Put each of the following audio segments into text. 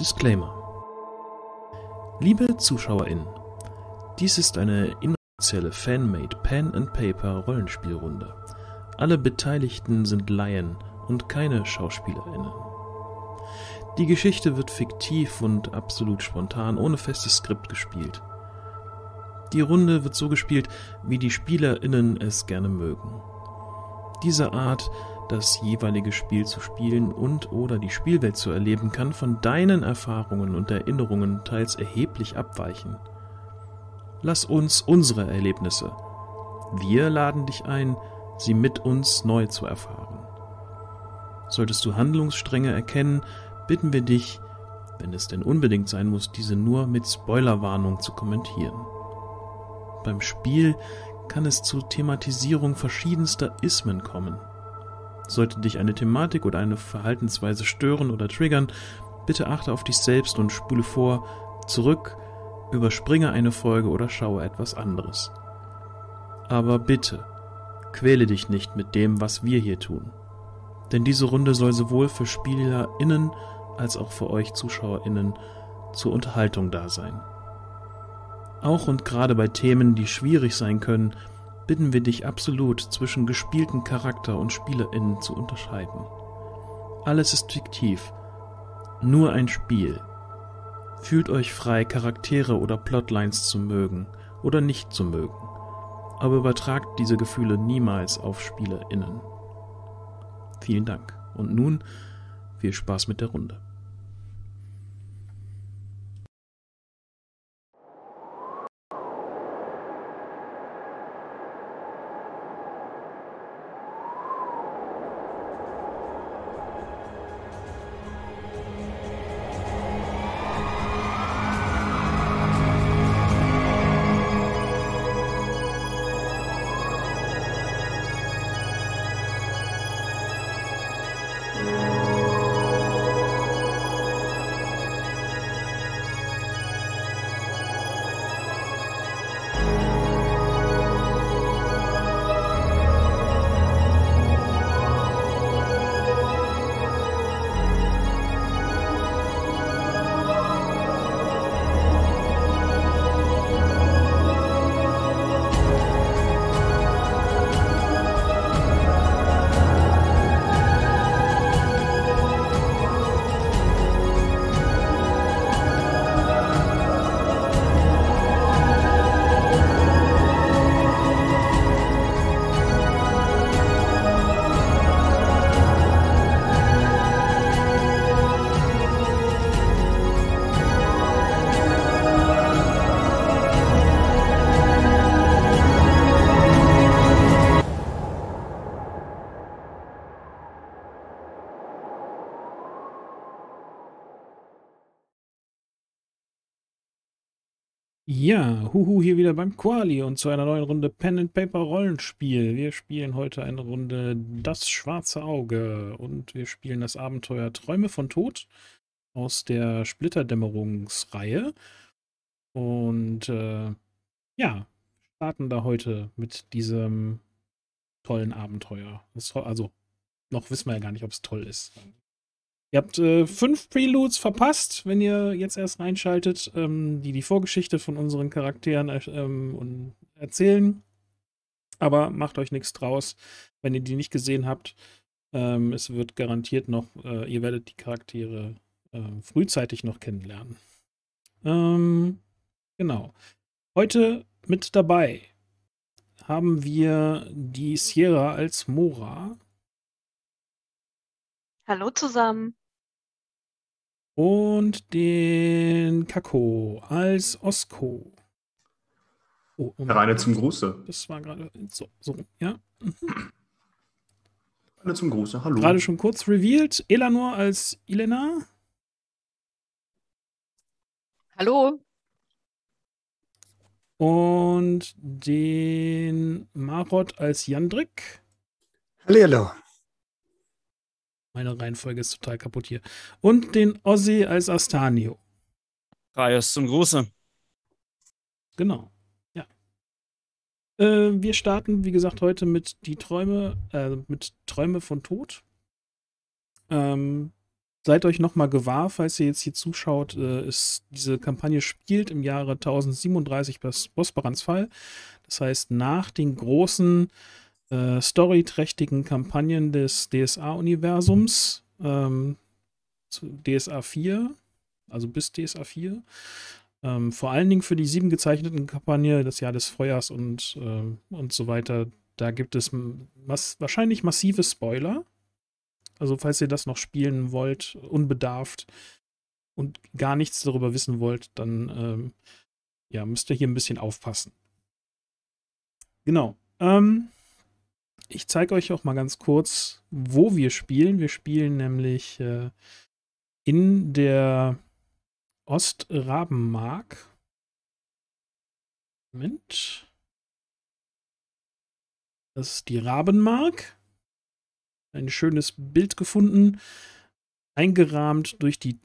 Disclaimer. Liebe ZuschauerInnen, dies ist eine inoffizielle Fanmade Pen and Paper Rollenspielrunde. Alle Beteiligten sind Laien und keine SchauspielerInnen. Die Geschichte wird fiktiv und absolut spontan, ohne festes Skript gespielt. Die Runde wird so gespielt, wie die SpielerInnen es gerne mögen. Diese Art das jeweilige Spiel zu spielen und oder die Spielwelt zu erleben, kann von deinen Erfahrungen und Erinnerungen teils erheblich abweichen. Lass uns unsere Erlebnisse. Wir laden dich ein, sie mit uns neu zu erfahren. Solltest du Handlungsstränge erkennen, bitten wir dich, wenn es denn unbedingt sein muss, diese nur mit Spoilerwarnung zu kommentieren. Beim Spiel kann es zu Thematisierung verschiedenster Ismen kommen. Sollte dich eine Thematik oder eine Verhaltensweise stören oder triggern, bitte achte auf dich selbst und spule vor, zurück, überspringe eine Folge oder schaue etwas anderes. Aber bitte, quäle dich nicht mit dem, was wir hier tun. Denn diese Runde soll sowohl für SpielerInnen als auch für euch ZuschauerInnen zur Unterhaltung da sein. Auch und gerade bei Themen, die schwierig sein können, bitten wir dich absolut zwischen gespielten Charakter und SpielerInnen zu unterscheiden. Alles ist fiktiv, nur ein Spiel. Fühlt euch frei, Charaktere oder Plotlines zu mögen oder nicht zu mögen, aber übertragt diese Gefühle niemals auf SpielerInnen. Vielen Dank und nun viel Spaß mit der Runde. Ja, Huhu hier wieder beim Quali und zu einer neuen Runde Pen and Paper Rollenspiel. Wir spielen heute eine Runde Das Schwarze Auge und wir spielen das Abenteuer Träume von Tod aus der Splitterdämmerungsreihe. Und äh, ja, starten da heute mit diesem tollen Abenteuer. Also, noch wissen wir ja gar nicht, ob es toll ist. Ihr habt äh, fünf Preludes verpasst, wenn ihr jetzt erst reinschaltet, ähm, die die Vorgeschichte von unseren Charakteren äh, ähm, erzählen. Aber macht euch nichts draus, wenn ihr die nicht gesehen habt. Ähm, es wird garantiert noch, äh, ihr werdet die Charaktere äh, frühzeitig noch kennenlernen. Ähm, genau. Heute mit dabei haben wir die Sierra als Mora. Hallo zusammen und den Kako als Osko. Oh, Reine zum Gruße. Das war gerade so, so ja. Mhm. Reine zum Gruße, hallo. Gerade schon kurz revealed. Elanor als Ilena. Hallo. Und den Marot als Jandrik. Hallo. Meine Reihenfolge ist total kaputt hier. Und den Ossi als Astanio. Raios zum Gruße. Genau. Ja. Äh, wir starten, wie gesagt, heute mit die Träume, äh, mit Träume von Tod. Ähm, seid euch nochmal gewahr, falls ihr jetzt hier zuschaut, äh, ist, diese Kampagne spielt im Jahre 1037 bis Bosporans Fall. Das heißt, nach den großen äh, storyträchtigen Kampagnen des DSA-Universums, ähm, DSA 4, also bis DSA 4, ähm, vor allen Dingen für die sieben gezeichneten Kampagne, das Jahr des Feuers und, äh, und so weiter, da gibt es mass wahrscheinlich massive Spoiler. Also falls ihr das noch spielen wollt, unbedarft und gar nichts darüber wissen wollt, dann ähm, ja, müsst ihr hier ein bisschen aufpassen. Genau. Ähm, ich zeige euch auch mal ganz kurz, wo wir spielen. Wir spielen nämlich äh, in der Ostrabenmark. Moment. Das ist die Rabenmark. Ein schönes Bild gefunden. Eingerahmt durch die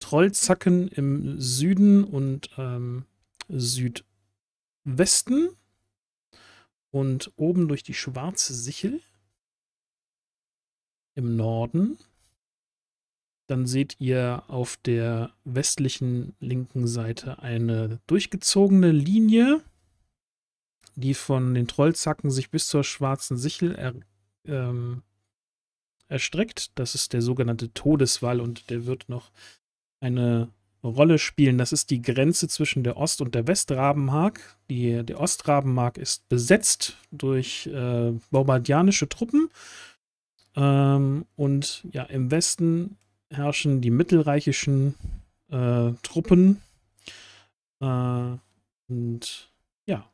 Trollzacken im Süden und ähm, Südwesten. Und oben durch die schwarze Sichel im Norden. Dann seht ihr auf der westlichen linken Seite eine durchgezogene Linie, die von den Trollzacken sich bis zur schwarzen Sichel er, ähm, erstreckt. Das ist der sogenannte Todeswall und der wird noch eine Rolle spielen. Das ist die Grenze zwischen der Ost- und der Westrabenmark. Die, der Ostrabenmark ist besetzt durch äh, bombardianische Truppen. Ähm, und ja, im Westen herrschen die mittelreichischen äh, Truppen. Äh, und ja,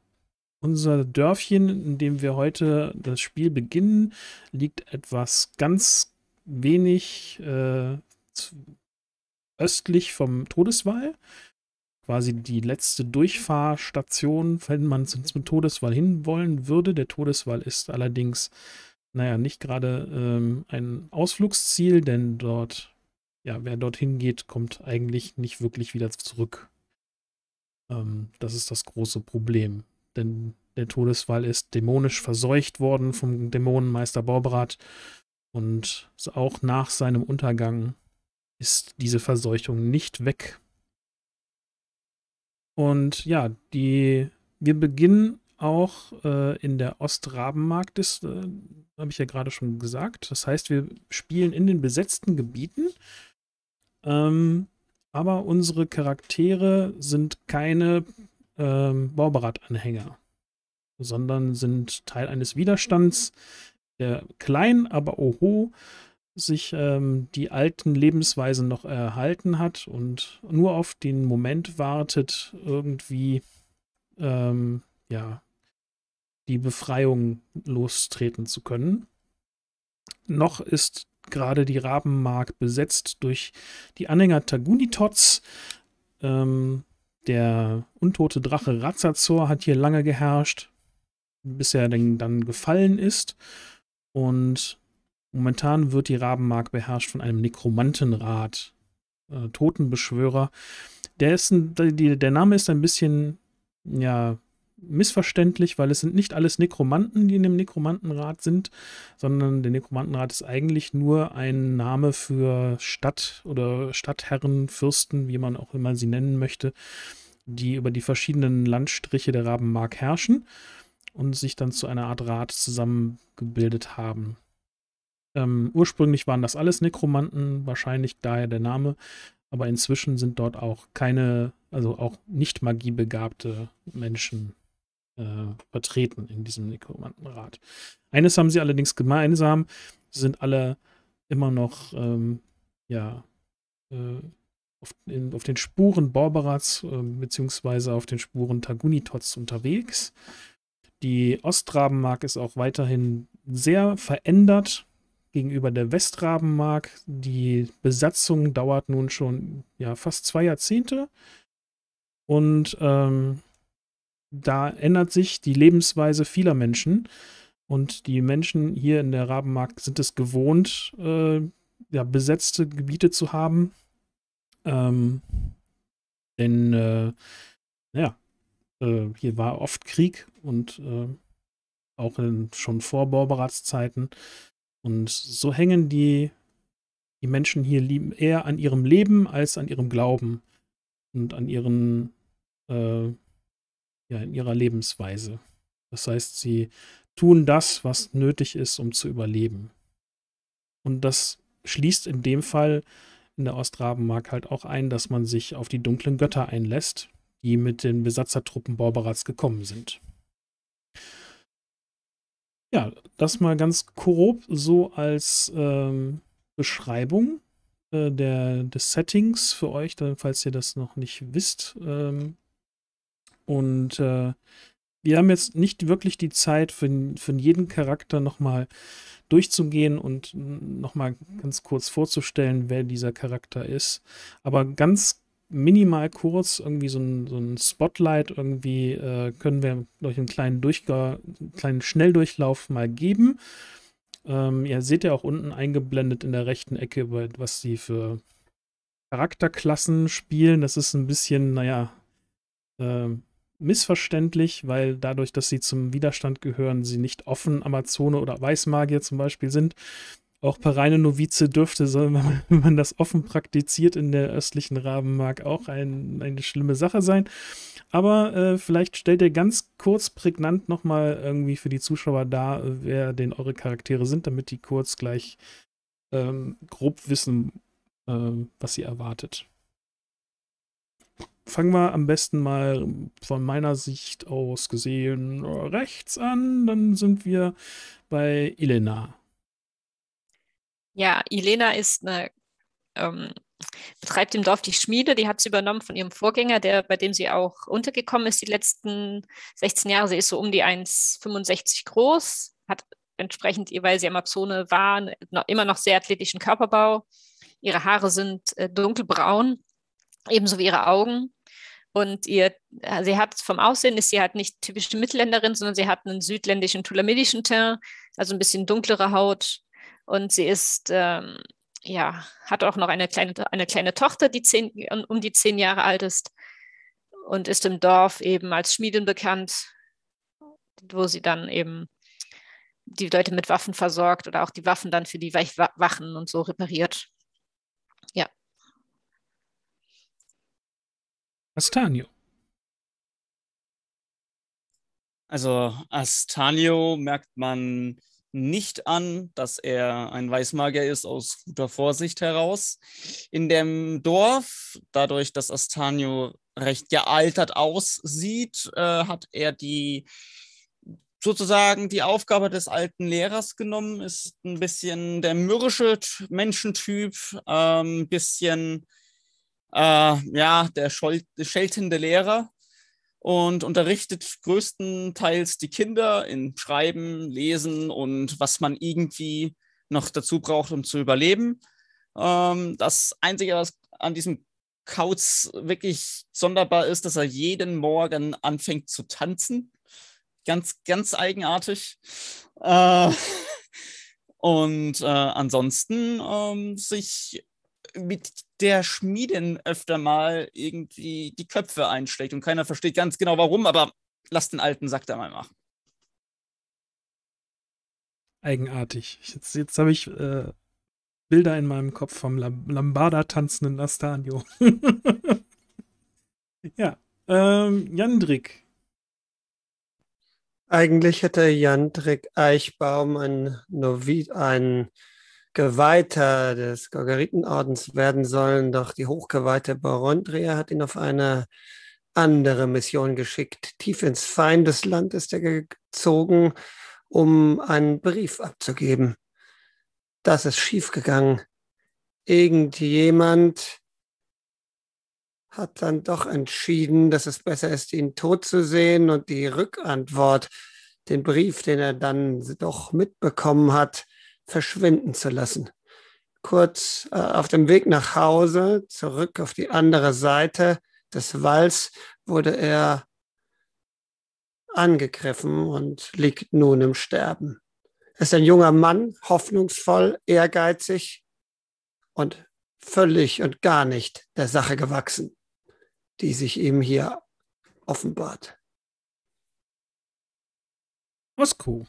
unser Dörfchen, in dem wir heute das Spiel beginnen, liegt etwas ganz wenig äh, östlich vom Todeswall. Quasi die letzte Durchfahrstation, wenn man zum Todeswall hinwollen würde. Der Todeswall ist allerdings, naja, nicht gerade ähm, ein Ausflugsziel, denn dort ja, wer dorthin geht, kommt eigentlich nicht wirklich wieder zurück. Ähm, das ist das große Problem. Denn der Todesfall ist dämonisch verseucht worden vom Dämonenmeister Borbrat. Und auch nach seinem Untergang ist diese Verseuchung nicht weg. Und ja, die, wir beginnen auch äh, in der Ostrabenmarkt, das äh, habe ich ja gerade schon gesagt. Das heißt, wir spielen in den besetzten Gebieten ähm, aber unsere Charaktere sind keine ähm, Bauberat-Anhänger, sondern sind Teil eines Widerstands, der klein, aber oho sich ähm, die alten Lebensweisen noch erhalten hat und nur auf den Moment wartet, irgendwie ähm, ja die Befreiung lostreten zu können. Noch ist gerade die Rabenmark besetzt durch die Anhänger Tagunitots. Ähm, der untote Drache Razazor hat hier lange geherrscht, bis er dann, dann gefallen ist. Und momentan wird die Rabenmark beherrscht von einem Nekromantenrat, äh, Totenbeschwörer. Der, ist ein, die, der Name ist ein bisschen, ja, missverständlich, weil es sind nicht alles Nekromanten, die in dem Nekromantenrat sind, sondern der Nekromantenrat ist eigentlich nur ein Name für Stadt oder Stadtherren, Fürsten, wie man auch immer sie nennen möchte, die über die verschiedenen Landstriche der Rabenmark herrschen und sich dann zu einer Art Rat zusammengebildet haben. Ähm, ursprünglich waren das alles Nekromanten, wahrscheinlich daher der Name, aber inzwischen sind dort auch keine, also auch nicht magiebegabte Menschen äh, vertreten in diesem Nekromantenrat. Eines haben sie allerdings gemeinsam, sie sind alle immer noch, ähm, ja, äh, auf, in, auf, den Spuren Borberats äh, beziehungsweise auf den Spuren Tagunitots unterwegs. Die Ostrabenmark ist auch weiterhin sehr verändert gegenüber der Westrabenmark. Die Besatzung dauert nun schon ja, fast zwei Jahrzehnte. Und ähm, da ändert sich die Lebensweise vieler Menschen. Und die Menschen hier in der Rabenmark sind es gewohnt, äh, ja, besetzte Gebiete zu haben. Ähm, denn, äh, ja, äh, hier war oft Krieg und äh, auch in, schon vor Borberats Zeiten. Und so hängen die, die Menschen hier eher an ihrem Leben als an ihrem Glauben und an ihren, äh, ja, in ihrer Lebensweise. Das heißt, sie tun das, was nötig ist, um zu überleben. Und das schließt in dem Fall in der Ostrabenmark halt auch ein, dass man sich auf die dunklen Götter einlässt, die mit den Besatzertruppen Borberats gekommen sind. Ja, das mal ganz grob so als ähm, Beschreibung äh, der, des Settings für euch, falls ihr das noch nicht wisst. Ähm, und äh, wir haben jetzt nicht wirklich die Zeit, für, für jeden Charakter nochmal durchzugehen und nochmal ganz kurz vorzustellen, wer dieser Charakter ist. Aber ganz minimal kurz, irgendwie so ein, so ein Spotlight, irgendwie äh, können wir durch einen kleinen, Durchga kleinen Schnelldurchlauf mal geben. Ähm, ihr seht ja auch unten eingeblendet in der rechten Ecke, was sie für Charakterklassen spielen. Das ist ein bisschen, naja, äh, missverständlich, weil dadurch, dass sie zum Widerstand gehören, sie nicht offen Amazone oder Weißmagier zum Beispiel sind. Auch per reine Novize dürfte, wenn man das offen praktiziert in der östlichen Rabenmark, auch ein, eine schlimme Sache sein. Aber äh, vielleicht stellt ihr ganz kurz prägnant nochmal irgendwie für die Zuschauer dar, wer denn eure Charaktere sind, damit die kurz gleich ähm, grob wissen, äh, was sie erwartet fangen wir am besten mal von meiner Sicht aus gesehen rechts an. Dann sind wir bei Elena. Ja, Elena ist eine, ähm, betreibt im Dorf die Schmiede. Die hat sie übernommen von ihrem Vorgänger, der, bei dem sie auch untergekommen ist die letzten 16 Jahre. Sie ist so um die 1,65 groß, hat entsprechend, weil sie Amazone war, noch, immer noch sehr athletischen Körperbau. Ihre Haare sind äh, dunkelbraun, ebenso wie ihre Augen. Und ihr, äh, sie hat vom Aussehen ist sie halt nicht typische Mittelländerin, sondern sie hat einen südländischen tulamidischen Teint, also ein bisschen dunklere Haut. Und sie ist, ähm, ja, hat auch noch eine kleine, eine kleine Tochter, die zehn, um die zehn Jahre alt ist und ist im Dorf eben als Schmiedin bekannt, wo sie dann eben die Leute mit Waffen versorgt oder auch die Waffen dann für die Wachen und so repariert. Ja. Astanio. Also Astanio merkt man nicht an, dass er ein Weißmagier ist aus guter Vorsicht heraus. In dem Dorf, dadurch, dass Astanio recht gealtert aussieht, äh, hat er die sozusagen die Aufgabe des alten Lehrers genommen, ist ein bisschen der mürrische Menschentyp, ein ähm, bisschen äh, ja, der scheltende Lehrer und unterrichtet größtenteils die Kinder in Schreiben, Lesen und was man irgendwie noch dazu braucht, um zu überleben. Ähm, das Einzige, was an diesem Kauz wirklich sonderbar ist, dass er jeden Morgen anfängt zu tanzen. Ganz, ganz eigenartig. Äh, und äh, ansonsten ähm, sich mit der Schmiedin öfter mal irgendwie die Köpfe einschlägt und keiner versteht ganz genau warum, aber lass den alten Sack da mal machen. Eigenartig. Jetzt, jetzt habe ich äh, Bilder in meinem Kopf vom Lambada tanzenden Astanio. ja, ähm, Jandrik. Eigentlich hätte Jandrik Eichbaum ein, Novi ein Geweihter des Gorgeritenordens werden sollen, doch die hochgeweihte Borondria hat ihn auf eine andere Mission geschickt. Tief ins Feindesland ist er gezogen, um einen Brief abzugeben. Das ist schiefgegangen. Irgendjemand hat dann doch entschieden, dass es besser ist, ihn tot zu sehen und die Rückantwort, den Brief, den er dann doch mitbekommen hat, verschwinden zu lassen. Kurz äh, auf dem Weg nach Hause, zurück auf die andere Seite des Walls, wurde er angegriffen und liegt nun im Sterben. Er ist ein junger Mann, hoffnungsvoll, ehrgeizig und völlig und gar nicht der Sache gewachsen, die sich ihm hier offenbart. Osko.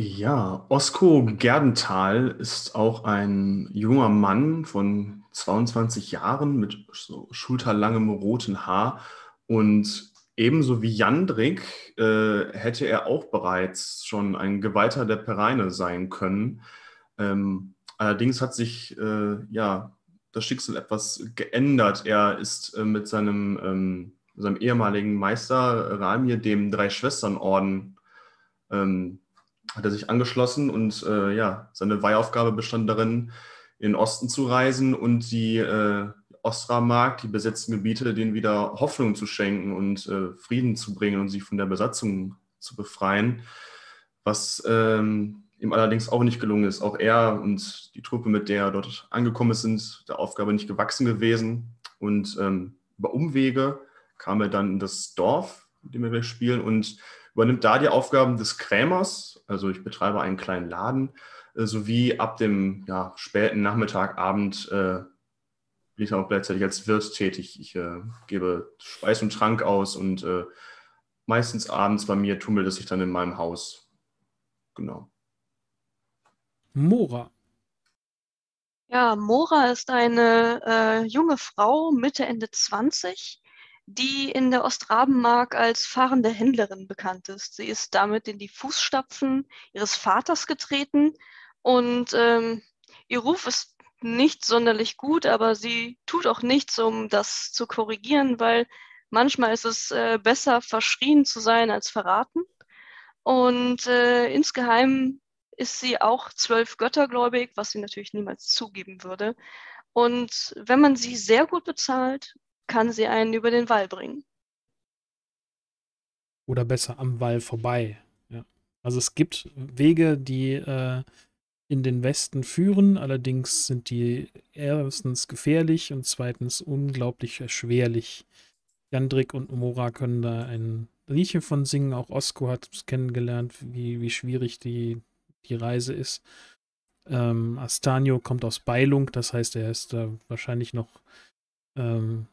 Ja, Osko Gerdenthal ist auch ein junger Mann von 22 Jahren mit so schulterlangem roten Haar und ebenso wie Jandrik äh, hätte er auch bereits schon ein Geweihter der Pereine sein können. Ähm, allerdings hat sich äh, ja das Schicksal etwas geändert. Er ist äh, mit seinem, ähm, seinem ehemaligen Meister Ramir dem Drei-Schwestern-Orden ähm, hat er sich angeschlossen und äh, ja, seine Weihaufgabe bestand darin, in den Osten zu reisen und die äh, Ostra-Mark, die besetzten Gebiete, denen wieder Hoffnung zu schenken und äh, Frieden zu bringen und sie von der Besatzung zu befreien, was ähm, ihm allerdings auch nicht gelungen ist. Auch er und die Truppe, mit der er dort angekommen ist, sind der Aufgabe nicht gewachsen gewesen. Und ähm, über Umwege kam er dann in das Dorf, in dem wir spielen, und übernimmt da die Aufgaben des Krämers. Also ich betreibe einen kleinen Laden, äh, sowie ab dem ja, späten Nachmittag, Abend äh, bin ich auch gleichzeitig als Wirt tätig. Ich äh, gebe Speis und Trank aus und äh, meistens abends bei mir tummelt es sich dann in meinem Haus. Genau. Mora. Ja, Mora ist eine äh, junge Frau, Mitte, Ende 20, die in der Ostrabenmark als fahrende Händlerin bekannt ist. Sie ist damit in die Fußstapfen ihres Vaters getreten und ähm, ihr Ruf ist nicht sonderlich gut, aber sie tut auch nichts, um das zu korrigieren, weil manchmal ist es äh, besser, verschrien zu sein als verraten. Und äh, insgeheim ist sie auch zwölf Göttergläubig, was sie natürlich niemals zugeben würde. Und wenn man sie sehr gut bezahlt, kann sie einen über den Wall bringen. Oder besser am Wall vorbei. Ja. Also es gibt Wege, die äh, in den Westen führen. Allerdings sind die erstens gefährlich und zweitens unglaublich erschwerlich. Jandrik und Mora können da ein Rieche von singen. Auch Osko hat kennengelernt, wie, wie schwierig die, die Reise ist. Ähm, Astanio kommt aus Beilung, das heißt, er ist da wahrscheinlich noch, ähm,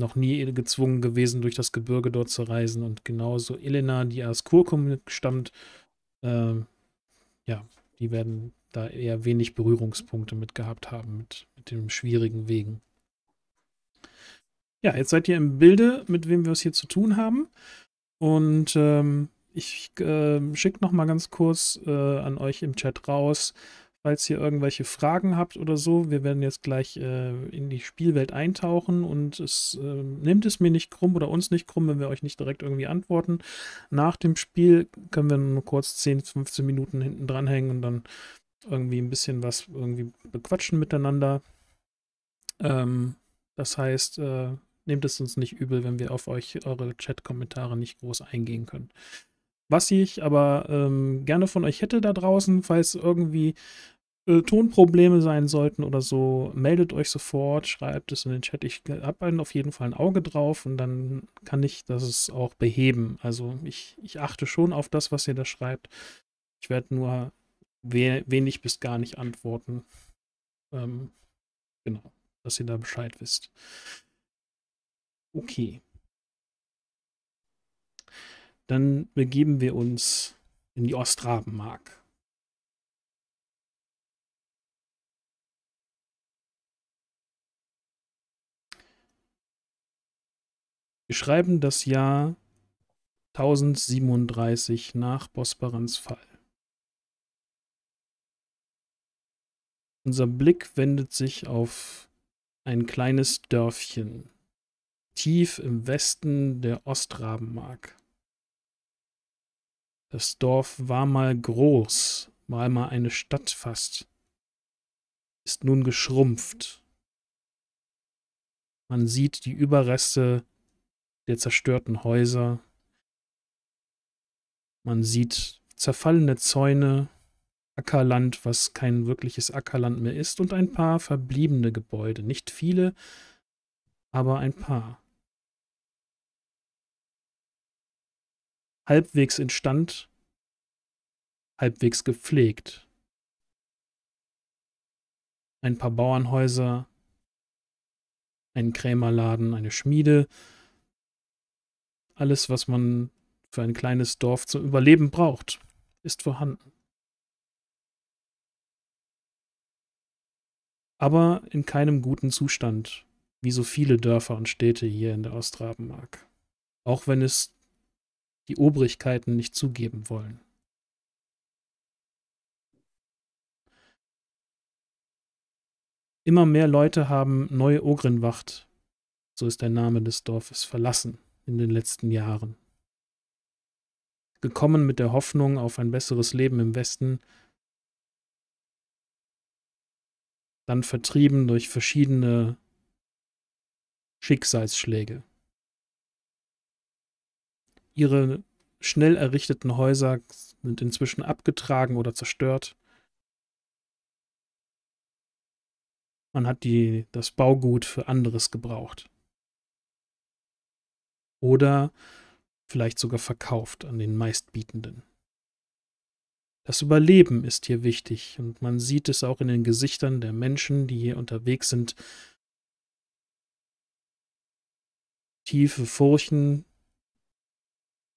noch nie gezwungen gewesen, durch das Gebirge dort zu reisen. Und genauso Elena, die aus Kurkum stammt, ähm, ja, die werden da eher wenig Berührungspunkte mit gehabt haben, mit, mit den schwierigen Wegen. Ja, jetzt seid ihr im Bilde, mit wem wir es hier zu tun haben. Und ähm, ich äh, schicke noch mal ganz kurz äh, an euch im Chat raus, falls ihr irgendwelche Fragen habt oder so. Wir werden jetzt gleich äh, in die Spielwelt eintauchen und es äh, nimmt es mir nicht krumm oder uns nicht krumm, wenn wir euch nicht direkt irgendwie antworten. Nach dem Spiel können wir nur kurz 10, 15 Minuten hinten dranhängen und dann irgendwie ein bisschen was irgendwie bequatschen miteinander. Ähm, das heißt, äh, nehmt es uns nicht übel, wenn wir auf euch eure Chat-Kommentare nicht groß eingehen können. Was ich aber ähm, gerne von euch hätte da draußen, falls irgendwie äh, Tonprobleme sein sollten oder so, meldet euch sofort, schreibt es in den Chat. Ich habe auf jeden Fall ein Auge drauf und dann kann ich das auch beheben. Also ich, ich achte schon auf das, was ihr da schreibt. Ich werde nur we wenig bis gar nicht antworten. Ähm, genau, dass ihr da Bescheid wisst. Okay. Dann begeben wir uns in die Ostrabenmark. Wir schreiben das Jahr 1037 nach Bosbarans Fall. Unser Blick wendet sich auf ein kleines Dörfchen, tief im Westen der Ostrabenmark. Das Dorf war mal groß, war mal eine Stadt fast, ist nun geschrumpft. Man sieht die Überreste der zerstörten Häuser. Man sieht zerfallene Zäune, Ackerland, was kein wirkliches Ackerland mehr ist, und ein paar verbliebene Gebäude. Nicht viele, aber ein paar. halbwegs instand, halbwegs gepflegt. Ein paar Bauernhäuser, ein Krämerladen, eine Schmiede, alles, was man für ein kleines Dorf zum Überleben braucht, ist vorhanden. Aber in keinem guten Zustand, wie so viele Dörfer und Städte hier in der Ostrabenmark. Auch wenn es die Obrigkeiten nicht zugeben wollen. Immer mehr Leute haben Neue Ogrenwacht, so ist der Name des Dorfes, verlassen in den letzten Jahren. Gekommen mit der Hoffnung auf ein besseres Leben im Westen, dann vertrieben durch verschiedene Schicksalsschläge. Ihre schnell errichteten Häuser sind inzwischen abgetragen oder zerstört. Man hat die, das Baugut für anderes gebraucht. Oder vielleicht sogar verkauft an den meistbietenden. Das Überleben ist hier wichtig und man sieht es auch in den Gesichtern der Menschen, die hier unterwegs sind. Tiefe Furchen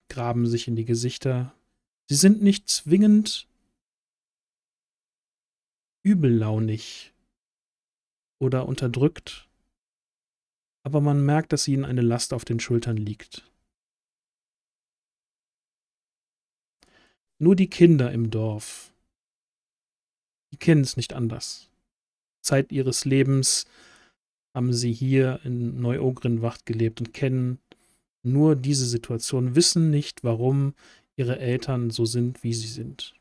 graben sich in die Gesichter. Sie sind nicht zwingend übellaunig oder unterdrückt, aber man merkt, dass ihnen eine Last auf den Schultern liegt. Nur die Kinder im Dorf, die kennen es nicht anders. Zeit ihres Lebens haben sie hier in Neu-Ogrenwacht gelebt und kennen nur diese Situation, wissen nicht, warum ihre Eltern so sind, wie sie sind.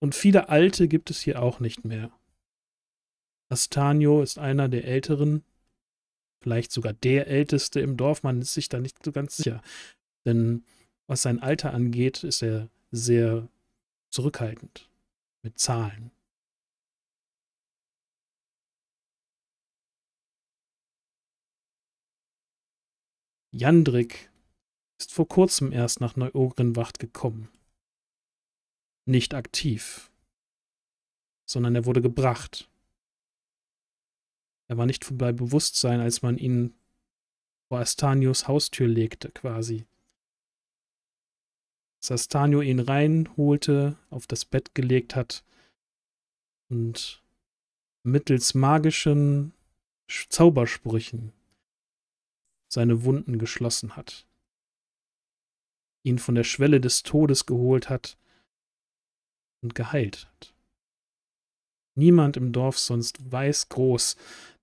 Und viele Alte gibt es hier auch nicht mehr. Astanio ist einer der Älteren, vielleicht sogar der Älteste im Dorf, man ist sich da nicht so ganz sicher. Denn was sein Alter angeht, ist er sehr zurückhaltend mit Zahlen. Jandrik ist vor kurzem erst nach Neu-Ogrenwacht gekommen. Nicht aktiv, sondern er wurde gebracht. Er war nicht bei Bewusstsein, als man ihn vor Astanios Haustür legte, quasi. Als Astanio ihn reinholte, auf das Bett gelegt hat und mittels magischen Zaubersprüchen seine Wunden geschlossen hat, ihn von der Schwelle des Todes geholt hat und geheilt hat. Niemand im Dorf sonst weiß groß,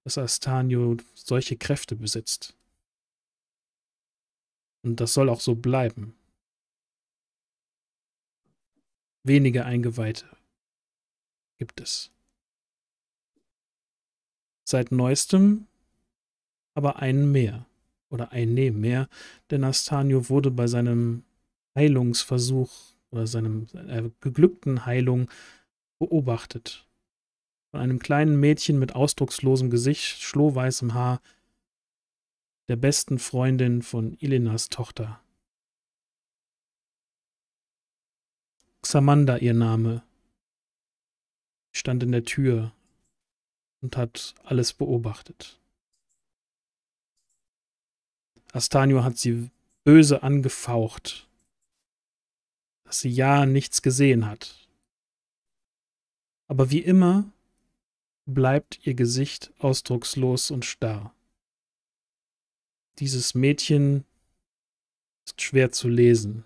dass Astanio solche Kräfte besitzt. Und das soll auch so bleiben. Wenige Eingeweihte gibt es. Seit neuestem aber einen mehr oder eine mehr, denn Astanio wurde bei seinem Heilungsversuch oder seinem äh, geglückten Heilung beobachtet. Von einem kleinen Mädchen mit ausdruckslosem Gesicht, schlohweißem Haar, der besten Freundin von Ilenas Tochter. Xamanda ihr Name, stand in der Tür und hat alles beobachtet. Astanio hat sie böse angefaucht, dass sie ja nichts gesehen hat. Aber wie immer bleibt ihr Gesicht ausdruckslos und starr. Dieses Mädchen ist schwer zu lesen.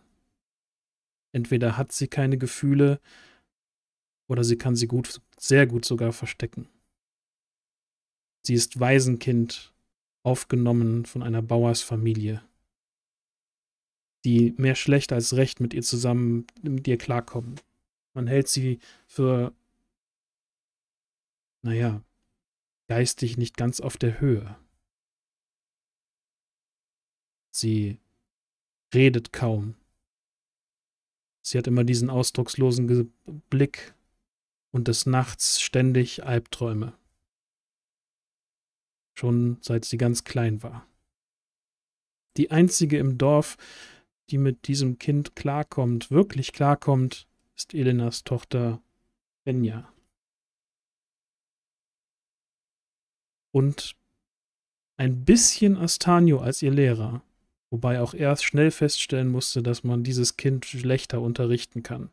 Entweder hat sie keine Gefühle oder sie kann sie gut, sehr gut sogar verstecken. Sie ist Waisenkind aufgenommen von einer Bauersfamilie, die mehr schlecht als recht mit ihr zusammen, mit ihr klarkommen. Man hält sie für, naja, geistig nicht ganz auf der Höhe. Sie redet kaum. Sie hat immer diesen ausdruckslosen Blick und des Nachts ständig Albträume schon seit sie ganz klein war. Die einzige im Dorf, die mit diesem Kind klarkommt, wirklich klarkommt, ist Elenas Tochter Benja. Und ein bisschen Astanio als ihr Lehrer, wobei auch er schnell feststellen musste, dass man dieses Kind schlechter unterrichten kann.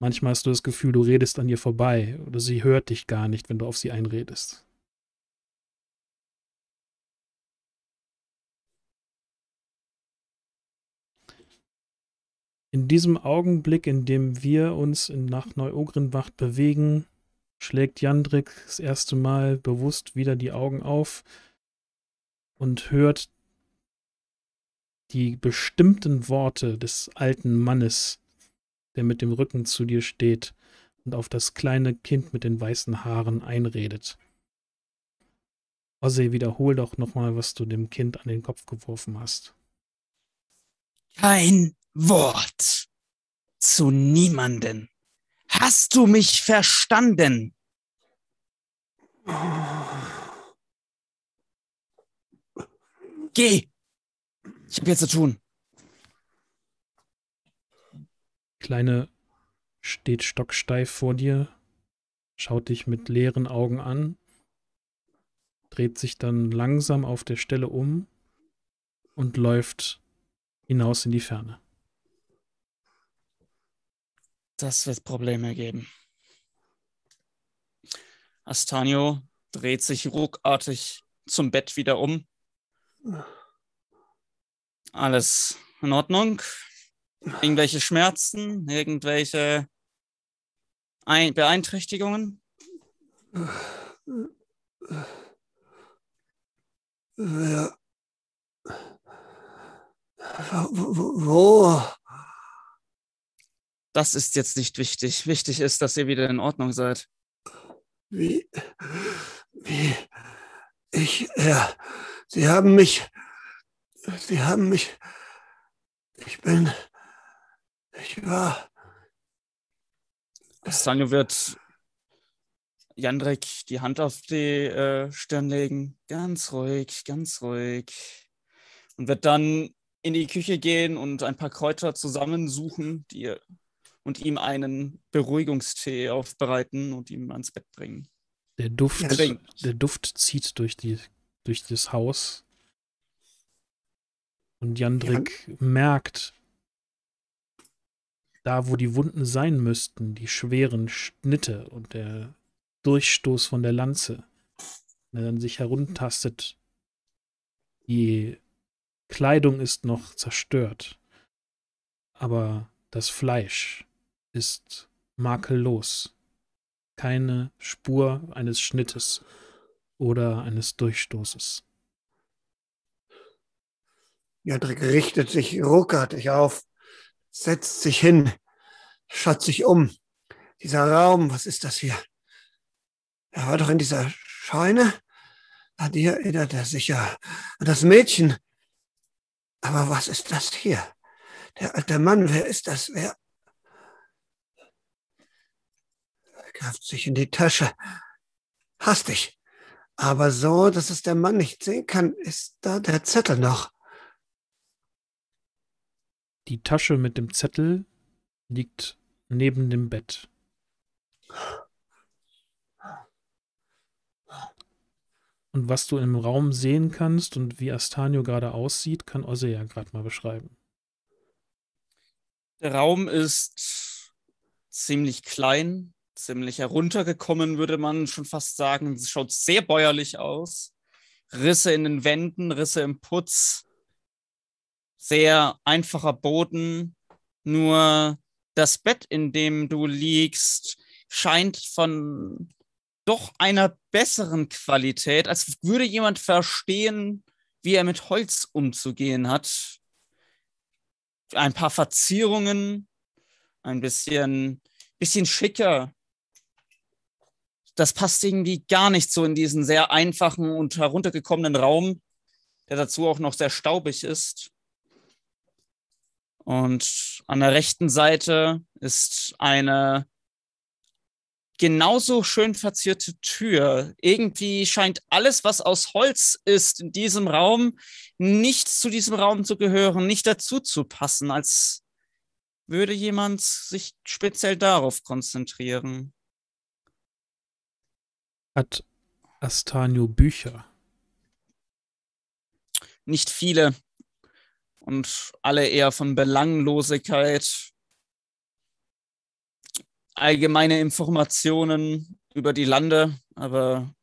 Manchmal hast du das Gefühl, du redest an ihr vorbei oder sie hört dich gar nicht, wenn du auf sie einredest. In diesem Augenblick, in dem wir uns nach Neu-Ogrenwacht bewegen, schlägt Jandrik das erste Mal bewusst wieder die Augen auf und hört die bestimmten Worte des alten Mannes, der mit dem Rücken zu dir steht und auf das kleine Kind mit den weißen Haaren einredet. Ozzy, wiederhol doch nochmal, was du dem Kind an den Kopf geworfen hast. Kein Wort zu niemanden. Hast du mich verstanden? Geh! Ich habe jetzt zu tun. Kleine steht stocksteif vor dir, schaut dich mit leeren Augen an, dreht sich dann langsam auf der Stelle um und läuft hinaus in die Ferne. Das wird Probleme geben. Astanio dreht sich ruckartig zum Bett wieder um. Alles in Ordnung? Irgendwelche Schmerzen? Irgendwelche Ein Beeinträchtigungen? Ja. Wo? Das ist jetzt nicht wichtig. Wichtig ist, dass ihr wieder in Ordnung seid. Wie? Wie? Ich, ja. Sie haben mich. Sie haben mich. Ich bin. Ich war. Sanjo wird Jandrek die Hand auf die äh, Stirn legen. Ganz ruhig, ganz ruhig. Und wird dann in die Küche gehen und ein paar Kräuter zusammensuchen, die und ihm einen Beruhigungstee aufbereiten und ihm ans Bett bringen. Der Duft, ja, der Duft zieht durch, die, durch das Haus. Und Jandrik ja. merkt, da wo die Wunden sein müssten, die schweren Schnitte und der Durchstoß von der Lanze, wenn er dann sich heruntastet, die Kleidung ist noch zerstört, aber das Fleisch ist makellos. Keine Spur eines Schnittes oder eines Durchstoßes. Jadrik richtet sich ruckartig auf, setzt sich hin, schaut sich um. Dieser Raum, was ist das hier? Er war doch in dieser Scheune. An die erinnert er sich ja. An das Mädchen. Aber was ist das hier? Der alte Mann, wer ist das? Wer? Greift sich in die Tasche. Hastig. Aber so, dass es der Mann nicht sehen kann, ist da der Zettel noch. Die Tasche mit dem Zettel liegt neben dem Bett. Und was du im Raum sehen kannst und wie Astanio gerade aussieht, kann Osse ja gerade mal beschreiben. Der Raum ist ziemlich klein, ziemlich heruntergekommen, würde man schon fast sagen. Es schaut sehr bäuerlich aus. Risse in den Wänden, Risse im Putz. Sehr einfacher Boden. Nur das Bett, in dem du liegst, scheint von doch einer besseren Qualität, als würde jemand verstehen, wie er mit Holz umzugehen hat. Ein paar Verzierungen, ein bisschen, bisschen schicker das passt irgendwie gar nicht so in diesen sehr einfachen und heruntergekommenen Raum, der dazu auch noch sehr staubig ist. Und an der rechten Seite ist eine genauso schön verzierte Tür. Irgendwie scheint alles, was aus Holz ist in diesem Raum, nicht zu diesem Raum zu gehören, nicht dazu zu passen, als würde jemand sich speziell darauf konzentrieren. Hat Astanio Bücher? Nicht viele. Und alle eher von Belanglosigkeit. allgemeine Informationen über die Lande, aber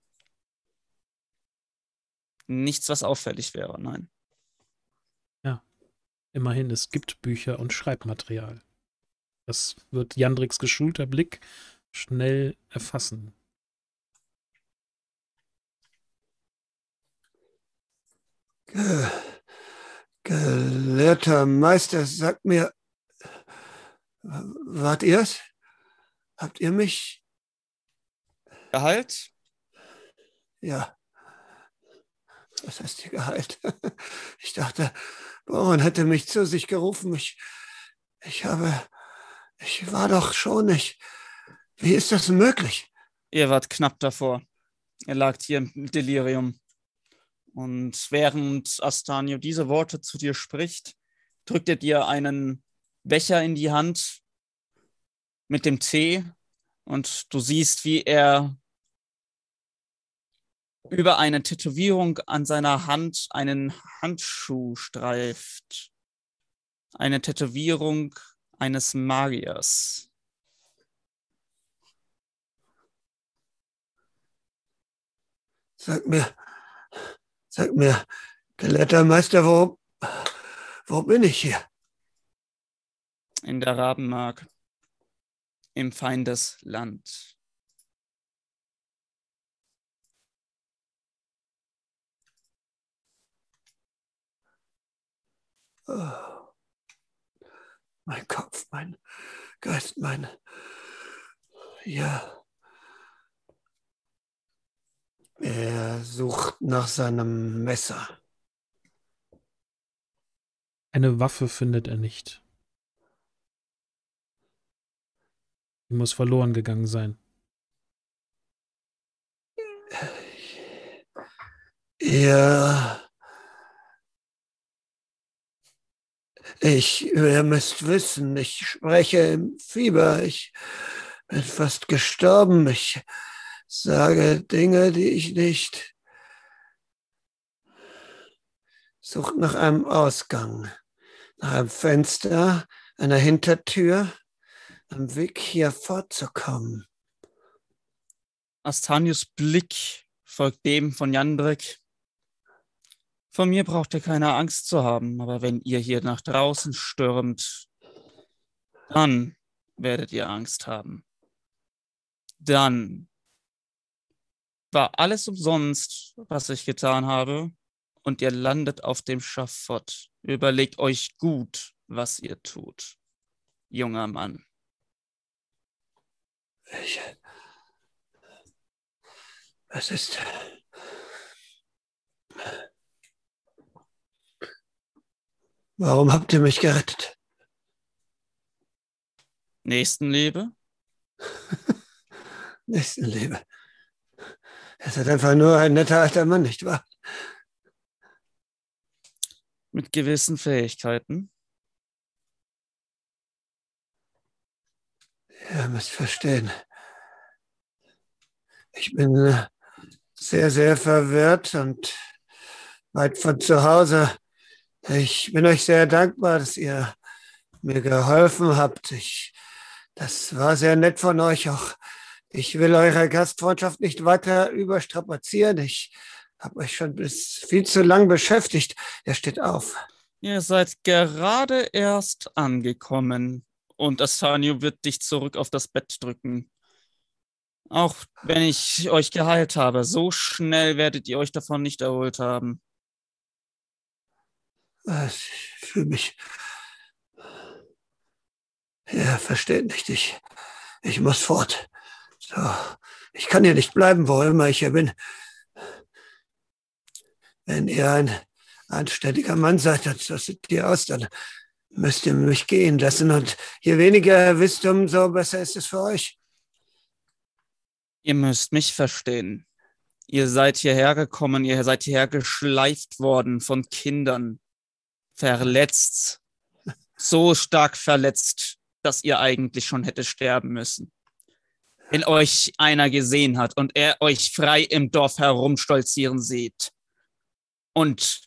nichts, was auffällig wäre, nein. Immerhin, es gibt Bücher und Schreibmaterial. Das wird Jandriks geschulter Blick schnell erfassen. Ge Gelehrter Meister, sagt mir, wart ihr's? Habt ihr mich? Gehalt? Ja. Was heißt hier Gehalt? Ich dachte, Boron hätte mich zu sich gerufen. Ich, ich habe, ich war doch schon nicht. Wie ist das möglich? Ihr wart knapp davor. Ihr lagt hier im Delirium. Und während Astanio diese Worte zu dir spricht, drückt er dir einen Becher in die Hand mit dem Tee und du siehst, wie er über eine Tätowierung an seiner Hand einen Handschuh streift. Eine Tätowierung eines Magiers. Sag mir, sag mir, gelehrter Meister, wo, wo bin ich hier? In der Rabenmark. Im Feindesland. Oh. Mein Kopf, mein Geist, mein. Ja. Er sucht nach seinem Messer. Eine Waffe findet er nicht. Die muss verloren gegangen sein. Ja. Ich, ihr müsst wissen, ich spreche im Fieber. Ich bin fast gestorben. Ich sage Dinge, die ich nicht. Sucht nach einem Ausgang, nach einem Fenster, einer Hintertür, am Weg hier fortzukommen. Astanius Blick folgt dem von Jandrik. Von mir braucht ihr keine Angst zu haben, aber wenn ihr hier nach draußen stürmt, dann werdet ihr Angst haben. Dann war alles umsonst, was ich getan habe, und ihr landet auf dem Schafott. Überlegt euch gut, was ihr tut, junger Mann. Welche? Was ist? Warum habt ihr mich gerettet? Nächstenliebe? Nächstenliebe. Ihr seid einfach nur ein netter alter Mann, nicht wahr? Mit gewissen Fähigkeiten. Ihr müsst verstehen. Ich bin sehr, sehr verwirrt und weit von zu Hause. Ich bin euch sehr dankbar, dass ihr mir geholfen habt. Ich, das war sehr nett von euch auch. Ich will eure Gastfreundschaft nicht weiter überstrapazieren. Ich habe euch schon bis viel zu lang beschäftigt. Er steht auf. Ihr seid gerade erst angekommen und Astanio wird dich zurück auf das Bett drücken. Auch wenn ich euch geheilt habe, so schnell werdet ihr euch davon nicht erholt haben. Ich fühle mich. Ja, versteht nicht. Ich, ich muss fort. So, ich kann hier nicht bleiben, wo immer ich hier bin. Wenn ihr ein anständiger Mann seid, dann sieht ihr aus, dann müsst ihr mich gehen lassen. Und je weniger ihr wisst, umso besser ist es für euch. Ihr müsst mich verstehen. Ihr seid hierher gekommen, ihr seid hierher geschleift worden von Kindern, verletzt, so stark verletzt, dass ihr eigentlich schon hätte sterben müssen. Wenn euch einer gesehen hat und er euch frei im Dorf herumstolzieren sieht und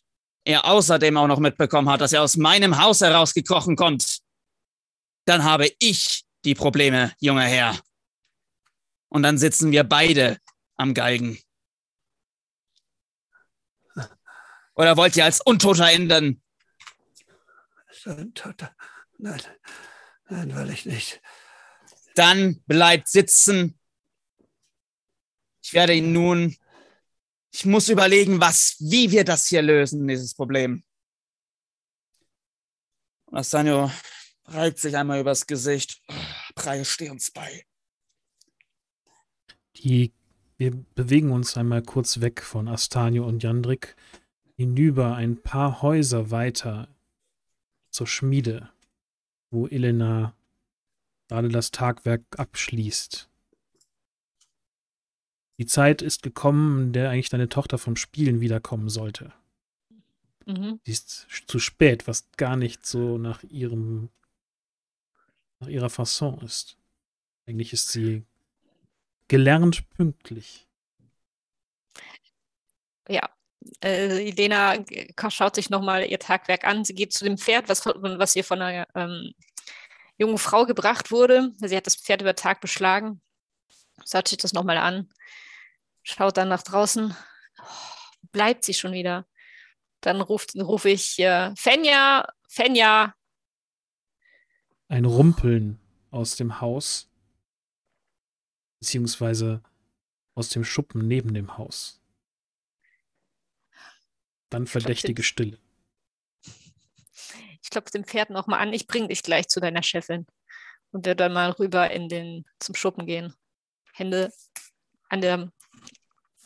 er außerdem auch noch mitbekommen hat, dass er aus meinem Haus herausgekrochen kommt, dann habe ich die Probleme, junger Herr. Und dann sitzen wir beide am Galgen. Oder wollt ihr als Untoter enden? So ein Toter. Nein, nein, will ich nicht. Dann bleibt sitzen. Ich werde ihn nun. Ich muss überlegen, was, wie wir das hier lösen, dieses Problem. Und Astanio reibt sich einmal übers Gesicht. Preis, steh uns bei. Die, wir bewegen uns einmal kurz weg von Astanio und Jandrik hinüber ein paar Häuser weiter zur Schmiede, wo Elena gerade das Tagwerk abschließt. Die Zeit ist gekommen, in der eigentlich deine Tochter vom Spielen wiederkommen sollte. Mhm. Sie ist zu spät, was gar nicht so nach ihrem nach ihrer Fasson ist. Eigentlich ist sie gelernt pünktlich. Ja, äh, Elena g- schaut sich nochmal ihr Tagwerk an. Sie geht zu dem Pferd, was, was ihr von einer ähm, jungen Frau gebracht wurde. Sie hat das Pferd über Tag beschlagen. Schaut sich das nochmal an. Schaut dann nach draußen. Oh, bleibt sie schon wieder. Dann ruft, rufe ich äh, Fenja, Fenja. Ein Rumpeln aus dem Haus, beziehungsweise aus dem Schuppen neben dem Haus. Dann verdächtige Stille. Ich klopfe dem Pferd nochmal an. Ich bringe dich gleich zu deiner Chefin. Und werde dann mal rüber in den, zum Schuppen gehen. Hände an der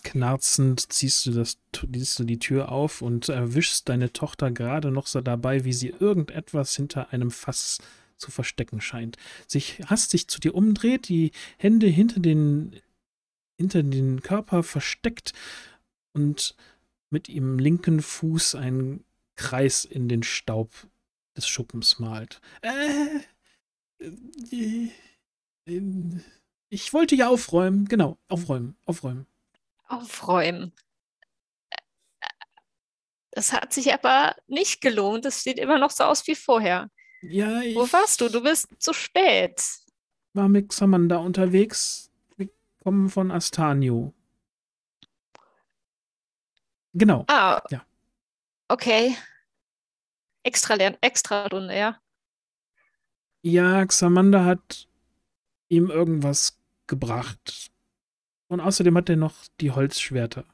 Knarzend ziehst du, das, ziehst du die Tür auf und erwischst deine Tochter gerade noch so dabei, wie sie irgendetwas hinter einem Fass zu verstecken scheint. Sich hastig zu dir umdreht, die Hände hinter den, hinter den Körper versteckt und mit ihrem linken Fuß einen Kreis in den Staub des Schuppens malt. Äh, äh, äh, ich wollte ja aufräumen, genau, aufräumen, aufräumen. aufräumen. Das hat sich aber nicht gelohnt. Es sieht immer noch so aus wie vorher. Ja, ich Wo warst du? Du bist zu spät. war mit Xamanda unterwegs. Wir kommen von Astanio. Genau. Ah. Ja. Okay. Extra lernen, extra Runde, ja. Ja, Xamanda hat ihm irgendwas gebracht. Und außerdem hat er noch die Holzschwerter.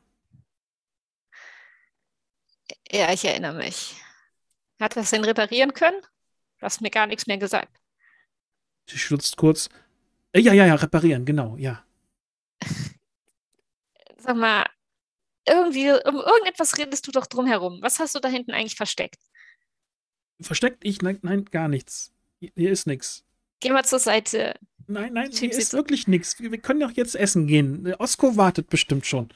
Ja, ich erinnere mich. Hat das denn reparieren können? Du hast mir gar nichts mehr gesagt. Sie stutzt kurz. Äh, ja, ja, ja, reparieren, genau, ja. Sag mal, irgendwie, um irgendetwas redest du doch drum herum. Was hast du da hinten eigentlich versteckt? Versteckt ich? Nein, nein, gar nichts. Hier, ist nichts. Geh mal zur Seite. Nein, nein, hier ist wirklich nichts. Wir, können doch jetzt essen gehen. Osko wartet bestimmt schon.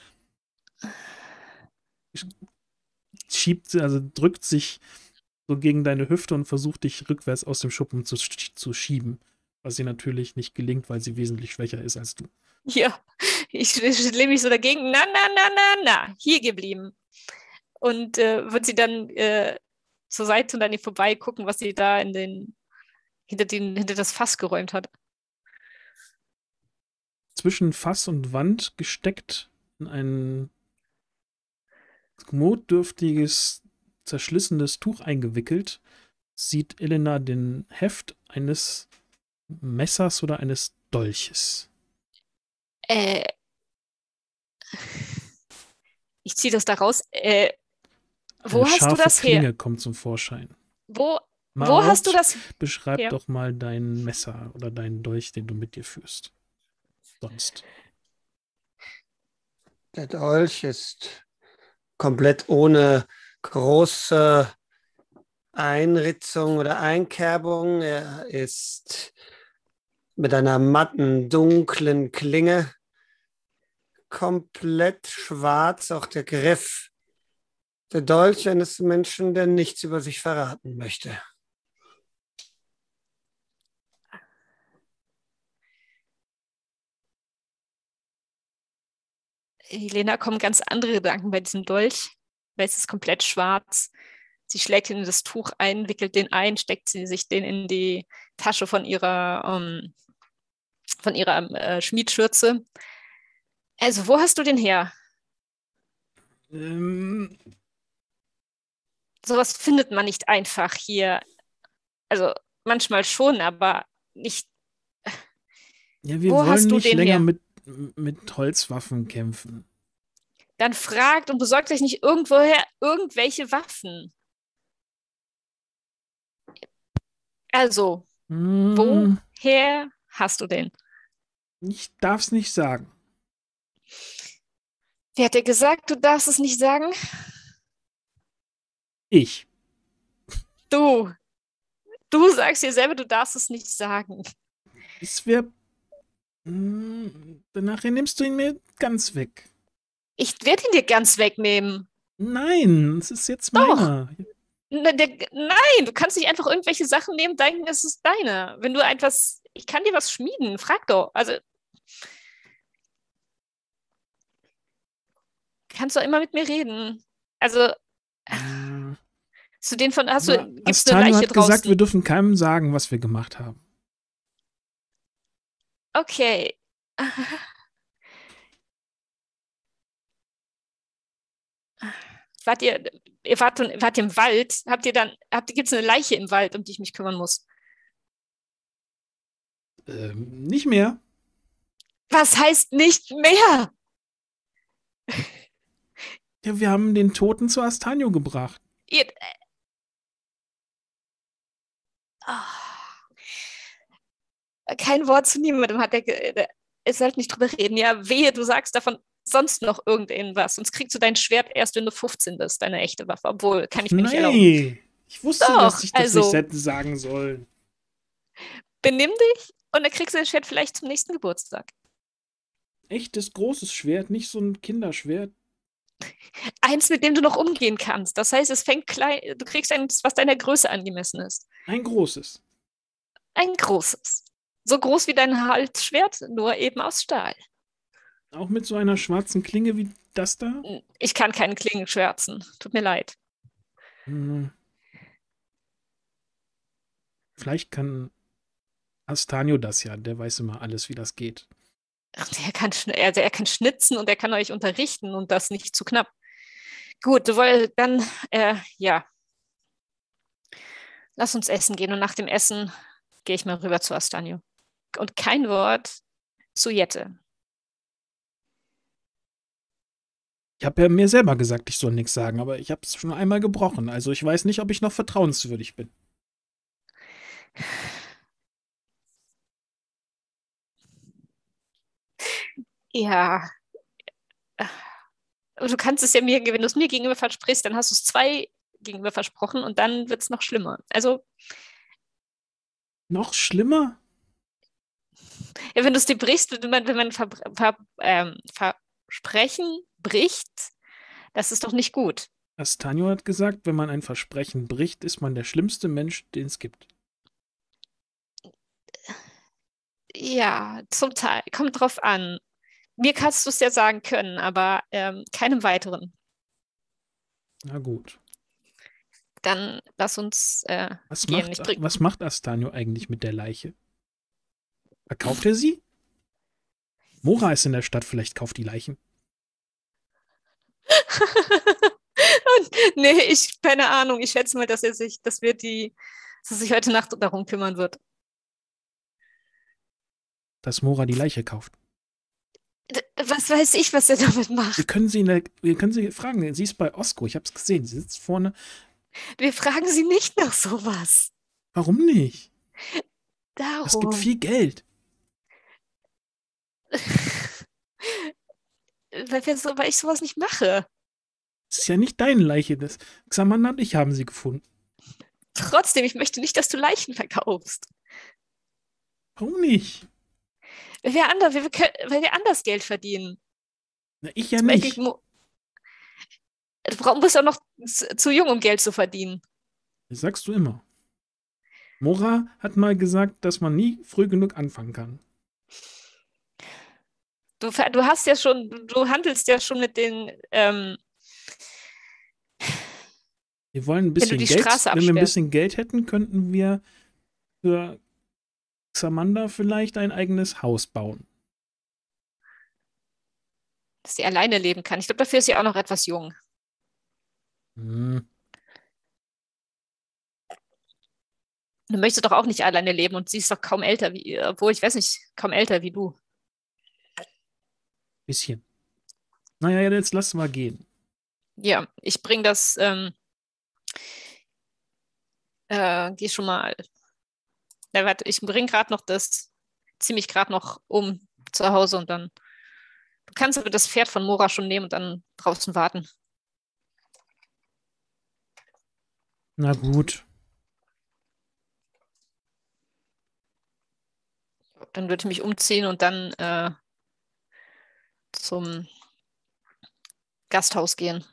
Schiebt, sie- also drückt sich so gegen deine Hüfte und versucht dich rückwärts aus dem Schuppen zu, zu schieben. Was ihr natürlich nicht gelingt, weil sie wesentlich schwächer ist als du. Ja, ich, ich lehne mich so dagegen. Na, na, na, na, na, hier geblieben. Und äh, wird sie dann äh, zur Seite und an ihr vorbei gucken, was sie da in den, hinter, den, hinter das Fass geräumt hat. Zwischen Fass und Wand gesteckt in ein notdürftiges, zerschlissenes Tuch eingewickelt, sieht Elena den Heft eines Messers oder eines Dolches. Äh, ich ziehe das da raus. Äh, wo Eine hast du das her? Klinge kommt zum Vorschein. Wo, wo Marot, hast du das? Beschreib Ja. doch mal dein Messer oder deinen Dolch, den du mit dir führst. Sonst. Der Dolch ist komplett ohne große Einritzung oder Einkerbung. Er ist mit einer matten, dunklen Klinge komplett schwarz, auch der Griff. Der Dolch eines Menschen, der nichts über sich verraten möchte. Helena kommen ganz andere Gedanken bei diesem Dolch, weil es ist komplett schwarz. Sie schlägt ihn in das Tuch ein, wickelt den ein, steckt sie sich den in die Tasche von ihrer, ähm, von ihrer äh, Schmiedschürze. Also, wo hast du den her? Ähm, Sowas findet man nicht einfach hier. Also, manchmal schon, aber nicht. ja, wir Wo hast wollen du nicht länger her? mit, mit Holzwaffen kämpfen. Dann fragt und besorgt euch nicht irgendwoher irgendwelche Waffen. Also, Hm, woher hast du den? Ich darf's nicht sagen. Wer hat dir gesagt, du darfst es nicht sagen? Ich. Du. Du sagst dir selber, du darfst es nicht sagen. Es wäre. Nachher nimmst du ihn mir ganz weg. Ich werde ihn dir ganz wegnehmen. Nein, es ist jetzt Doch. meiner. Na, der, nein, du kannst nicht einfach irgendwelche Sachen nehmen, denken, es ist deine. Wenn du etwas, ich kann dir was schmieden, frag doch. Also, kannst du immer mit mir reden. Also, Du den von, hast du, aber gibt's eine Leiche hat gesagt, wir draußen? dürfen keinem sagen, was wir gemacht haben. Okay. Wart ihr, ihr wart, wart ihr im Wald? Habt ihr dann, habt, gibt es eine Leiche im Wald, um die ich mich kümmern muss? Ähm, nicht mehr. Was heißt nicht mehr? Ja, wir haben den Toten zu Astanio gebracht. Ihr, Ah. Kein Wort zu niemandem hat er. der- Ihr sollt nicht drüber reden. Ja, wehe, du sagst davon sonst noch irgendwas. Sonst kriegst du dein Schwert erst, wenn du 15 bist, deine echte Waffe. Obwohl, kann ich mir nicht erlauben. Nee, ich wusste, Doch, dass ich das also- nicht hätte sagen sollen. Benimm dich und dann kriegst du das Schwert vielleicht zum nächsten Geburtstag. Echtes großes Schwert, nicht so ein Kinderschwert. Eins, mit dem du noch umgehen kannst. Das heißt, es fängt klein, du kriegst eins, was deiner Größe angemessen ist. Ein großes. Ein großes. So groß wie dein Halsschwert, nur eben aus Stahl. Auch mit so einer schwarzen Klinge wie das da? Ich kann keine Klingen schwärzen. Tut mir leid. Hm. Vielleicht kann Astanio das ja, der weiß immer alles, wie das geht. Ach, Der kann, schn- er, er kann schnitzen und er kann euch unterrichten und das nicht zu knapp. Gut, wolltest dann, äh, ja. Lass uns essen gehen und nach dem Essen gehe ich mal rüber zu Astanio. Und kein Wort zu Jette. Ich habe ja mir selber gesagt, ich soll nichts sagen, aber ich habe es schon einmal gebrochen. Also ich weiß nicht, ob ich noch vertrauenswürdig bin. Ja. Du kannst es ja mir, wenn du es mir gegenüber versprichst, dann hast du es zwei gegenüber versprochen und dann wird es noch schlimmer. Also, Noch schlimmer? ja, wenn du es dir brichst, wenn man, wenn man Ver Ver ähm, Versprechen bricht, das ist doch nicht gut. Astanio hat gesagt, wenn man ein Versprechen bricht, ist man der schlimmste Mensch, den es gibt. Ja, zum Teil. Kommt drauf an. Mir kannst du es ja sagen können, aber ähm, keinem weiteren. Na gut. Dann lass uns äh, Was gehen. Macht, was macht Astanio eigentlich mit der Leiche? Verkauft er sie? Mora ist in der Stadt, vielleicht kauft die Leichen. nee, ich, keine Ahnung. Ich schätze mal, dass er sich, dass wir die, dass er sich heute Nacht darum kümmern wird. Dass Mora die Leiche kauft. Was weiß ich, was er damit macht? Wir können sie, der, wir können sie fragen. Sie ist bei Osko. Ich habe es gesehen. Sie sitzt vorne. Wir fragen sie nicht nach sowas. Warum nicht? Darum. Es gibt viel Geld. weil, wir so, weil ich sowas nicht mache. Es ist ja nicht deine Leiche. Das Xamanda und ich haben sie gefunden. Trotzdem, ich möchte nicht, dass du Leichen verkaufst. Warum nicht? Weil wir, anders, wir, weil wir anders Geld verdienen. Na, ich ja Zum Beispiel nicht. Mo- Du musst auch noch zu, jung, um Geld zu verdienen. Das sagst du immer. Mora hat mal gesagt, dass man nie früh genug anfangen kann. Du, du hast ja schon, du handelst ja schon mit den, ähm, Wir wollen ein bisschen Geld. Wenn wir ein bisschen Geld hätten, könnten wir für Xamanda vielleicht ein eigenes Haus bauen. Dass sie alleine leben kann. Ich glaube, dafür ist sie auch noch etwas jung. Hm. Du möchtest doch auch nicht alleine leben und sie ist doch kaum älter wie, obwohl ich weiß nicht, kaum älter wie du. Bisschen. Naja, jetzt lass mal gehen. Ja, ich bringe das, ähm, äh, geh schon mal. Na, warte, ich bringe gerade noch das, ziemlich gerade noch um zu Hause und dann. Du kannst aber das Pferd von Mora schon nehmen und dann draußen warten. Na gut. Dann würde ich mich umziehen und dann äh, zum Gasthaus gehen.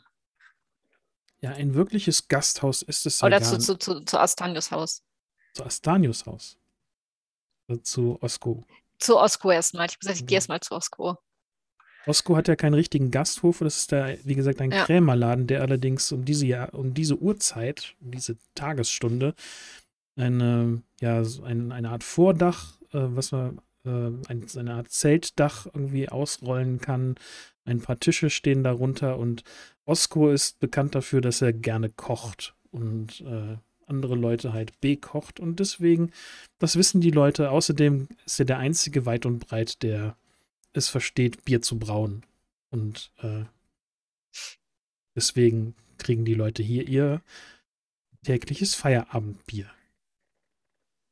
Ja, ein wirkliches Gasthaus ist es ja Oder gar zu, zu, zu, zu Astanius Haus. Zu Astanius Haus. Oder zu Osko. Zu Osko erstmal. Ich habe gesagt, ich Mhm. gehe erstmal zu Osko. Osko hat ja keinen richtigen Gasthof. Das ist da, wie gesagt, ein Ja. Krämerladen, der allerdings um diese, Jahr, um diese Uhrzeit, um diese Tagesstunde, eine, ja, ein, eine Art Vordach, äh, was man, äh, ein, eine Art Zeltdach irgendwie ausrollen kann. Ein paar Tische stehen darunter und Osko ist bekannt dafür, dass er gerne kocht und äh, andere Leute halt bekocht und deswegen, das wissen die Leute. Außerdem ist er der einzige weit und breit, der es versteht, Bier zu brauen. Und äh, deswegen kriegen die Leute hier ihr tägliches Feierabendbier.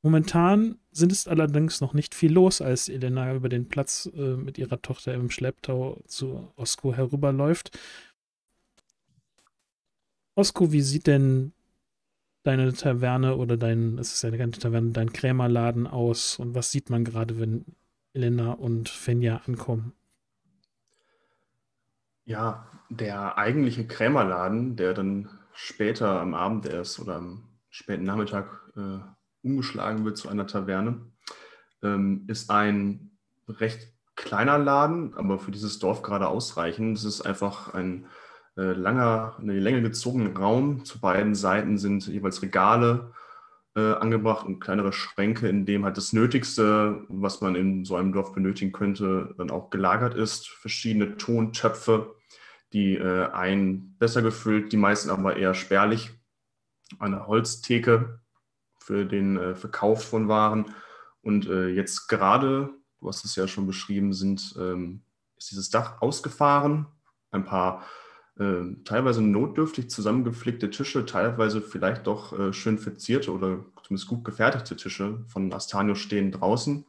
Momentan sind es allerdings noch nicht viel los, als Elena über den Platz äh, mit ihrer Tochter im Schlepptau zu Osko herüberläuft. Osko, wie sieht denn deine Taverne oder dein, es ist ja eine Taverne, dein Krämerladen aus und was sieht man gerade, wenn Elena und Fenja ankommen? Ja, der eigentliche Krämerladen, der dann später am Abend erst oder am späten Nachmittag äh, umgeschlagen wird zu einer Taverne, ähm, ist ein recht kleiner Laden, aber für dieses Dorf gerade ausreichend. Es ist einfach ein äh, langer, eine Länge gezogener Raum. Zu beiden Seiten sind jeweils Regale äh, angebracht und kleinere Schränke, in dem halt das Nötigste, was man in so einem Dorf benötigen könnte, dann auch gelagert ist. Verschiedene Tontöpfe, die äh, einen besser gefüllt, die meisten aber eher spärlich. Eine Holztheke für den äh, Verkauf von Waren. Und äh, jetzt gerade, du hast es ja schon beschrieben, sind, ähm, ist dieses Dach ausgefahren. Ein paar äh, teilweise notdürftig zusammengeflickte Tische, teilweise vielleicht doch äh, schön verzierte oder zumindest gut gefertigte Tische von Astanio stehen draußen.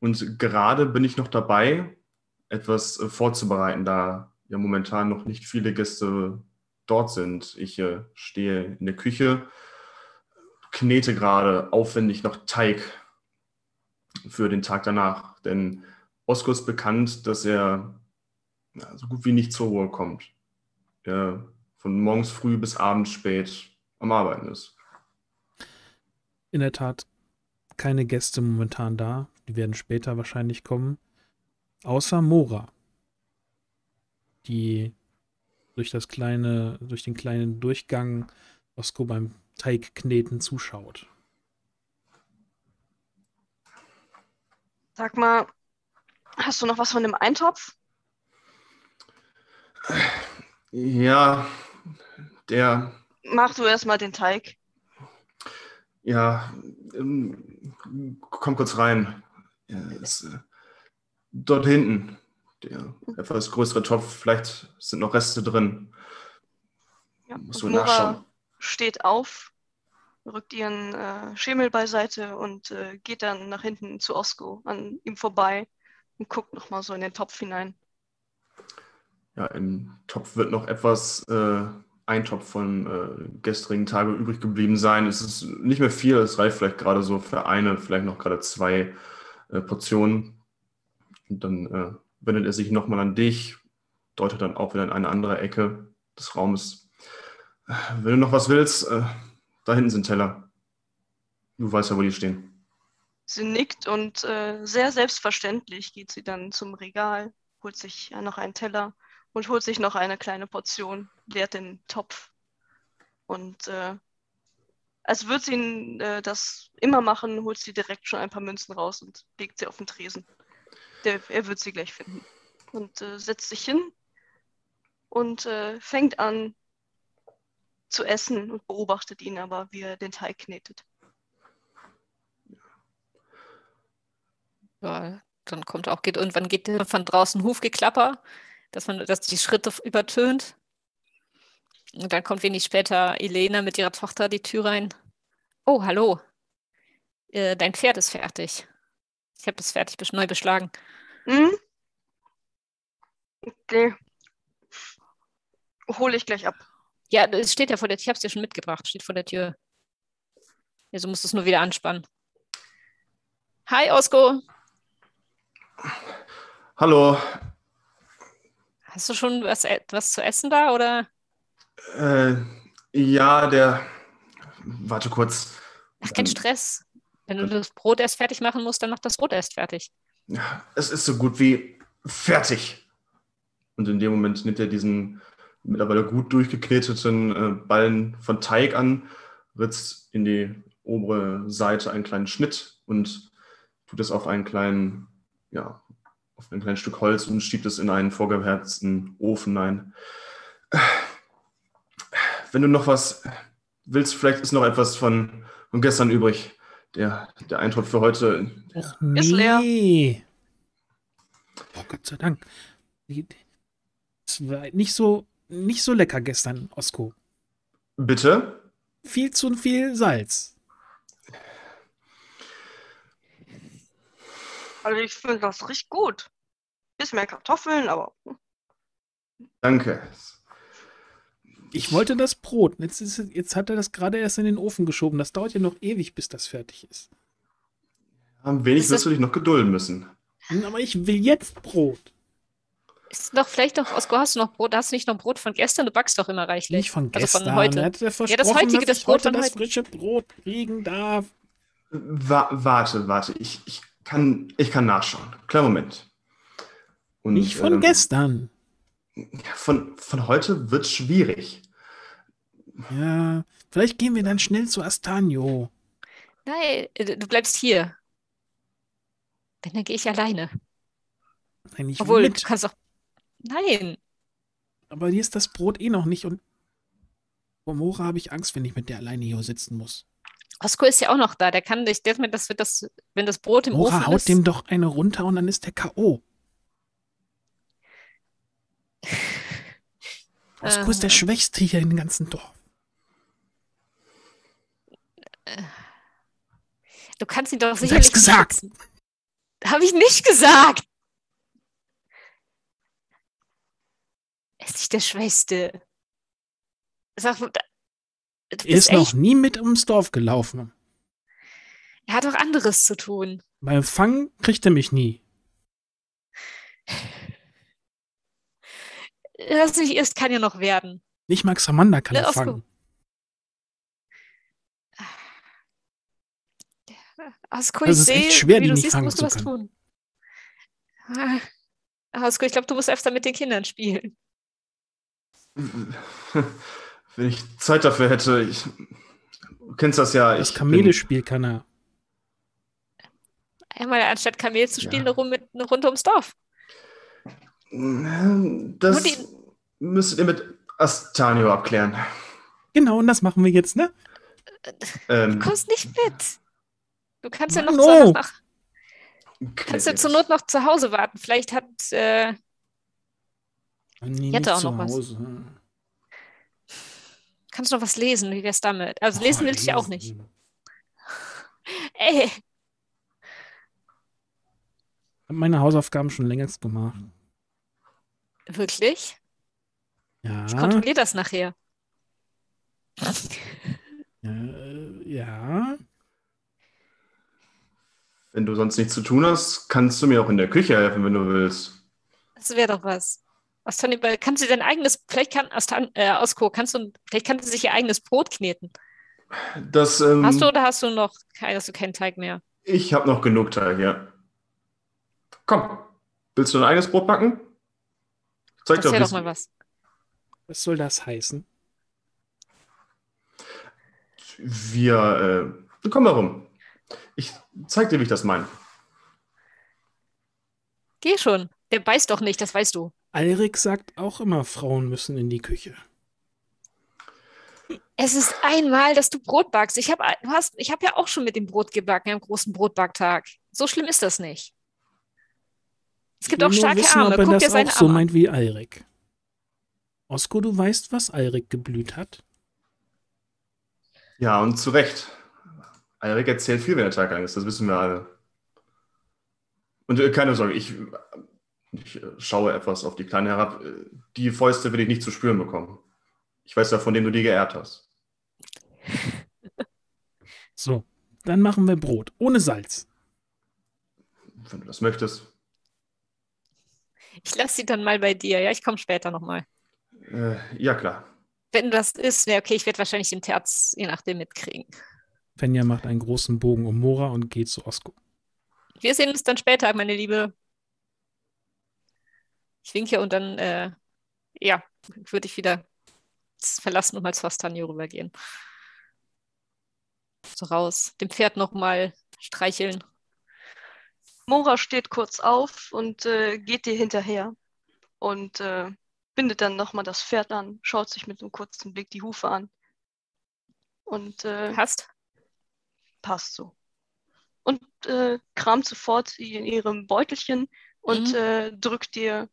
Und gerade bin ich noch dabei, etwas äh, vorzubereiten, da ja momentan noch nicht viele Gäste dort sind. Ich äh, stehe in der Küche, knete gerade aufwendig noch Teig für den Tag danach. Denn Osko ist bekannt, dass er ja, so gut wie nicht zur Ruhe kommt. Er von morgens früh bis abends spät am Arbeiten ist. In der Tat keine Gäste momentan da. Die werden später wahrscheinlich kommen. Außer Mora, die durch das kleine, durch den kleinen Durchgang Osko beim Teigkneten zuschaut. Sag mal, hast du noch was von dem Eintopf? Ja, der, Mach du erstmal den Teig. ja, ähm, komm kurz rein. Er ist äh, dort hinten. Der etwas größere Topf, vielleicht sind noch Reste drin. Ja, Musst du nachschauen. Nora steht auf, rückt ihren äh, Schemel beiseite und äh, geht dann nach hinten zu Osko an ihm vorbei und guckt nochmal so in den Topf hinein. Ja, im Topf wird noch etwas äh, Eintopf von äh, gestrigen Tage übrig geblieben sein. Es ist nicht mehr viel, es reicht vielleicht gerade so für eine, vielleicht noch gerade zwei äh, Portionen. Und dann äh, wendet er sich nochmal an dich, deutet dann auch wieder in eine andere Ecke des Raumes. Äh, Wenn du noch was willst, äh, da hinten sind Teller. Du weißt ja, wo die stehen. Sie nickt und sehr selbstverständlich geht sie dann zum Regal, holt sich noch einen Teller und holt sich noch eine kleine Portion, leert den Topf Und äh, als würde sie äh, das immer machen, holt sie direkt schon ein paar Münzen raus und legt sie auf den Tresen. Der, er wird sie gleich finden. Und äh, setzt sich hin und äh, fängt an zu essen und beobachtet ihn aber, wie er den Teig knetet. Ja, dann kommt auch, geht irgendwann geht von draußen Hufgeklapper, dass man, dass die Schritte übertönt. Und dann kommt wenig später Elena mit ihrer Tochter die Tür rein. Oh, hallo. Äh, dein Pferd ist fertig. Ich habe das fertig neu beschlagen. Hm? Okay. Hole ich gleich ab. Ja, es steht ja vor der Tür. Ich habe es dir schon mitgebracht. Steht vor der Tür. Also musst du es nur wieder anspannen. Hi, Osko. Hallo. Hast du schon was, e-, was zu essen da oder? Äh, ja, der. Warte kurz. Ach, kein Stress. Wenn du das Brot erst fertig machen musst, dann mach das Brot erst fertig. Ja, es ist so gut wie fertig. Und in dem Moment nimmt er diesen mittlerweile gut durchgekneteten äh, Ballen von Teig an, ritzt in die obere Seite einen kleinen Schnitt und tut es auf einen kleinen, ja, auf ein kleines Stück Holz und schiebt es in einen vorgeherzten Ofen ein. Wenn du noch was willst, vielleicht ist noch etwas von, von gestern übrig. Der, der Eintritt für heute. Och, Ist leer. nee. Oh, Gott sei Dank. Es war nicht so, nicht so lecker gestern, Osko. Bitte? Viel zu viel Salz. Also ich finde das richtig gut. Bisschen mehr Kartoffeln, aber Danke. Ich wollte das Brot. Jetzt, ist, jetzt hat er das gerade erst in den Ofen geschoben. Das dauert ja noch ewig, bis das fertig ist. Ein wenig Ist wirst das- du dich noch gedulden müssen. Hm, Aber ich will jetzt Brot. Ist noch vielleicht noch, Osko, hast du noch Brot? Hast du nicht noch Brot von gestern? Du backst doch immer reichlich. Nicht von Also gestern. von heute. Er ja versprochen, heutige, das ich Brot heute von das heute. frische Brot kriegen darf. Wa warte, warte. Ich, ich, kann, ich kann nachschauen. Kleinen Moment. Und, Nicht von ähm, gestern. Von, von heute wird schwierig. Ja, vielleicht gehen wir dann schnell zu Astanio. Nein, äh, du bleibst hier. Wenn, dann gehe ich alleine. Nein, ich Obwohl, du mit. kannst doch. Nein. Aber hier ist das Brot eh noch nicht und vor Mora habe ich Angst, wenn ich mit der alleine hier sitzen muss. Osko ist ja auch noch da. Der kann dich, der, das wird das, wenn das Brot im Mora Ofen haut ist. dem doch eine runter und dann ist der K.O. Osko ist der Äh. Schwächste hier im ganzen Dorf. Du kannst ihn doch hast sicherlich gesagt. beschützen. Habe ich nicht gesagt. Er ist nicht der Schwächste. Sag, du Er bist ist noch echt, nie mit ums Dorf gelaufen. er hat auch anderes zu tun. Beim Fangen kriegt er mich nie. Was nicht ist, kann ja noch werden. Nicht Max Amanda kann er fangen. Asko, Das ich ist echt sehe, schwer, wie die nicht siehst, fangen musst du zu was tun. Asko, ich glaube, du musst öfter mit den Kindern spielen. Wenn ich Zeit dafür hätte, ich. Du kennst das ja. Das Kamele-Spiel kann er. Einmal anstatt Kamel zu spielen, Ja. eine, Runde, eine Runde ums Dorf. bin- Das müsstet ihr mit Astanio abklären. Genau, und das machen wir jetzt, ne? Ähm, Du kommst nicht mit. Du kannst ja noch, Mann, zu, oh. nach, kannst ja zur Not noch zu Hause warten. Vielleicht hat, äh, Nee, nicht auch noch was. Kannst du noch was lesen. Wie wär's damit? Also Oh, lesen will ich ja auch nicht. Ey, Hab meine Hausaufgaben schon längst gemacht. wirklich? Ja. Ich kontrolliere das nachher. Äh, ja. Wenn du sonst nichts zu tun hast, kannst du mir auch in der Küche helfen, wenn du willst. Das wäre doch was. Astani, kannst du dein eigenes, vielleicht kann Astan, äh, Osko, kannst du, vielleicht kannst du sich ihr eigenes Brot kneten. Das, ähm, Hast du oder hast du noch, kein- hast du keinen Teig mehr? Ich habe noch genug Teig, ja. Komm, willst du ein eigenes Brot backen? Zeig dir auch doch mal was. Was soll das heißen? Wir, äh, komm mal rum. Ich zeig dir, wie ich das meine. Geh schon. Der beißt doch nicht, das weißt du. Alrik sagt auch immer, Frauen müssen in die Küche. Es ist einmal, dass du Brot backst. Ich habe hab ja auch schon mit dem Brot gebacken am großen Brotbacktag. So schlimm ist das nicht. Es gibt auch starke wissen, Arme. Ob er Guck das auch so Arme an. meint wie Alrik. Osko, du weißt, was Alrik geblüht hat? Ja, und zu Recht. Alrik erzählt viel, wenn der Tag lang ist, das wissen wir alle. Und äh, keine Sorge, ich, ich äh, schaue etwas auf die Kleine herab. Äh, Die Fäuste will ich nicht zu spüren bekommen. Ich weiß ja, von dem du die geehrt hast. So, dann machen wir Brot. Ohne Salz. Wenn du das möchtest. Ich lasse sie dann mal bei dir. Ja, ich komme später nochmal. Äh, ja, klar. Wenn das ist, ja, okay, ich werde wahrscheinlich den Terz je nachdem mitkriegen. Fenja macht einen großen Bogen um Mora und geht zu Osko. Wir sehen uns dann später, meine Liebe. Ich winke und dann, äh, ja, würde ich wieder verlassen und mal zu Astanio rübergehen. So raus, dem Pferd nochmal streicheln. Mora steht kurz auf und äh, geht dir hinterher und äh, bindet dann nochmal das Pferd an, schaut sich mit einem kurzen Blick die Hufe an und äh, Hast? passt so. Und äh, kramt sofort in ihrem Beutelchen und Mhm. äh, drückt dir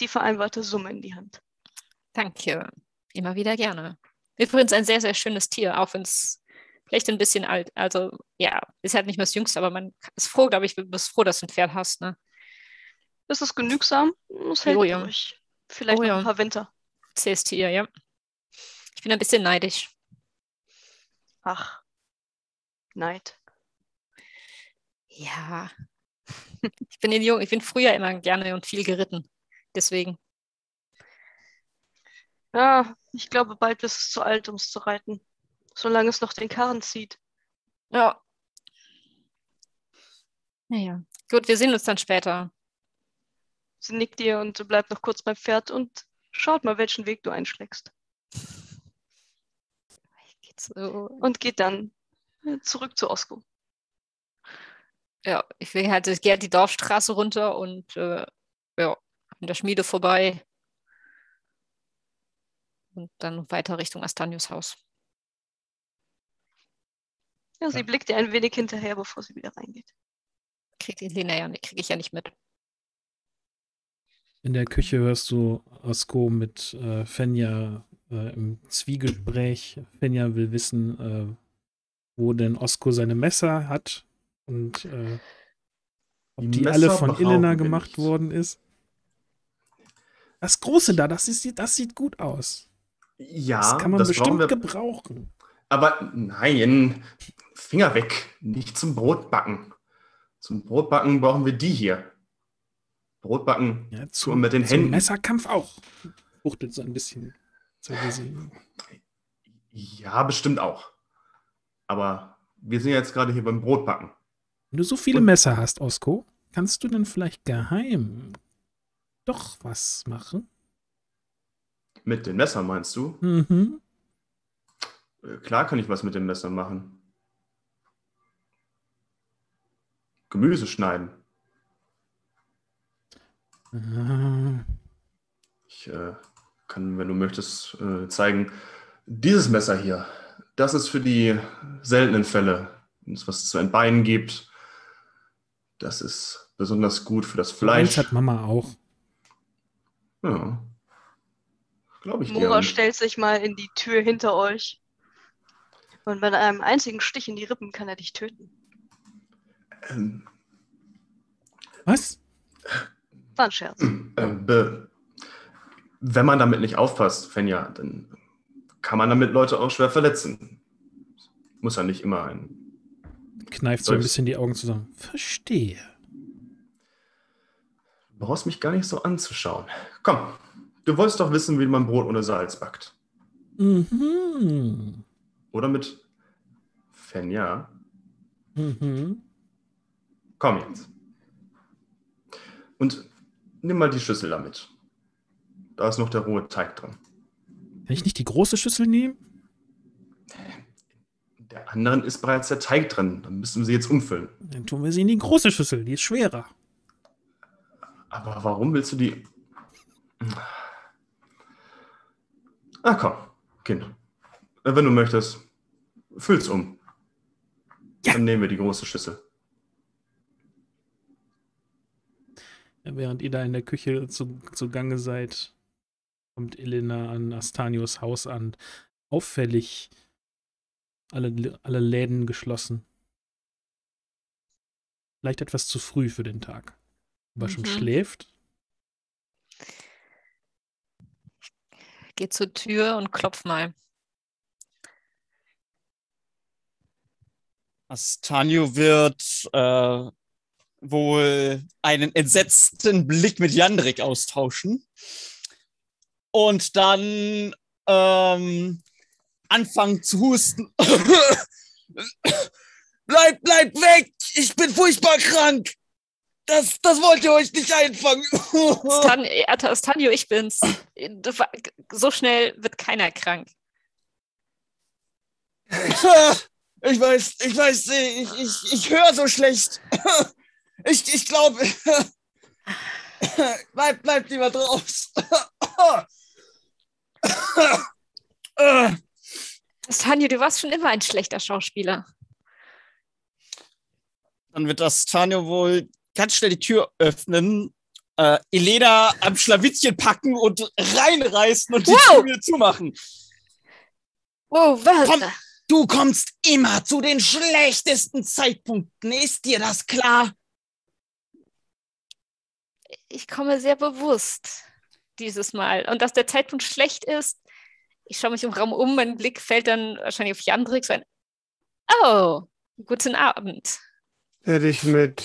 die vereinbarte Summe in die Hand. Danke. Immer wieder gerne. Übrigens ein sehr, sehr schönes Tier, auch wenn es vielleicht ein bisschen alt, also ja, ist halt nicht mehr das Jüngste, aber man ist froh, glaube ich, du bist froh, dass du ein Pferd hast, ne? Das ist genügsam, es hält Oh ja. durch. Vielleicht Oh noch ein paar Winter. Zähes Tier, ja. Ich bin ein bisschen neidisch. Ach, Neid. Ja. Ich bin in jung, ich bin früher immer gerne und viel geritten. Deswegen. Ja, ich glaube, bald bist du zu alt, um es zu reiten. Solange es noch den Karren zieht. Ja. Naja. Gut, wir sehen uns dann später. Sie nickt dir und bleibt noch kurz beim Pferd und schaut mal, welchen Weg du einschlägst. So. Und geht dann äh, zurück zu Osko. Ja, ich will halt, ich gehe halt die Dorfstraße runter und äh, ja, an der Schmiede vorbei. Und dann weiter Richtung Astanius Haus. Ja, sie blickt dir ein wenig hinterher, bevor sie wieder reingeht. Kriegt Lena ja nicht, kriege ich ja nicht mit. In der Küche hörst du Osko mit äh, Fenja äh, im Zwiegespräch. Fenja will wissen, äh, wo denn Osko seine Messer hat und äh, ob Die die, alle von wir gemacht nicht. worden ist. Das Große da, das, ist, das sieht gut aus. Ja, Das kann man das bestimmt gebrauchen. Aber nein, Finger weg, nicht zum Brotbacken. Zum Brotbacken brauchen wir die hier. Brotbacken Ja, zum, mit den zum Händen. Messerkampf auch. Fuchtelt so ein bisschen. So Ja, bestimmt auch. Aber wir sind ja jetzt gerade hier beim Brotbacken. Wenn du so viele Und- Messer hast, Osko, kannst du denn vielleicht geheim doch was machen? Mit den Messern meinst du? Mhm. Äh, Klar kann ich was mit dem Messer machen. Gemüse schneiden. Ah, Ich äh, kann, wenn du möchtest, äh, zeigen. Dieses Messer hier, das ist für die seltenen Fälle, wenn es was zu entbeinen gibt. Das ist besonders gut für das Fleisch. hat Mama auch. Ja. Glaube ich Mora gern. stellt sich mal in die Tür hinter euch. Und bei einem einzigen Stich in die Rippen kann er dich töten. Ähm, Was? War ein Scherz. ähm, be wenn man damit nicht aufpasst, Fenja, dann kann man damit Leute auch schwer verletzen. Muss ja nicht immer ein Kneift so ein bisschen die Augen zusammen. Verstehe. Du brauchst mich gar nicht so anzuschauen. Komm, du wolltest doch wissen, wie man Brot ohne Salz backt. Mhm. Oder mit Fenja. Mhm. Komm jetzt. Und nimm mal die Schüssel damit. Da ist noch der rohe Teig drin. Kann ich nicht die große Schüssel nehmen? der anderen ist bereits der Teig drin. Dann müssen wir sie jetzt umfüllen. Dann tun wir sie in die große Schüssel, die ist schwerer. Aber warum willst du die. Ah, komm, Kind. Wenn du möchtest, füll's um. Ja. Dann nehmen wir die große Schüssel. Während ihr da in der Küche zu, zugange seid, kommt Elena an Astanios Haus an. Auffällig alle, alle Läden geschlossen. Vielleicht etwas zu früh für den Tag. Aber schon Mhm. schläft. Geh zur Tür und klopf mal. Astanio wird äh, wohl einen entsetzten Blick mit Jandrik austauschen und dann ähm, anfangen zu husten. bleibt, bleibt weg! Ich bin furchtbar krank! Das, das wollt ihr euch nicht einfangen. Stan äh, Astanio, ich bin's. So schnell wird keiner krank. Ich weiß, ich weiß, ich, ich, ich höre so schlecht. Ich, ich glaube, bleibt, bleibt lieber draus. Astanio, du warst schon immer ein schlechter Schauspieler. Dann wird das Tanio wohl ganz schnell die Tür öffnen, äh, Elena am Schlawittchen packen und reinreißen und die Wow. Tür wieder zumachen. Wow, was? Komm. Du kommst immer zu den schlechtesten Zeitpunkten. Ist dir das klar? Ich komme sehr bewusst dieses Mal. Und dass der Zeitpunkt schlecht ist, ich schaue mich im Raum um, mein Blick fällt dann wahrscheinlich auf Jandrik, so ein Oh, guten Abend. der dich mit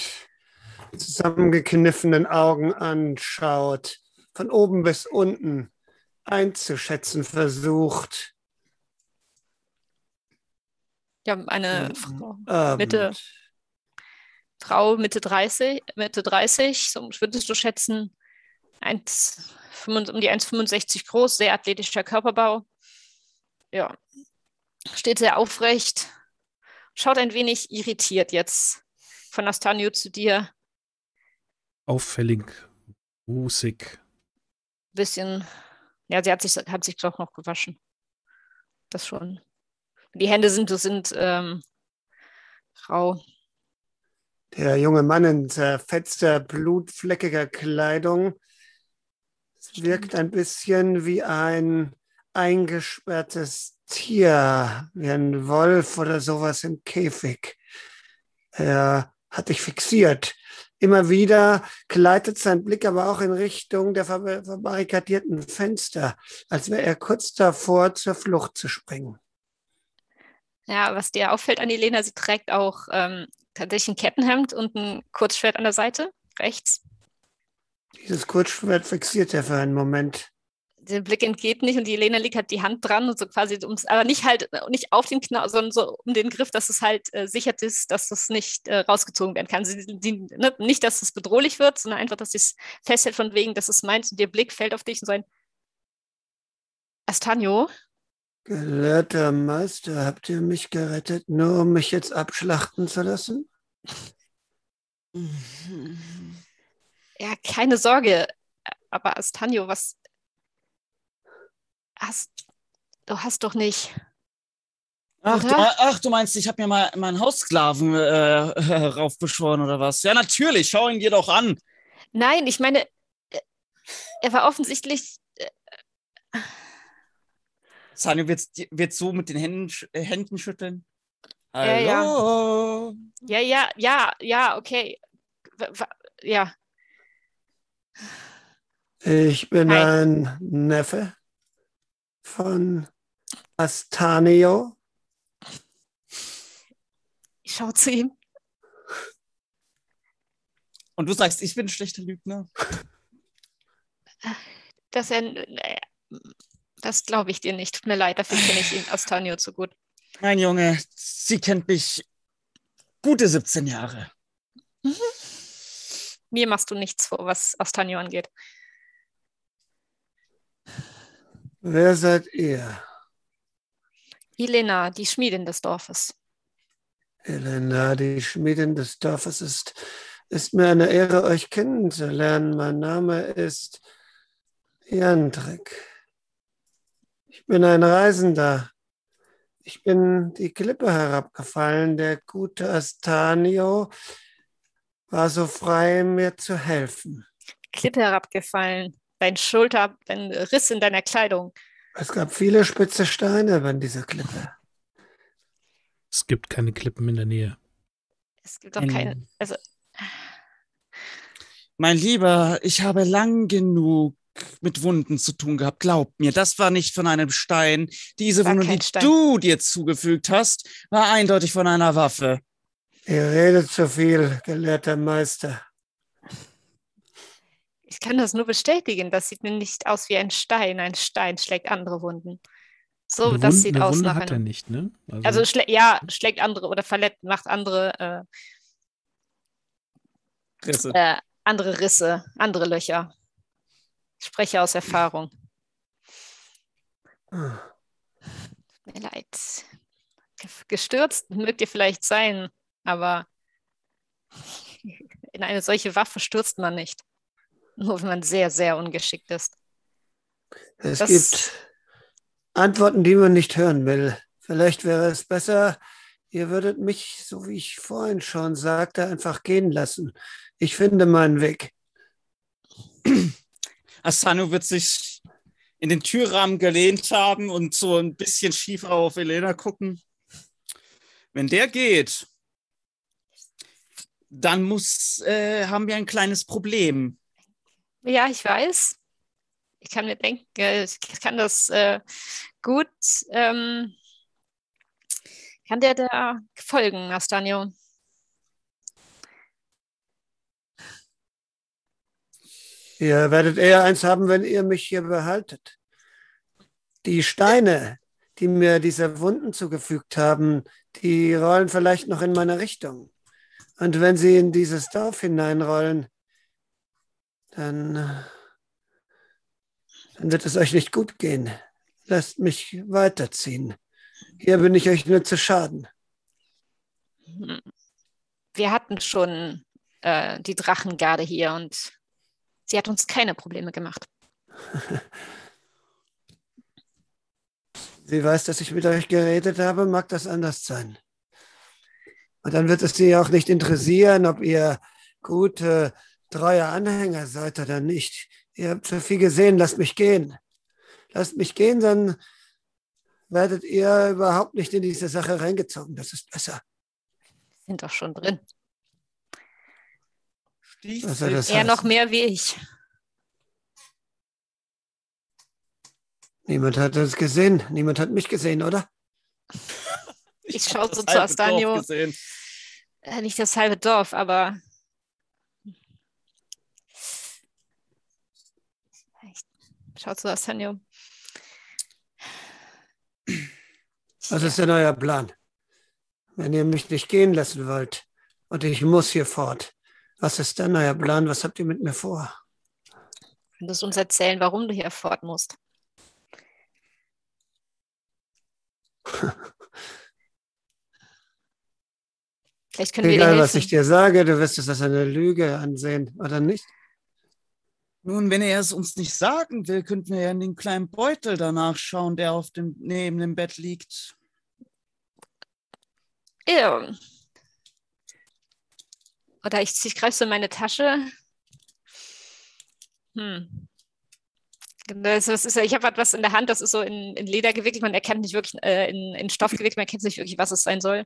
zusammengekniffenen Augen anschaut, von oben bis unten einzuschätzen versucht. Ja, eine Guten Frau. Mitte. Frau Mitte 30, Mitte 30, so würdest du schätzen, 1, um die 1,65 groß, sehr athletischer Körperbau. Ja, steht sehr aufrecht, schaut ein wenig irritiert jetzt von Astanio zu dir. Auffällig, rußig. Bisschen, ja, sie hat sich, hat sich doch noch gewaschen. Das schon. Die Hände sind, sind ähm, rau. Der junge Mann in zerfetzter, blutfleckiger Kleidung es wirkt ein bisschen wie ein eingesperrtes Tier, wie ein Wolf oder sowas im Käfig. Er hat dich fixiert. Immer wieder gleitet sein Blick aber auch in Richtung der ver- verbarrikadierten Fenster, als wäre er kurz davor, zur Flucht zu springen. Ja, was dir auffällt an Elena, sie trägt auch ähm, tatsächlich ein Kettenhemd und ein Kurzschwert an der Seite, rechts. Dieses Kurzschwert fixiert er für einen Moment. Der Blick entgeht nicht und die Elena liegt halt die Hand dran und so quasi ums, aber nicht halt nicht auf den Knau, sondern so um den Griff, dass es halt äh, sichert ist, dass das nicht äh, rausgezogen werden kann. Sie, die, ne, nicht, dass es bedrohlich wird, sondern einfach, dass sie es festhält von wegen, dass es meint und ihr Blick fällt auf dich und so ein Astanio, Gelehrter Meister, habt ihr mich gerettet, nur um mich jetzt abschlachten zu lassen? ja, keine Sorge, aber Astanio, was hast du hast doch nicht Ach, du, Oder? ach, du meinst, ich habe mir mal meinen Haussklaven äh, raufbeschworen oder was? Ja, natürlich, schau ihn dir doch an. Nein, ich meine, äh, er war offensichtlich. Sanyo wird, wird so mit den Händen, äh, Händen schütteln. Ja, ja. Hallo. Ja, ja, ja, ja, okay. Ja, Ich bin Hi. ein Neffe von Astanio. ich schaue zu ihm. Und du sagst, ich bin ein schlechter Lügner. Dass er. äh, Das glaube ich dir nicht. Tut mir leid, dafür kenne ich ihn Astanio zu gut. Mein Junge, sie kennt mich gute 17 Jahre. Mir machst du nichts vor, was Astanio angeht. Wer seid ihr? Elena, die Schmiedin des Dorfes. Elena, die Schmiedin des Dorfes ist, ist mir eine Ehre, euch kennenzulernen. Mein Name ist Jandrik. Ich bin ein Reisender. Ich bin die Klippe herabgefallen. Der gute Astanio war so frei, mir zu helfen. Klippe herabgefallen. Dein Schulter, dein Riss in deiner Kleidung. Es gab viele spitze Steine an dieser Klippe. Es gibt keine Klippen in der Nähe. Es gibt doch keine. Also, Mein Lieber, ich habe lang genug mit Wunden zu tun gehabt. Glaub mir, das war nicht von einem Stein. Diese Wunde, die Stein. du dir zugefügt hast, war eindeutig von einer Waffe. Ihr redet zu viel, gelehrter Meister. Ich kann das nur bestätigen. Das sieht mir nicht aus wie ein Stein. Ein Stein schlägt andere Wunden. So, Eine das Wund- sieht eine aus Wunde nach hat er einem. nicht, ne? Also, schlä ja, schlägt andere oder verletzt, macht andere, Risse. äh, äh, andere Risse, andere Löcher. Ich spreche aus Erfahrung. Ah, Tut mir leid. Ge- Gestürzt mögt ihr vielleicht sein, aber in eine solche Waffe stürzt man nicht. Nur wenn man sehr, sehr ungeschickt ist. Es Das- gibt Antworten, die man nicht hören will. Vielleicht wäre es besser, ihr würdet mich, so wie ich vorhin schon sagte, einfach gehen lassen. Ich finde meinen Weg. Asano wird sich in den Türrahmen gelehnt haben und so ein bisschen schief auf Elena gucken. Wenn der geht, dann muss, äh, haben wir ein kleines Problem. Ja, ich weiß. Ich kann mir denken, äh, ich kann das äh, gut. Ähm, kann der da folgen, Astanio? Ihr werdet eher eins haben, wenn ihr mich hier behaltet. Die Steine, die mir diese Wunden zugefügt haben, die rollen vielleicht noch in meine Richtung. Und wenn sie in dieses Dorf hineinrollen, dann, äh, dann wird es euch nicht gut gehen. Lasst mich weiterziehen. Hier bin ich euch nur zu schaden. Wir hatten schon äh, die Drachengarde hier und sie hat uns keine Probleme gemacht. Sie weiß, dass ich mit euch geredet habe, mag das anders sein. Und dann wird es sie auch nicht interessieren, ob ihr gute, treue Anhänger seid oder nicht. Ihr habt so viel gesehen, lasst mich gehen. Lasst mich gehen, dann werdet ihr überhaupt nicht in diese Sache reingezogen. Das ist besser. Sind doch schon drin. Also das Er heißt, noch mehr wie ich. Niemand hat das gesehen. Niemand hat mich gesehen, oder? Ich hab schaue so zu Astanio. Äh, nicht das halbe Dorf, aber. Ich schaue zu Astanio. Was ist denn euer Plan? Wenn ihr mich nicht gehen lassen wollt und ich muss hier fort, was ist dann euer Plan? Was habt ihr mit mir vor? Könntest du uns erzählen, warum du hier fort musst? Vielleicht können wir dir Egal, helfen. was ich dir sage, du wirst es als eine Lüge ansehen, oder nicht? Nun, wenn er es uns nicht sagen will, könnten wir ja in den kleinen Beutel danach schauen, der auf dem, neben dem Bett liegt. Ja. Oder ich, ich greife so in meine Tasche. Hm. Das, das ist, ich habe etwas in der Hand, das ist so in, in Leder gewickelt. Man erkennt nicht wirklich, äh, in, in Stoff gewickelt, man erkennt nicht wirklich, was es sein soll.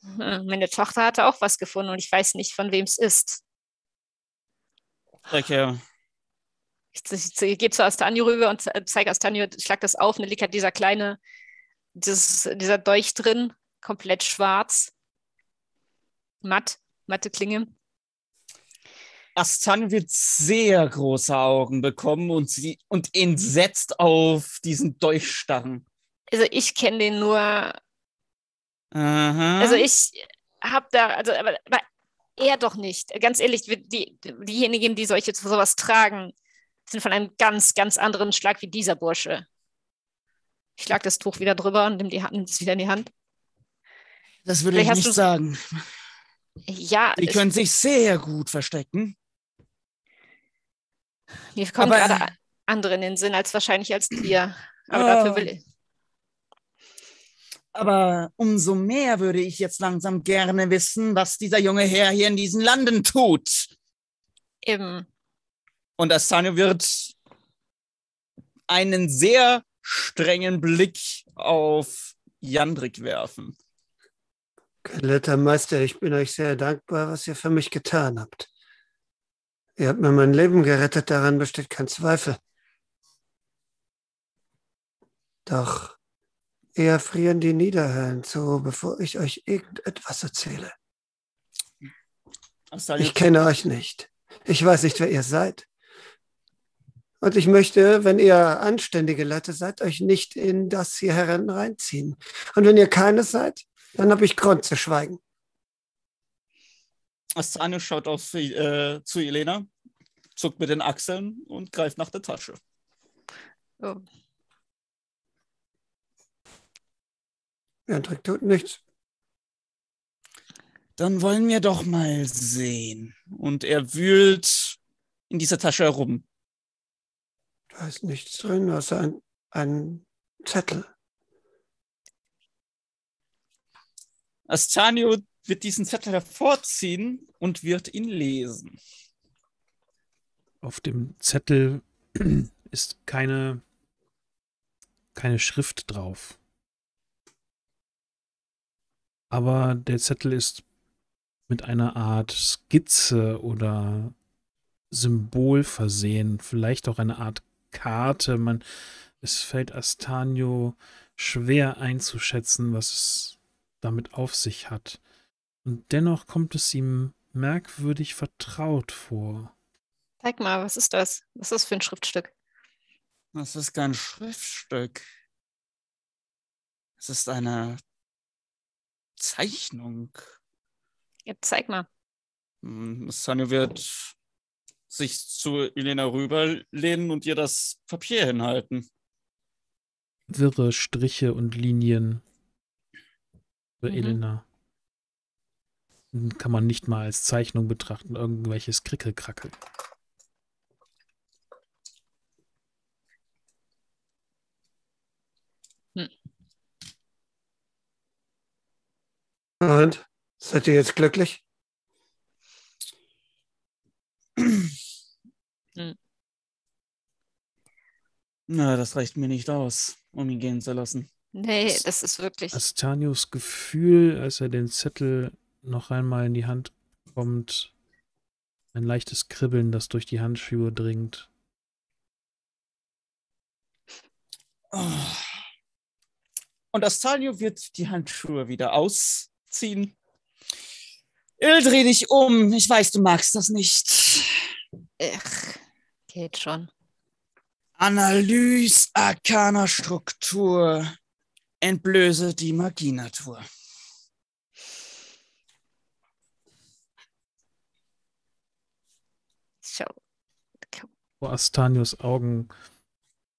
Hm, Meine Tochter hatte auch was gefunden und ich weiß nicht, von wem es ist. Strecke. Ich, ich, ich gehe zu Astanio rüber und ze- zeige Astanio, schlag das auf und da liegt halt dieser kleine, dieses, dieser Dolch drin, komplett schwarz. Matt, matte Klinge. Astan wird sehr große Augen bekommen und sie und entsetzt auf diesen Dolch starren. Also ich kenne den nur, Aha. also ich habe da, also aber, aber er doch nicht. Ganz ehrlich, die, diejenigen, die solche sowas tragen, sind von einem ganz, ganz anderen Schlag wie dieser Bursche. Ich schlag das Tuch wieder drüber und nimm, die Hand, nimm es wieder in die Hand. Das würde ich Vielleicht hast nicht du- sagen. Ja, Die können sich sehr gut verstecken. mir kommen aber- gerade andere in den Sinn als wahrscheinlich als dir. Aber Ah. dafür will ich. Aber umso mehr würde ich jetzt langsam gerne wissen, was dieser junge Herr hier in diesen Landen tut. Eben. Und Astanio wird einen sehr strengen Blick auf Jandrik werfen. Gelehrter Meister, ich bin euch sehr dankbar, was ihr für mich getan habt. Ihr habt mir mein Leben gerettet, daran besteht kein Zweifel. Doch eher frieren die Niederhöhlen zu, bevor ich euch irgendetwas erzähle. Ich kenne euch nicht. Ich weiß nicht, wer ihr seid. Und ich möchte, wenn ihr anständige Leute seid, euch nicht in das hier heran reinziehen. Und wenn ihr keine seid, dann habe ich Grund zu schweigen. Astanio schaut auf, äh, zu Elena, zuckt mit den Achseln und greift nach der Tasche. Oh. Jandrik tut nichts. Dann wollen wir doch mal sehen. Und er wühlt in dieser Tasche herum. Da ist nichts drin, außer ein, ein Zettel. Astanio wird diesen Zettel hervorziehen und wird ihn lesen. Auf dem Zettel ist keine, keine Schrift drauf. Aber der Zettel ist mit einer Art Skizze oder Symbol versehen, vielleicht auch eine Art Karte. Man, es fällt Astanio schwer einzuschätzen, was es damit auf sich hat. Und dennoch kommt es ihm merkwürdig vertraut vor. Zeig mal, was ist das? Was ist das für ein Schriftstück? Das ist kein Schriftstück. Es ist eine Zeichnung. Ja, zeig mal. Hm, Astanio wird sich zu Elena rüberlehnen und ihr das Papier hinhalten. wirre Striche und Linien für Mhm. Elena. Kann man nicht mal als Zeichnung betrachten, irgendwelches Krickelkrackel. Und? Seid ihr jetzt glücklich? Na, das reicht mir nicht aus, um ihn gehen zu lassen. Nee, das ist wirklich. Astanios Gefühl, als er den Zettel noch einmal in die Hand bekommt, ein leichtes Kribbeln, das durch die Handschuhe dringt. Oh. Und Astanio wird die Handschuhe wieder ausziehen. Il, dreh dich um. Ich weiß, du magst das nicht. Ach, geht schon. Analyse arkaner Struktur. Entblöße die Magienatur. Schau. Vor Astanios Augen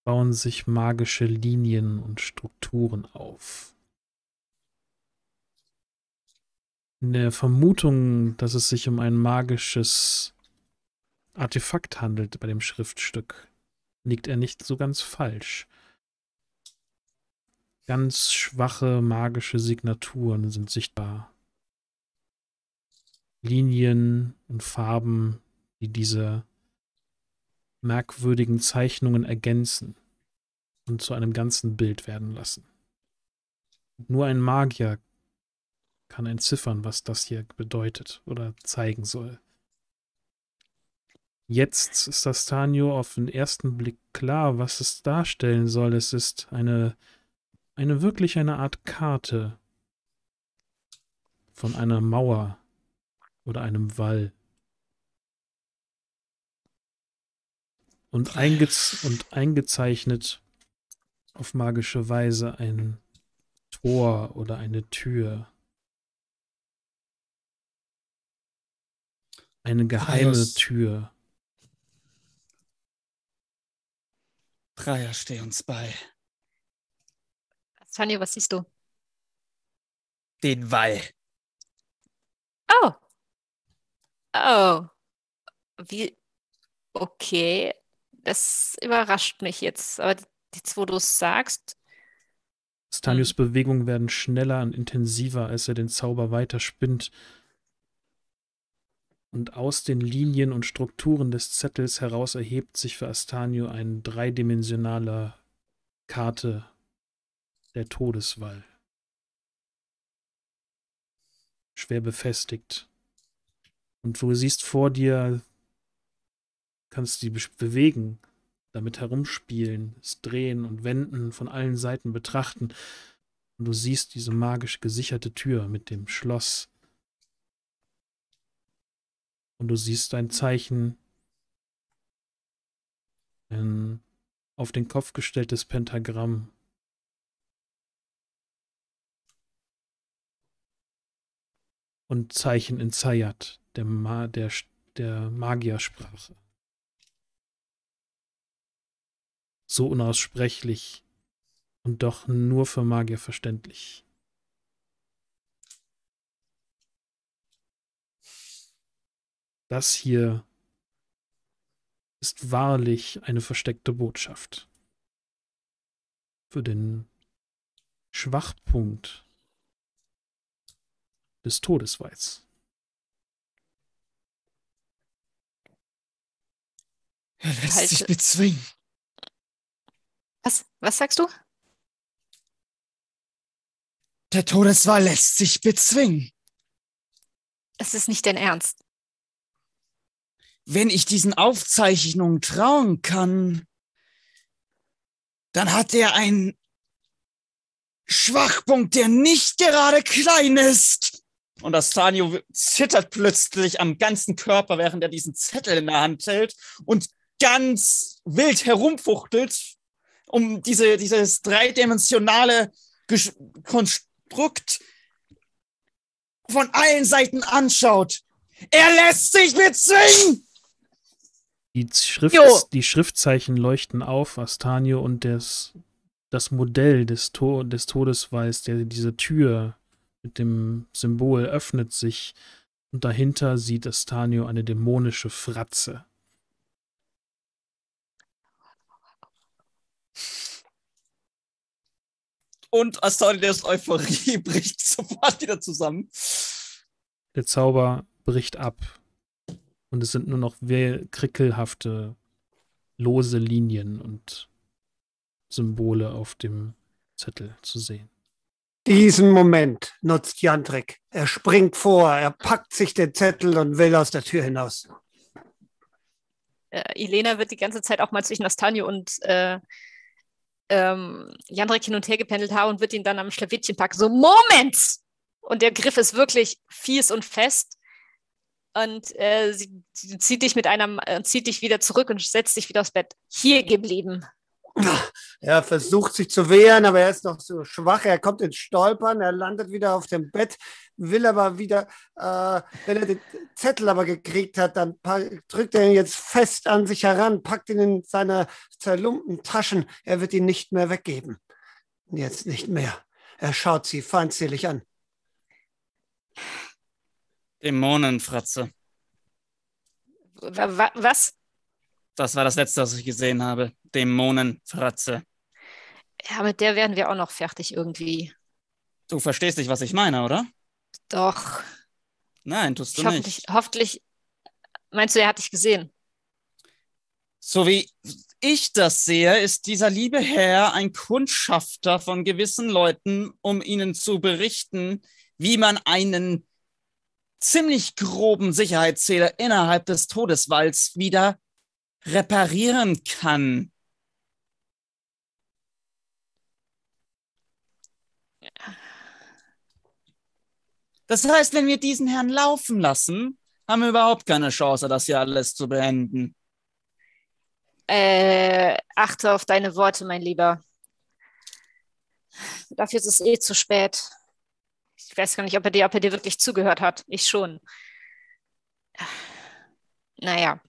bauen sich magische Linien und Strukturen auf. In der Vermutung, dass es sich um ein magisches Artefakt handelt bei dem Schriftstück, liegt er nicht so ganz falsch. Ganz schwache magische Signaturen sind sichtbar. Linien und Farben, die diese merkwürdigen Zeichnungen ergänzen und zu einem ganzen Bild werden lassen. Nur ein Magier kann entziffern, was das hier bedeutet oder zeigen soll. Jetzt ist Astanio auf den ersten Blick klar, was es darstellen soll. Es ist eine, eine wirklich eine Art Karte von einer Mauer oder einem Wall. Und, eingez und eingezeichnet auf magische Weise ein Tor oder eine Tür. Eine geheime Marius. Tür. Dreier, steh uns bei. Tanja, was siehst du? den Wall. Oh. Oh. Wie? Okay. Das überrascht mich jetzt. Aber jetzt, wo du es sagst. Stanius Bewegungen werden schneller und intensiver, als er den Zauber weiter spinnt. Und aus den Linien und Strukturen des Zettels heraus erhebt sich für Astanio ein dreidimensionaler Karte der Todeswall. Schwer befestigt. Und du siehst vor dir, kannst die bewegen, damit herumspielen, es drehen und wenden, von allen Seiten betrachten. Und du siehst diese magisch gesicherte Tür mit dem Schloss. Und du siehst ein Zeichen, ein auf den Kopf gestelltes Pentagramm und Zeichen in Zayat, der, Ma der, der Magiersprache. So unaussprechlich und doch nur für Magier verständlich. Das hier ist wahrlich eine versteckte Botschaft. Für den Schwachpunkt des Todesweiz. Er lässt Halte- sich bezwingen. Was? Was sagst du? Der Todeswall lässt sich bezwingen. Es ist nicht dein Ernst. Wenn ich diesen Aufzeichnungen trauen kann, dann hat er einen Schwachpunkt, der nicht gerade klein ist. Und Astanio zittert plötzlich am ganzen Körper, während er diesen Zettel in der Hand hält und ganz wild herumfuchtelt, um diese, dieses dreidimensionale Gesch Konstrukt von allen Seiten anschaut. Er lässt sich bezwingen! Die, Schrift, Jo. die Schriftzeichen leuchten auf, Astanio, und das, das Modell des, to des Todesweis, der, diese Tür mit dem Symbol öffnet sich und dahinter sieht Astanio eine dämonische Fratze. Und Astanios Euphorie bricht sofort wieder zusammen. Der Zauber bricht ab und es sind nur noch krickelhafte, lose Linien und Symbole auf dem Zettel zu sehen. Diesen Moment nutzt Jandrik. Er springt vor, er packt sich den Zettel und will aus der Tür hinaus. Äh, Elena wird die ganze Zeit auch mal zwischen Astanio und äh, ähm, Jandrek hin und her gependelt haben und wird ihn dann am Schlawittchen packen. So, Moment! Und der Griff ist wirklich fies und fest. Und äh, sie, zieht dich mit einer, äh, zieht dich wieder zurück und setzt dich wieder aufs Bett. Hier geblieben. Er versucht sich zu wehren, aber er ist noch so schwach. Er kommt ins Stolpern, er landet wieder auf dem Bett, will aber wieder, äh, wenn er den Zettel aber gekriegt hat, dann drückt er ihn jetzt fest an sich heran, packt ihn in seine zerlumpten Taschen. Er wird ihn nicht mehr weggeben. Jetzt nicht mehr. Er schaut sie feindselig an. Dämonenfratze. Wa- Was? Das war das letzte, was ich gesehen habe. Dämonenfratze. Ja, mit der werden wir auch noch fertig irgendwie. Du verstehst nicht, was ich meine, oder? Doch. Nein, tust du Ich hoffentlich, nicht. hoffentlich. Meinst du, er hat dich gesehen? So wie ich das sehe, ist dieser liebe Herr ein Kundschafter von gewissen Leuten, um ihnen zu berichten, wie man einen ziemlich groben Sicherheitszähler innerhalb des Todeswalls wieder reparieren kann. Das heißt, wenn wir diesen Herrn laufen lassen, haben wir überhaupt keine Chance, das hier alles zu beenden. Äh, achte auf deine Worte, mein Lieber. Dafür ist es eh zu spät. Ich weiß gar nicht, ob er dir, ob er dir wirklich zugehört hat. Ich schon. Naja.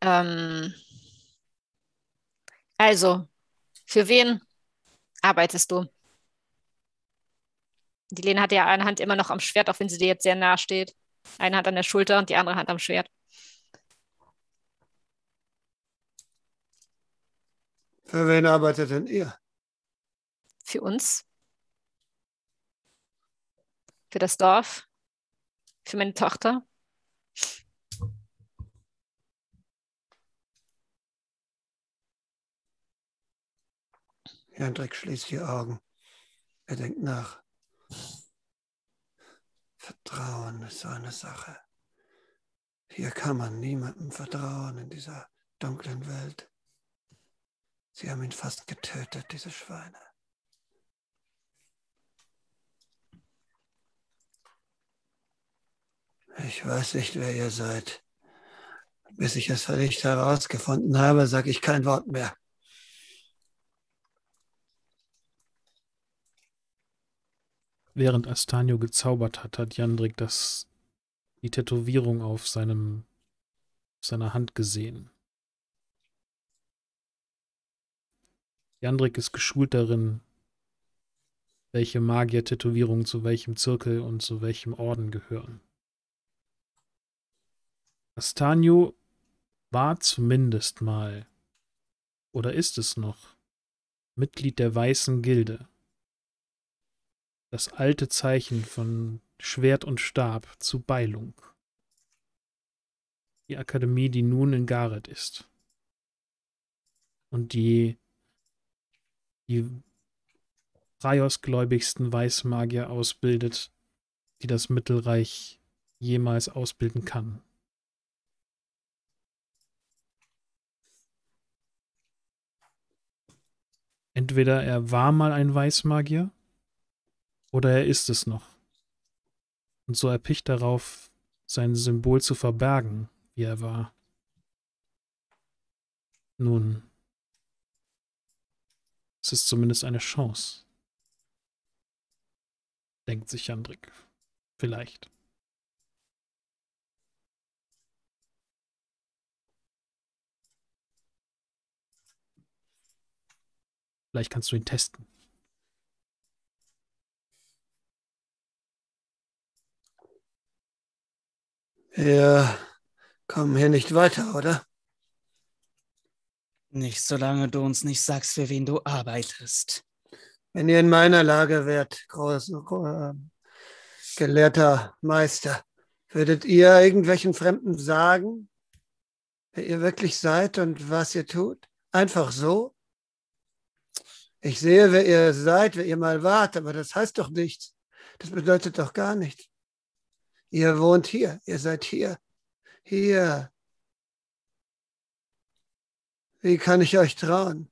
Ähm, also, für wen arbeitest du? Die Lena hat ja eine Hand immer noch am Schwert, auch wenn sie dir jetzt sehr nah steht. Eine Hand an der Schulter und die andere Hand am Schwert. Für wen arbeitet denn ihr? Für uns. Für das Dorf. Für meine Tochter. Hendrik schließt die Augen. Er denkt nach. Vertrauen ist so eine Sache. Hier kann man niemandem vertrauen in dieser dunklen Welt. Sie haben ihn fast getötet, diese Schweine. Ich weiß nicht, wer ihr seid. Bis ich es völlig herausgefunden habe, sage ich kein Wort mehr. Während Astanio gezaubert hat, hat Jandrik das, die Tätowierung auf seinem, auf seiner Hand gesehen. Jandrik ist geschult darin, welche Magier-Tätowierungen zu welchem Zirkel und zu welchem Orden gehören. Astanio war zumindest mal, oder ist es noch, Mitglied der Weißen Gilde das alte Zeichen von Schwert und Stab zu Beilung. Die Akademie, die nun in Gareth ist. Und die die Raios-gläubigsten Weißmagier ausbildet, die das Mittelreich jemals ausbilden kann. Entweder er war mal ein Weißmagier oder er ist es noch. Und so erpicht darauf, sein Symbol zu verbergen, wie er war. Nun, es ist zumindest eine Chance. Denkt sich Jandrik. Vielleicht. Vielleicht kannst du ihn testen. Wir kommen hier nicht weiter, oder? Nicht solange du uns nicht sagst, für wen du arbeitest. Wenn ihr in meiner Lage wärt, großer, äh, gelehrter Meister, würdet ihr irgendwelchen Fremden sagen, wer ihr wirklich seid und was ihr tut? Einfach so? Ich sehe, wer ihr seid, wer ihr mal wart, aber das heißt doch nichts. Das bedeutet doch gar nichts. Ihr wohnt hier, ihr seid hier, hier. Wie kann ich euch trauen?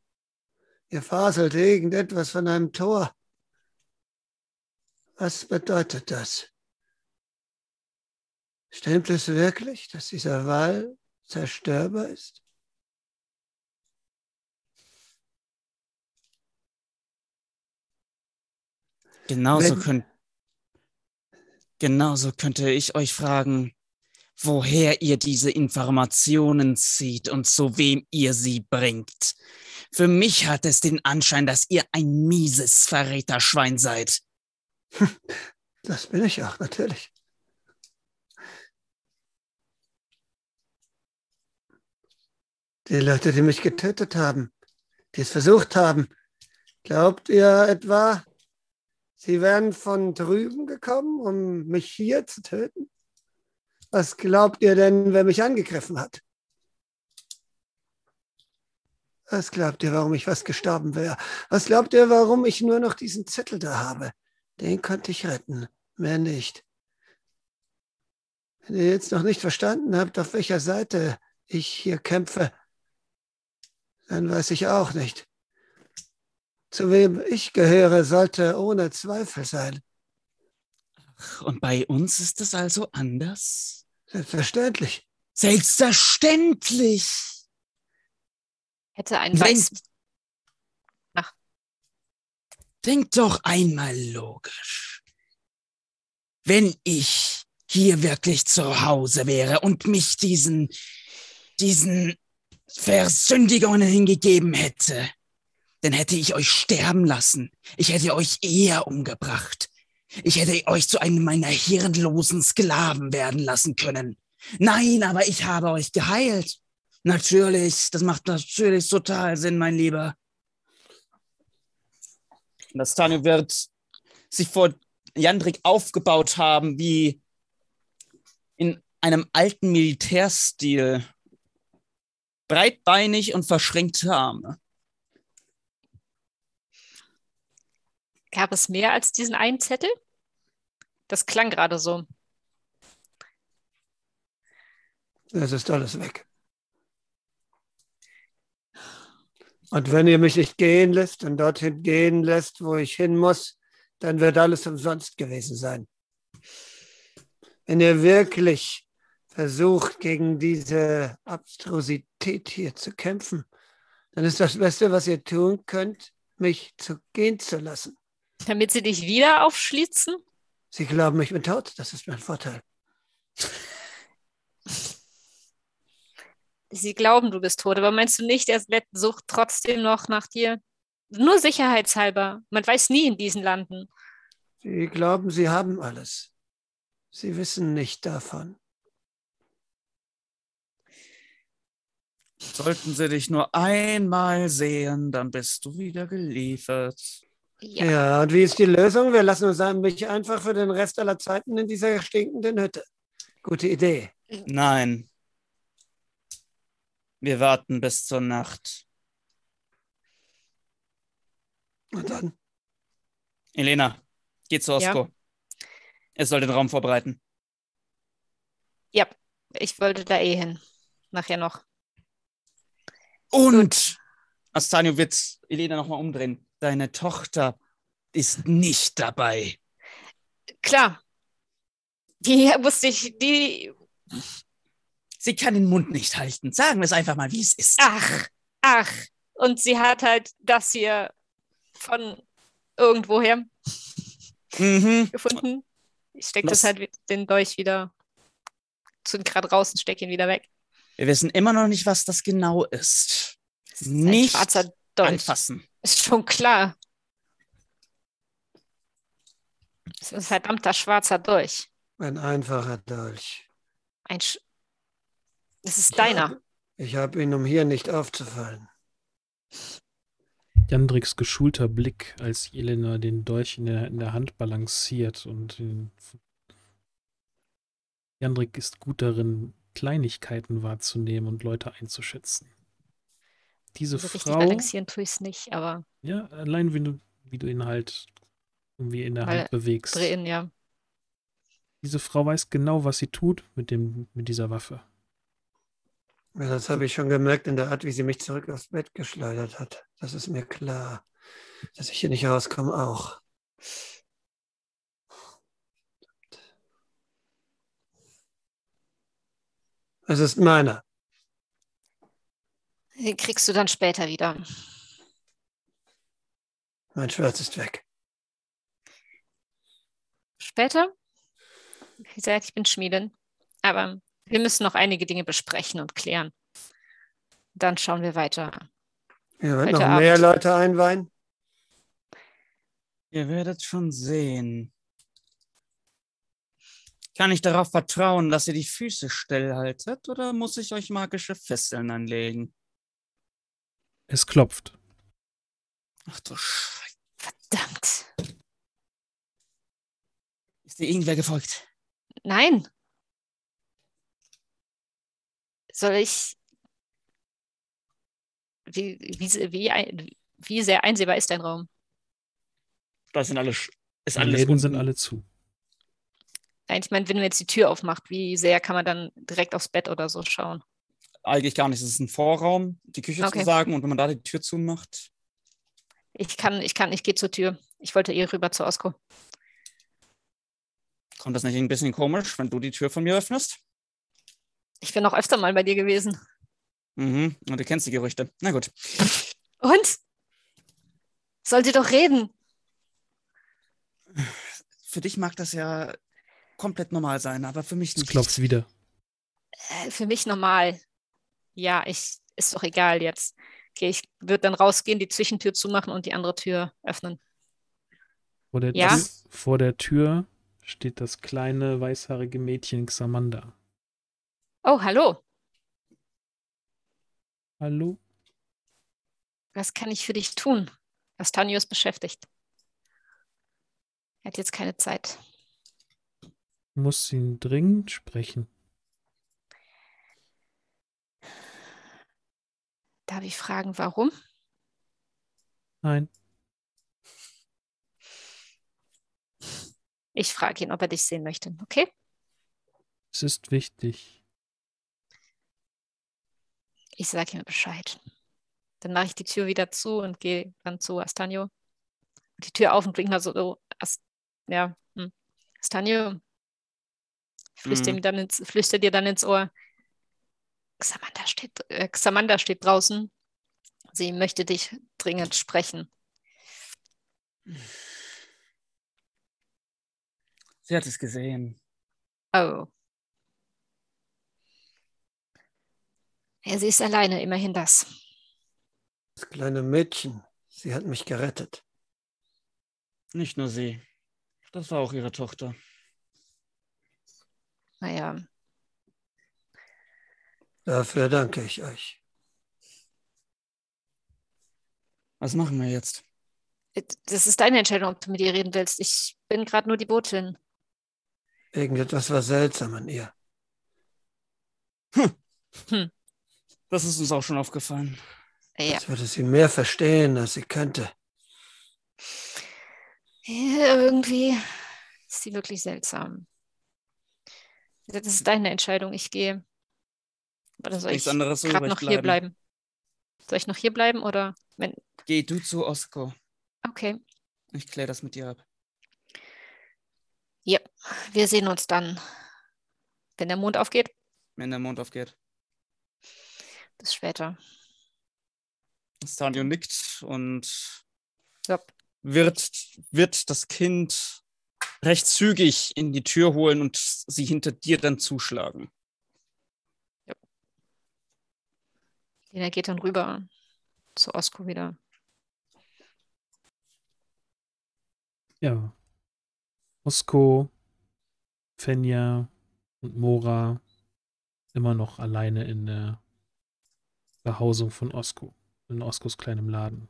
Ihr faselt irgendetwas von einem Tor. Was bedeutet das? Stimmt es wirklich, dass dieser Wall zerstörbar ist? Genauso könnt, Genauso könnte ich euch fragen, woher ihr diese Informationen zieht und zu wem ihr sie bringt. Für mich hat es den Anschein, dass ihr ein mieses Verräterschwein seid. Das bin ich auch, natürlich. Die Leute, die mich getötet haben, die es versucht haben, glaubt ihr etwa, Sie wären von drüben gekommen, um mich hier zu töten? Was glaubt ihr denn, wer mich angegriffen hat? Was glaubt ihr, warum ich fast gestorben wäre? Was glaubt ihr, warum ich nur noch diesen Zettel da habe? Den konnte ich retten, mehr nicht. Wenn ihr jetzt noch nicht verstanden habt, auf welcher Seite ich hier kämpfe, dann weiß ich auch nicht. Zu wem ich gehöre, sollte ohne Zweifel sein. Und bei uns ist es also anders? Selbstverständlich. Selbstverständlich. Hätte ein Weiß. Ach. Denk doch einmal logisch. Wenn ich hier wirklich zu Hause wäre und mich diesen, diesen Versündigungen hingegeben hätte, dann hätte ich euch sterben lassen. Ich hätte euch eher umgebracht. Ich hätte euch zu einem meiner hirnlosen Sklaven werden lassen können. Nein, aber ich habe euch geheilt. Natürlich, das macht natürlich total Sinn, mein Lieber. Das Tanio wird sich vor Jandrik aufgebaut haben wie in einem alten Militärstil. Breitbeinig und verschränkte Arme. Gab es mehr als diesen einen Zettel? Das klang gerade so. Es ist alles weg. Und wenn ihr mich nicht gehen lässt und dorthin gehen lässt, wo ich hin muss, dann wird alles umsonst gewesen sein. Wenn ihr wirklich versucht, gegen diese Abstrusität hier zu kämpfen, dann ist das Beste, was ihr tun könnt, mich zu gehen zu lassen. Damit sie dich wieder aufschlitzen? Sie glauben, ich bin tot. Das ist mein Vorteil. Sie glauben, du bist tot, aber meinst du nicht, er sucht trotzdem noch nach dir? Nur sicherheitshalber. Man weiß nie in diesen Landen. Sie glauben, sie haben alles. Sie wissen nicht davon. Sollten sie dich nur einmal sehen, dann bist du wieder geliefert. Ja. ja, und wie ist die Lösung? Wir lassen uns mich einfach für den Rest aller Zeiten in dieser stinkenden Hütte. Gute Idee. Nein. Wir warten bis zur Nacht. Und dann? Elena, geh zu Osko. Ja. Er soll den Raum vorbereiten. Ja, ich wollte da eh hin. Nachher noch. Und Astanio wird Elena nochmal umdrehen. Deine Tochter ist nicht dabei. Klar. Die wusste ich, die. Sie kann den Mund nicht halten. Sagen wir es einfach mal, wie es ist. Ach, ach. Und sie hat halt das hier von irgendwoher mhm. gefunden. Ich stecke das halt den Dolch wieder zu gerade raus und stecke ihn wieder weg. Wir wissen immer noch nicht, was das genau ist. ist nicht schwarzer Dolch. anfassen. Ist schon klar. Es ist ein verdammter schwarzer Dolch. Ein einfacher Dolch. Ein Sch Das ist deiner. Ich habe hab ihn, um hier nicht aufzufallen. Jandriks geschulter Blick, als Jelena den Dolch in der, in der Hand balanciert und Jandrik ist gut darin, Kleinigkeiten wahrzunehmen und Leute einzuschätzen. Diese also Frau. balancieren tue ich es nicht, aber. Ja, allein wie du, wie du ihn halt irgendwie in der Hand bewegst. Drehen, ja. Diese Frau weiß genau, was sie tut mit, dem, mit dieser Waffe. Ja, das habe ich schon gemerkt in der Art, wie sie mich zurück aufs Bett geschleudert hat. Das ist mir klar. Dass ich hier nicht rauskomme, auch. Es ist meiner. Den kriegst du dann später wieder. Mein Schwert ist weg. Später? Wie gesagt, ich bin Schmiedin. Aber wir müssen noch einige Dinge besprechen und klären. Dann schauen wir weiter. Ihr werdet noch mehr Abend. Leute einweihen? Ihr werdet schon sehen. Kann ich darauf vertrauen, dass ihr die Füße stillhaltet oder muss ich euch magische Fesseln anlegen? Es klopft. Ach du Scheiße. Verdammt. Ist dir irgendwer gefolgt? Nein. Soll ich. Wie, wie, wie, wie sehr einsehbar ist dein Raum? Da sind alle. Ist die alles Läden sind alle zu. Ich meine, wenn man jetzt die Tür aufmacht, wie sehr kann man dann direkt aufs Bett oder so schauen? Eigentlich gar nicht. Es ist ein Vorraum, die Küche okay. zu sagen. Und wenn man da die Tür zumacht. Ich kann, ich kann, ich gehe zur Tür. Ich wollte eh rüber zu Osko. Kommt das nicht ein bisschen komisch, wenn du die Tür von mir öffnest? Ich bin noch öfter mal bei dir gewesen. Mhm, und du kennst die Gerüchte. Na gut. Und? Soll sie doch reden. Für dich mag das ja komplett normal sein, aber für mich nicht. Klopft wieder. Äh, für mich normal ja, ich, ist doch egal jetzt. Okay, ich würde dann rausgehen, die Zwischentür zumachen und die andere Tür öffnen. Vor der, Ja. Tür, vor der Tür steht das kleine weißhaarige Mädchen Xamanda. Oh, hallo. Hallo? Was kann ich für dich tun? Astanio ist beschäftigt. Er hat jetzt keine Zeit. Muss ihn dringend sprechen. Darf ich fragen, warum? Nein, Ich frage ihn, ob er dich sehen möchte. Okay? es ist wichtig. Ich sage ihm Bescheid. Dann mache ich die Tür wieder zu und gehe dann zu Astanio. Die Tür auf und bringe mal so, so Ast ja, hm. Astanio. Ich flüstere Mhm. flüster dir dann ins Ohr. Xamanda steht, äh, Xamanda steht draußen. Sie möchte dich dringend sprechen. Sie hat es gesehen. Oh. Ja, sie ist alleine, immerhin das. Das kleine Mädchen, sie hat mich gerettet. Nicht nur sie. Das war auch ihre Tochter. Naja, Dafür danke ich euch. Was machen wir jetzt? das ist deine Entscheidung, ob du mit ihr reden willst. Ich bin gerade nur die Botin. Irgendetwas war seltsam an ihr. Das ist uns auch schon aufgefallen. Ja. Als würde sie mehr verstehen, als sie könnte. ja, irgendwie ist sie wirklich seltsam. Das ist deine Entscheidung. Ich gehe. Oder soll Nichts ich anderes gerade noch hier bleiben. bleiben? Soll ich noch hier bleiben oder wenn? Geh du zu Osko. Okay, Ich kläre das mit dir ab. wir sehen uns dann, wenn der Mond aufgeht. Wenn der Mond aufgeht. Bis später. Stanio nickt und Ja. wird, wird das Kind recht zügig in die Tür holen und sie hinter dir dann zuschlagen. Lena geht dann rüber zu Osko wieder. Ja. Osko, Fenja und Mora immer noch alleine in der Behausung von Osko, in Oskos kleinem Laden.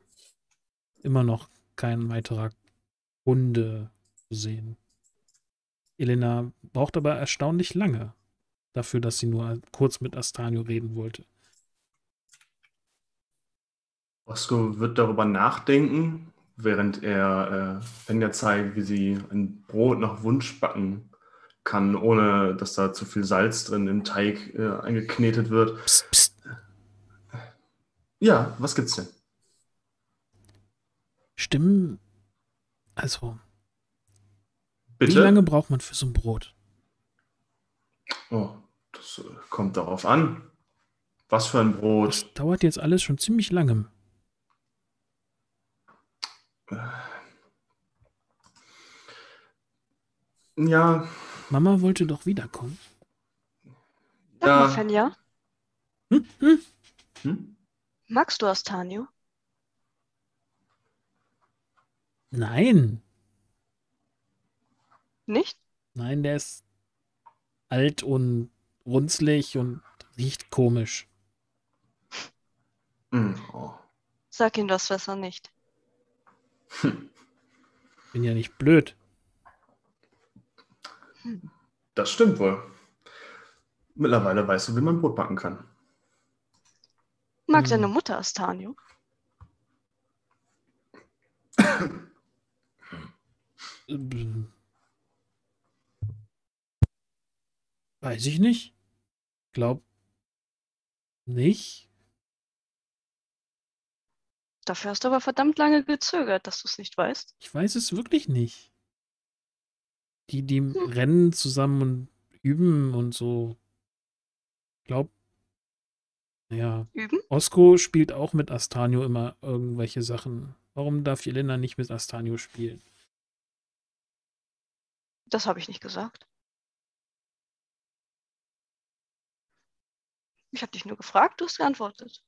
Immer noch kein weiterer Kunde zu sehen. Elena braucht aber erstaunlich lange dafür, dass sie nur kurz mit Astanio reden wollte. Osko wird darüber nachdenken, während er äh, Fenja zeigt, wie sie ein Brot nach Wunsch backen kann, ohne dass da zu viel Salz drin im Teig äh, eingeknetet wird. Psst, psst. Ja, was gibt's denn? Stimmen. Also, Bitte? wie lange braucht man für so ein Brot? Oh, das äh, kommt darauf an. Was für ein Brot? Das dauert jetzt alles schon ziemlich lange. Ja, Mama wollte doch wiederkommen. Sag Ja. mal, Fenja, Hm? Hm? hm? magst du Astanio? Nein. Nicht? Nein, der ist alt und runzlig und riecht komisch. Hm, oh. Sag ihm das besser nicht. Bin ja nicht blöd. Das stimmt wohl. Mittlerweile weißt du, wie man Brot backen kann. Mag Hm. deine Mutter Astanio? Weiß ich nicht. Glaub nicht. Dafür hast du aber verdammt lange gezögert, dass du es nicht weißt. Ich weiß es wirklich nicht. Die, die rennen zusammen und üben und so. Glaub. Ja. Üben? Osko spielt auch mit Astanio immer irgendwelche Sachen. Warum darf Jelena nicht mit Astanio spielen? Das habe ich nicht gesagt. Ich habe dich nur gefragt, du hast geantwortet.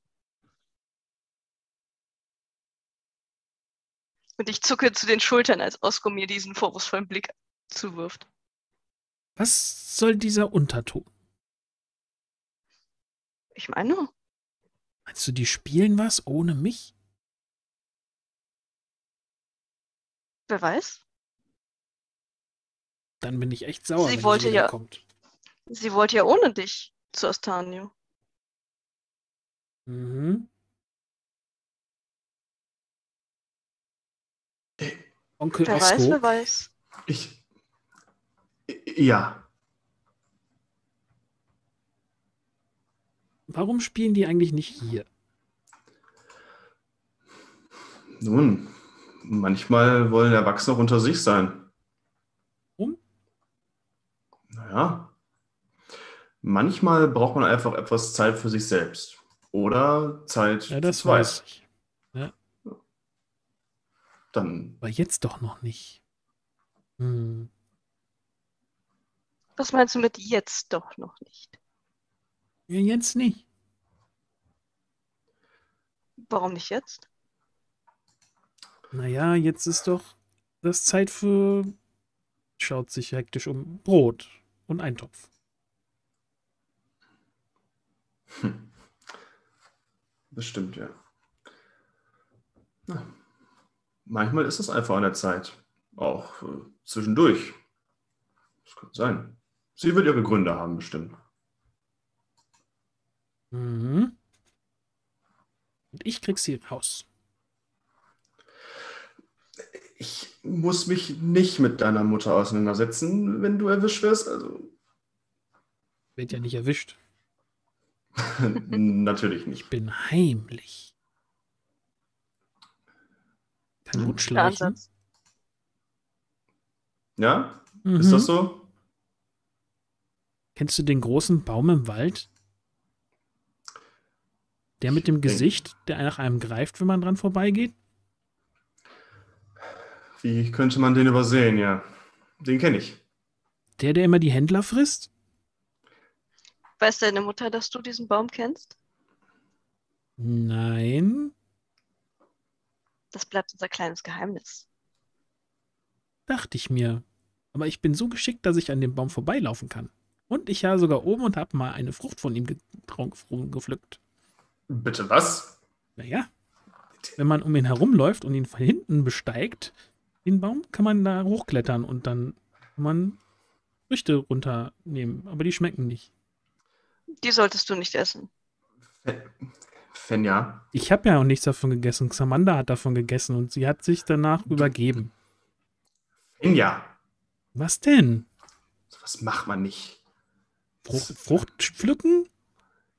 Und ich zucke zu den Schultern, als Osko mir diesen vorwurfsvollen Blick zuwirft. Was soll dieser Unterton? Ich meine, Meinst du, die spielen was ohne mich? wer weiß? Dann bin ich echt sauer, Sie wenn wollte sie ja- wiederkommt. Sie wollte ja ohne dich zu Astanio. Mhm. Äh, Onkel Wer weiß, Osko, wer weiß. Ich. Ja. warum spielen die eigentlich nicht hier? Nun, manchmal wollen Erwachsene auch unter sich sein. Warum? Naja. Manchmal braucht man einfach etwas Zeit für sich selbst. Oder Zeit Ja, das zu zweit. weiß ich. Dann Aber jetzt doch noch nicht. Hm. Was meinst du mit jetzt doch noch nicht? Ja, jetzt nicht. Warum nicht jetzt? Naja, jetzt ist doch das Zeit für. Schaut sich hektisch um Brot und Eintopf. Hm. Bestimmt, ja. Na, manchmal ist es einfach an der Zeit. Auch äh, zwischendurch. Das könnte sein. Sie wird ihre Gründe haben, bestimmt. Mhm. Und ich krieg sie raus. Ich muss mich nicht mit deiner Mutter auseinandersetzen, wenn du erwischt wirst. Also, Wird ja nicht erwischt. natürlich nicht. Ich bin heimlich. Kann gut Der schleichen. Ansatz. Ja? Mhm. Ist das so? Kennst du den großen Baum im Wald? Der mit dem Gesicht, der nach einem greift, wenn man dran vorbeigeht? Wie könnte man den übersehen, ja? Den kenne ich. Der, der immer die Händler frisst? Weiß deine Mutter, dass du diesen Baum kennst? Nein. Das bleibt unser kleines Geheimnis. Dachte ich mir. Aber ich bin so geschickt, dass ich an dem Baum vorbeilaufen kann. Und ich war sogar oben und habe mal eine Frucht von ihm getrunken, gepflückt. Bitte was? Naja, wenn man um ihn herumläuft und ihn von hinten besteigt, den Baum, kann man da hochklettern und dann kann man Früchte runternehmen. Aber die schmecken nicht. Die solltest du nicht essen. Fe- Fenja, Ich habe ja auch nichts davon gegessen. Xamanda hat davon gegessen und sie hat sich danach übergeben. Fenja, Was denn? sowas macht man nicht. Frucht, Frucht pflücken?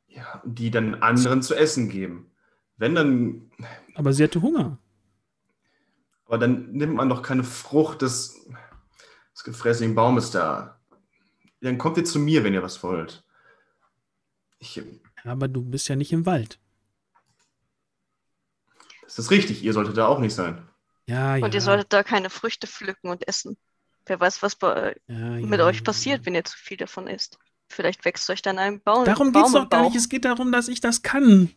Ja, die dann anderen zu essen geben. Wenn dann, Aber sie hatte Hunger. aber dann nimmt man doch keine Frucht des, des gefräßigen Baumes da. Dann kommt ihr zu mir, wenn ihr was wollt. Ich, Aber du bist ja nicht im Wald. Das ist richtig, ihr solltet da auch nicht sein. Ja, ja. Und ihr solltet da keine Früchte pflücken und essen. Wer weiß, was bei, ja, mit ja, euch ja. passiert, wenn ihr zu viel davon isst. Vielleicht wächst euch dann ein Baum. Darum geht's im doch gar nicht. Es geht darum, dass ich das kann.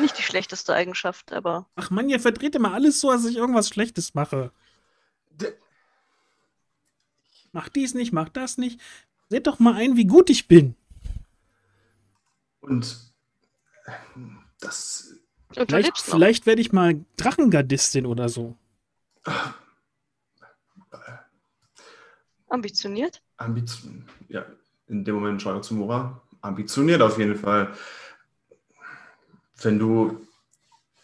Nicht die schlechteste Eigenschaft, aber Ach Mann, ihr verdreht immer alles so, als ich irgendwas Schlechtes mache. D- Mach dies nicht, mach das nicht. Seht doch mal ein, wie gut ich bin. Und das, und Vielleicht, vielleicht werde ich mal Drachengardistin oder so. Ambitioniert? Ambition, ja, in dem Moment schaue ich zu Mora, ambitioniert auf jeden Fall. Wenn du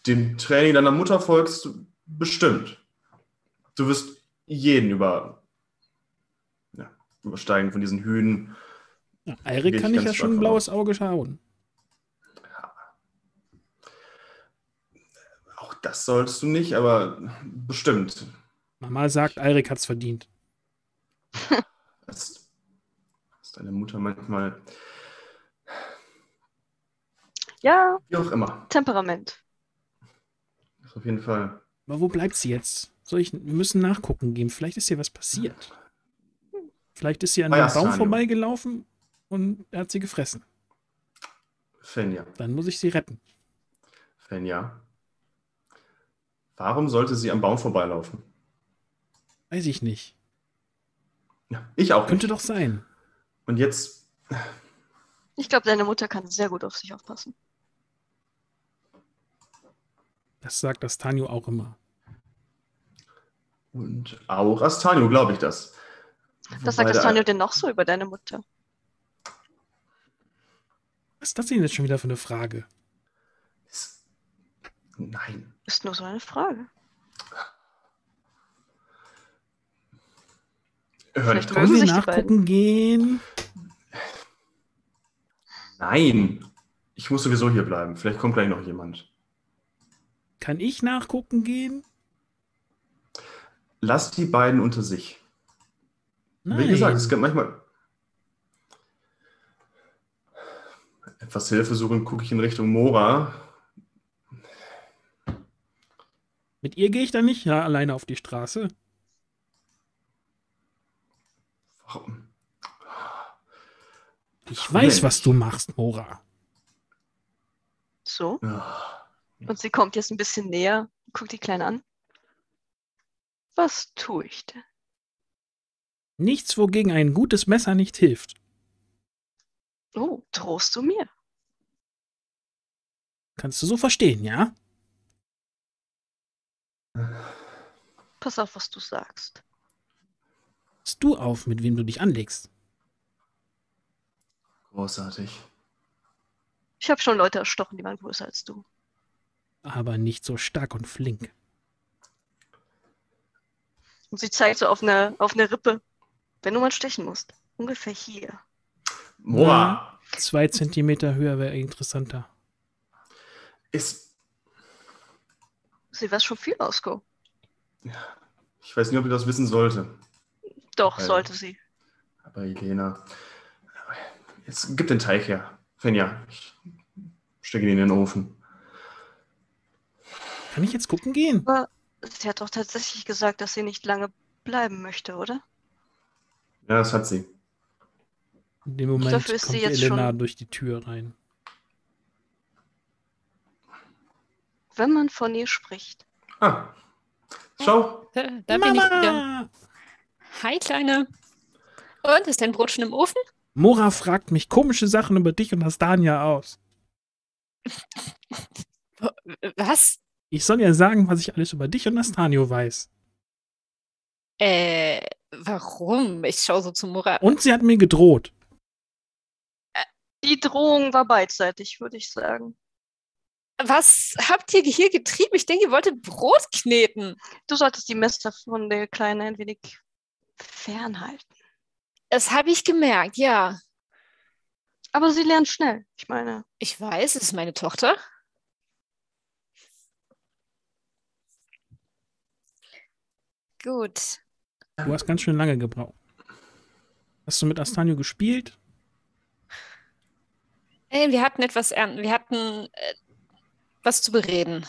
dem Training deiner Mutter folgst, bestimmt. Du wirst jeden über, ja, übersteigen von diesen Hünen. Ja, Eirik kann ich ja schon ein blaues Auge schauen. Das solltest du nicht, aber bestimmt. Mama sagt, Eirik hat's verdient. Das ist deine Mutter manchmal, Ja, wie auch immer. Temperament. Ist auf jeden Fall. Aber wo bleibt sie jetzt? Soll ich, wir müssen nachgucken gehen. Vielleicht ist hier was passiert. Vielleicht ist sie an Bei dem Baum vorbeigelaufen und er hat sie gefressen. Fenja, Dann muss ich sie retten. Fenja. Warum sollte sie am Baum vorbeilaufen? Weiß ich nicht. Ja, ich auch Könnte nicht. doch sein. Und jetzt, Ich glaube, deine Mutter kann sehr gut auf sich aufpassen. Das sagt Astanio auch immer. und auch Astanio, glaube ich das. Was sagt Astanio denn noch so über deine Mutter? Was ist das denn jetzt schon wieder für eine Frage? Nein. Ist nur so eine Frage. Hör nicht Mögen wir nachgucken gehen? Nein. Ich muss sowieso hier bleiben. Vielleicht kommt gleich noch jemand. Kann ich nachgucken gehen? Lass die beiden unter sich. Nein. Wie gesagt, es gibt manchmal. Etwas Hilfe suchen, gucke ich in Richtung Mora. Mit ihr gehe ich dann nicht ja, alleine auf die Straße. Warum? Ich Warum weiß, denn was nicht? du machst, Mora. So. Und sie kommt jetzt ein bisschen näher, guckt die Kleine an. Was tue ich denn? Nichts, wogegen ein gutes Messer nicht hilft. Oh, drohst du mir? Kannst du so verstehen, ja? Pass auf, was du sagst. Passt du auf, mit wem du dich anlegst. Großartig. Ich habe schon Leute erstochen, die waren größer als du. Aber nicht so stark und flink. Und sie zeigt so auf eine, auf eine Rippe. Wenn du mal stechen musst. Ungefähr hier. Mora Zwei Zentimeter höher wäre interessanter. ist. Sie weiß schon viel, Osko. Ich weiß nicht, ob ich das wissen sollte. Doch, Äh. sollte sie. Aber Elena. Jetzt gib den Teig her. Fenja, ich stecke ihn in den Ofen. Kann ich jetzt gucken gehen? Aber sie hat doch tatsächlich gesagt, dass sie nicht lange bleiben möchte, oder? Ja, das hat sie. In dem Moment Dafür ist sie kommt jetzt Elena schon- durch die Tür rein. Wenn man von ihr spricht. Ah. Schau. Da, da bin ich wieder. Hi, Kleine. Und, ist dein Brot schon im Ofen? Mora fragt mich komische Sachen über dich und Astania aus. Was? Ich soll ihr sagen, was ich alles über dich und Astanio weiß. Äh, warum? Ich schaue so zu Mora. Und sie hat mir gedroht. Die Drohung war beidseitig, würde ich sagen. Was habt ihr hier getrieben? Ich denke, ihr wolltet Brot kneten. Du solltest die Messer von der Kleinen ein wenig fernhalten. Das habe ich gemerkt, ja. Aber sie lernt schnell. Ich meine, Ich weiß, es ist meine Tochter. Gut. Du hast ganz schön lange gebraucht. Hast du mit Astanio gespielt? Ey, wir hatten etwas, ern- wir hatten äh, was zu bereden.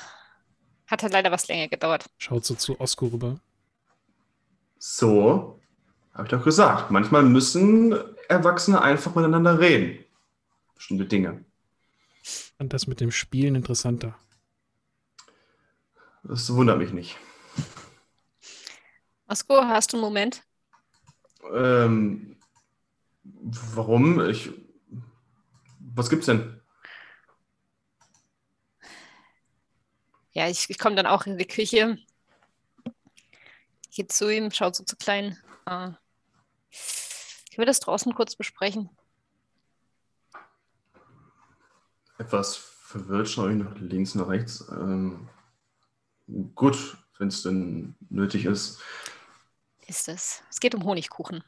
Hat halt leider was länger gedauert. Schaut so zu Osko rüber. So. Habe ich doch gesagt. Manchmal müssen Erwachsene einfach miteinander reden. Bestimmte Dinge. Fand das mit dem Spielen interessanter. Das wundert mich nicht. Osko, hast du einen Moment? Ähm, warum? Ich. Was gibt's denn? Ja, ich, ich komme dann auch in die Küche. Geht zu ihm, schaut so zu klein. Ah. Können wir das draußen kurz besprechen? Etwas verwirrt schaue ich nach links, nach rechts. Ähm, gut, wenn es denn nötig ist. Ist es? Es geht um Honigkuchen.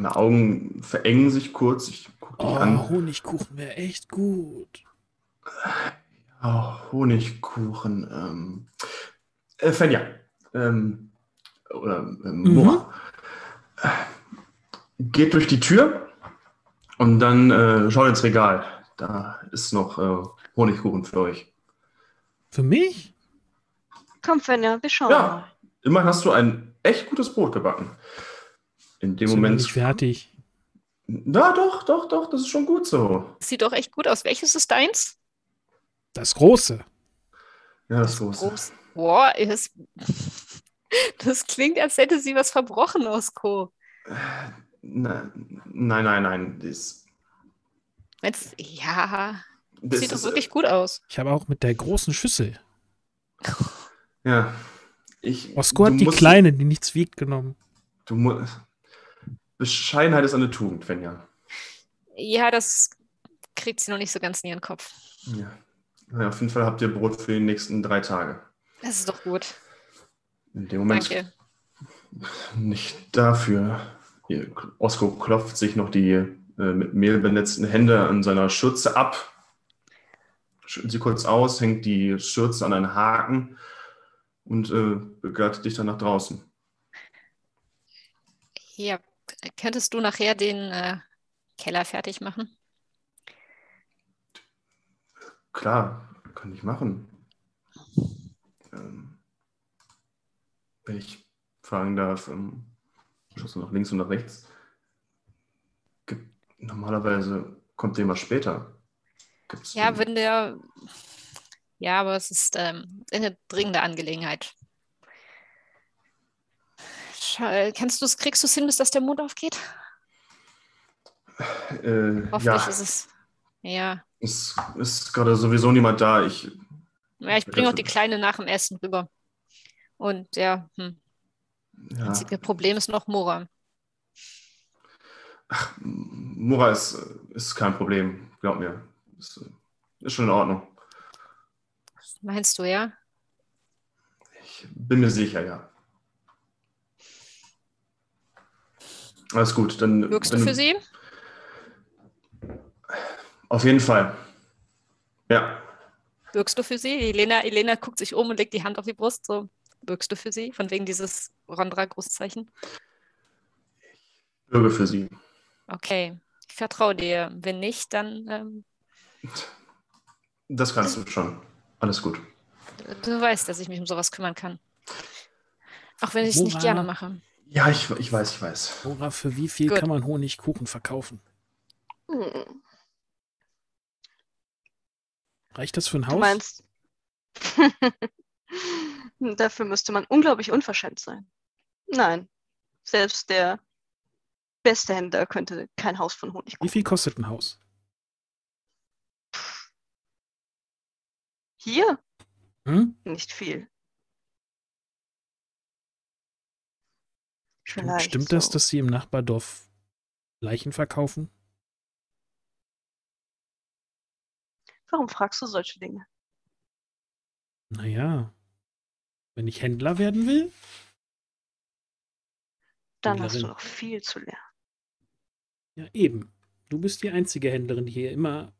Meine Augen verengen sich kurz. Ich gucke dich Oh, an. Honigkuchen wäre echt gut. Oh, Honigkuchen. Ähm, äh, Fenja. Ähm, oder ähm, Mhm. Mora. Äh, Geht durch die Tür und dann äh, schaut ins Regal. Da ist noch äh, Honigkuchen für euch. Für mich? komm, Fenja, wir schauen Ja. mal. Immerhin hast du ein echt gutes Brot gebacken. In dem Sind Moment. nicht fertig. Na doch, doch, doch, das ist schon gut so. Sieht doch echt gut aus. Welches ist deins? Das Große. Ja, das große. Groß. Boah, das, das klingt, als hätte sie was verbrochen, Osko. Nein, nein, nein, nein. Das, Jetzt, ja, das sieht doch ist, wirklich gut aus. Ich habe auch mit der großen Schüssel. Ja. Ich, Osko hat die kleine, die nichts wiegt, genommen. Du musst. Bescheidenheit ist eine Tugend, Fenja. Ja, das kriegt sie noch nicht so ganz in ihren Kopf. Ja. ja. Auf jeden Fall habt ihr Brot für die nächsten drei Tage. Das ist doch gut. In dem Moment Danke. nicht dafür. Osko klopft sich noch die äh, mit Mehl benetzten Hände an seiner Schürze ab, schüttelt sie kurz aus, hängt die Schürze an einen Haken und äh, begleitet dich dann nach draußen. Ja, könntest du nachher den äh, Keller fertig machen? Klar, kann ich machen. Ähm, wenn ich fragen darf, ähm, schaust du nach links und nach rechts? Gibt, normalerweise kommt der immer später. Gibt's Ja, wenn der. Ja, aber es ist ähm, eine dringende Angelegenheit. Kannst du es, kriegst du es hin, bis dass der Mond aufgeht? äh, Hoffentlich ja, ist es. Ja. es ist gerade sowieso niemand da. Ich, Ja, ich bringe auch die Kleine nach dem Essen rüber. Und ja, hm, ja, einzige Problem ist noch Mora. ach, Mura ist, ist kein Problem, glaub mir. Ist, ist schon in Ordnung. Meinst du, ja? Ich bin mir sicher, ja. Alles gut, dann. Wirkst du wenn für sie? Auf jeden Fall. Ja, Wirkst du für sie? Elena, Elena guckt sich um und legt die Hand auf die Brust. So, wirkst du für sie? Von wegen dieses Rondra-Großzeichen. bürge für Sie. Okay, ich vertraue dir. Wenn nicht, dann ähm, Das kannst du schon. Alles gut. du weißt, dass ich mich um sowas kümmern kann. Auch wenn ich es nicht gerne mache. Ja, ich, ich weiß, ich weiß. Nora, für wie viel Gut. kann man Honigkuchen verkaufen? Hm, Reicht das für ein du Haus? meinst, dafür müsste man unglaublich unverschämt sein. Nein, selbst der beste Händler könnte kein Haus von Honig Wie kaufen. viel kostet ein Haus? Hier Hm? nicht viel. Vielleicht stimmt das, so. dass sie im Nachbardorf Leichen verkaufen? Warum fragst du solche Dinge? Naja, wenn ich Händler werden will, Dann hast du Händlerin. noch viel zu lernen. ja eben. Du bist die einzige Händlerin, die hier immer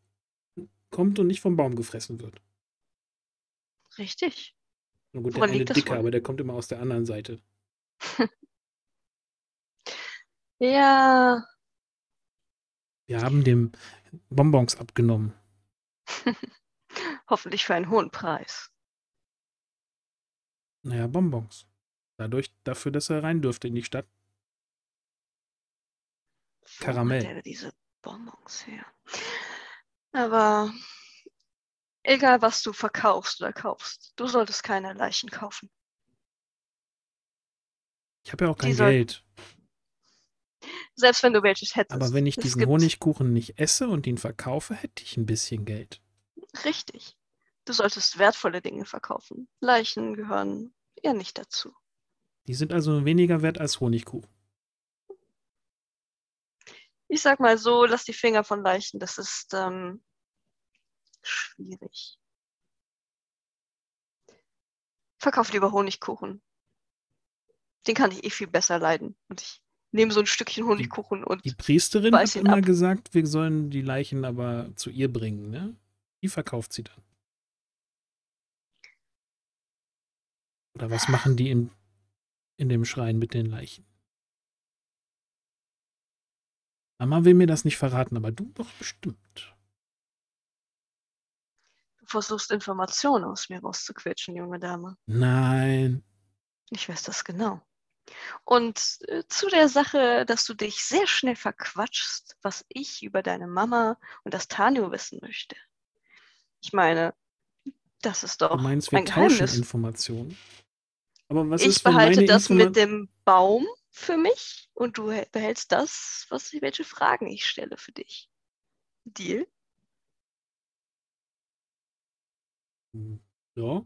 kommt und nicht vom Baum gefressen wird. Richtig. Na gut, der Woran eine liegt das Dicke, aber der kommt immer aus der anderen Seite. Ja, Wir haben dem Bonbons abgenommen. hoffentlich für einen hohen Preis. Naja, Bonbons. Dadurch, dafür, dass er rein dürfte in die Stadt. Wo Karamell. hat er diese Bonbons her? Aber egal, was du verkaufst oder kaufst, du solltest keine Leichen kaufen. Ich habe ja auch kein Die soll- Geld. Selbst wenn du welches hättest. Aber wenn ich Es diesen gibt- Honigkuchen nicht esse und ihn verkaufe, hätte ich ein bisschen Geld. Richtig. Du solltest wertvolle Dinge verkaufen. Leichen gehören eher nicht dazu. Die sind also weniger wert als Honigkuchen. Ich sag mal so, lass die Finger von Leichen. Das ist ähm, schwierig. Verkauf lieber Honigkuchen. Den kann ich eh viel besser leiden. Und ich nehme so ein Stückchen Honigkuchen und Die Priesterin hat immer ab. gesagt, wir sollen die Leichen aber zu ihr bringen, ne? Die verkauft sie dann. Oder was machen die in, in dem Schrein mit den Leichen? Mama will mir das nicht verraten, aber du doch bestimmt. du versuchst Informationen aus mir rauszuquetschen, junge Dame. Nein. Ich weiß das genau. Und äh, zu der Sache, dass du dich sehr schnell verquatschst, was ich über deine Mama und das Tanio wissen möchte. Ich meine, Das ist Du doch meinst, wir ein tauschen Geheimnis. Informationen. Aber was Ich ist, behalte das Informa mit dem Baum für mich und du hä- behältst das, was ich, welche Fragen ich stelle für dich. Deal? Ja,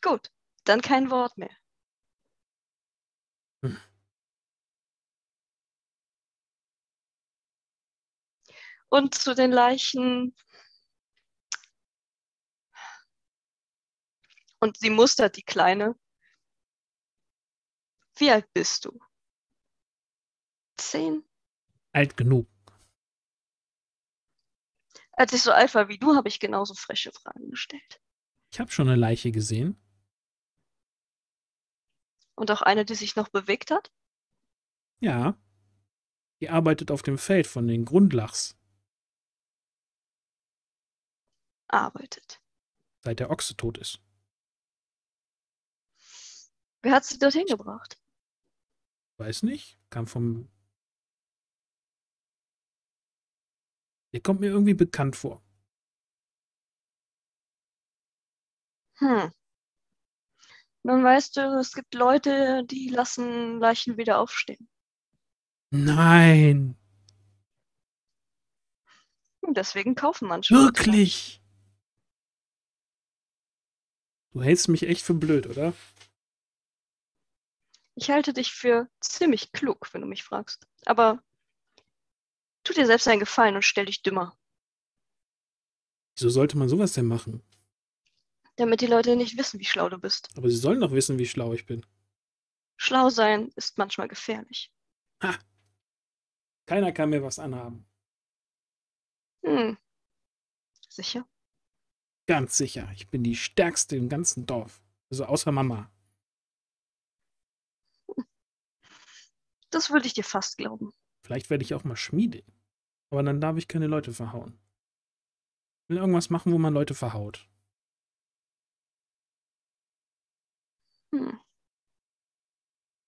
Gut, dann kein Wort mehr. Hm. Und zu den Leichen. Und sie mustert die Kleine. Wie alt bist du? Zehn? alt genug. Als ich so alt war wie du, habe ich genauso freche Fragen gestellt. Ich habe schon eine Leiche gesehen. Und auch eine, die sich noch bewegt hat? Ja. Die arbeitet auf dem Feld von den Grundlachs, Arbeitet. seit der Ochse tot ist. Wer hat sie dorthin gebracht? Weiß nicht. Kam vom. Der kommt mir irgendwie bekannt vor. Hm. Nun weißt du, es gibt Leute, die lassen Leichen wieder aufstehen. Nein. Und deswegen kaufen manche Wirklich. Du hältst mich echt für blöd, oder? Ich halte dich für ziemlich klug, wenn du mich fragst. Aber tu dir selbst einen Gefallen und stell dich dümmer, Wieso sollte man sowas denn machen? Damit die Leute nicht wissen, wie schlau du bist. Aber sie sollen doch wissen, wie schlau ich bin. Schlau sein ist manchmal gefährlich. Keiner kann mir was anhaben. Hm. Sicher? Ganz sicher. Ich bin die stärkste im ganzen Dorf. Also außer Mama. Das würde ich dir fast glauben. Vielleicht werde ich auch mal Schmiede. Aber dann darf ich keine Leute verhauen. Ich will irgendwas machen, wo man Leute verhaut. Hm.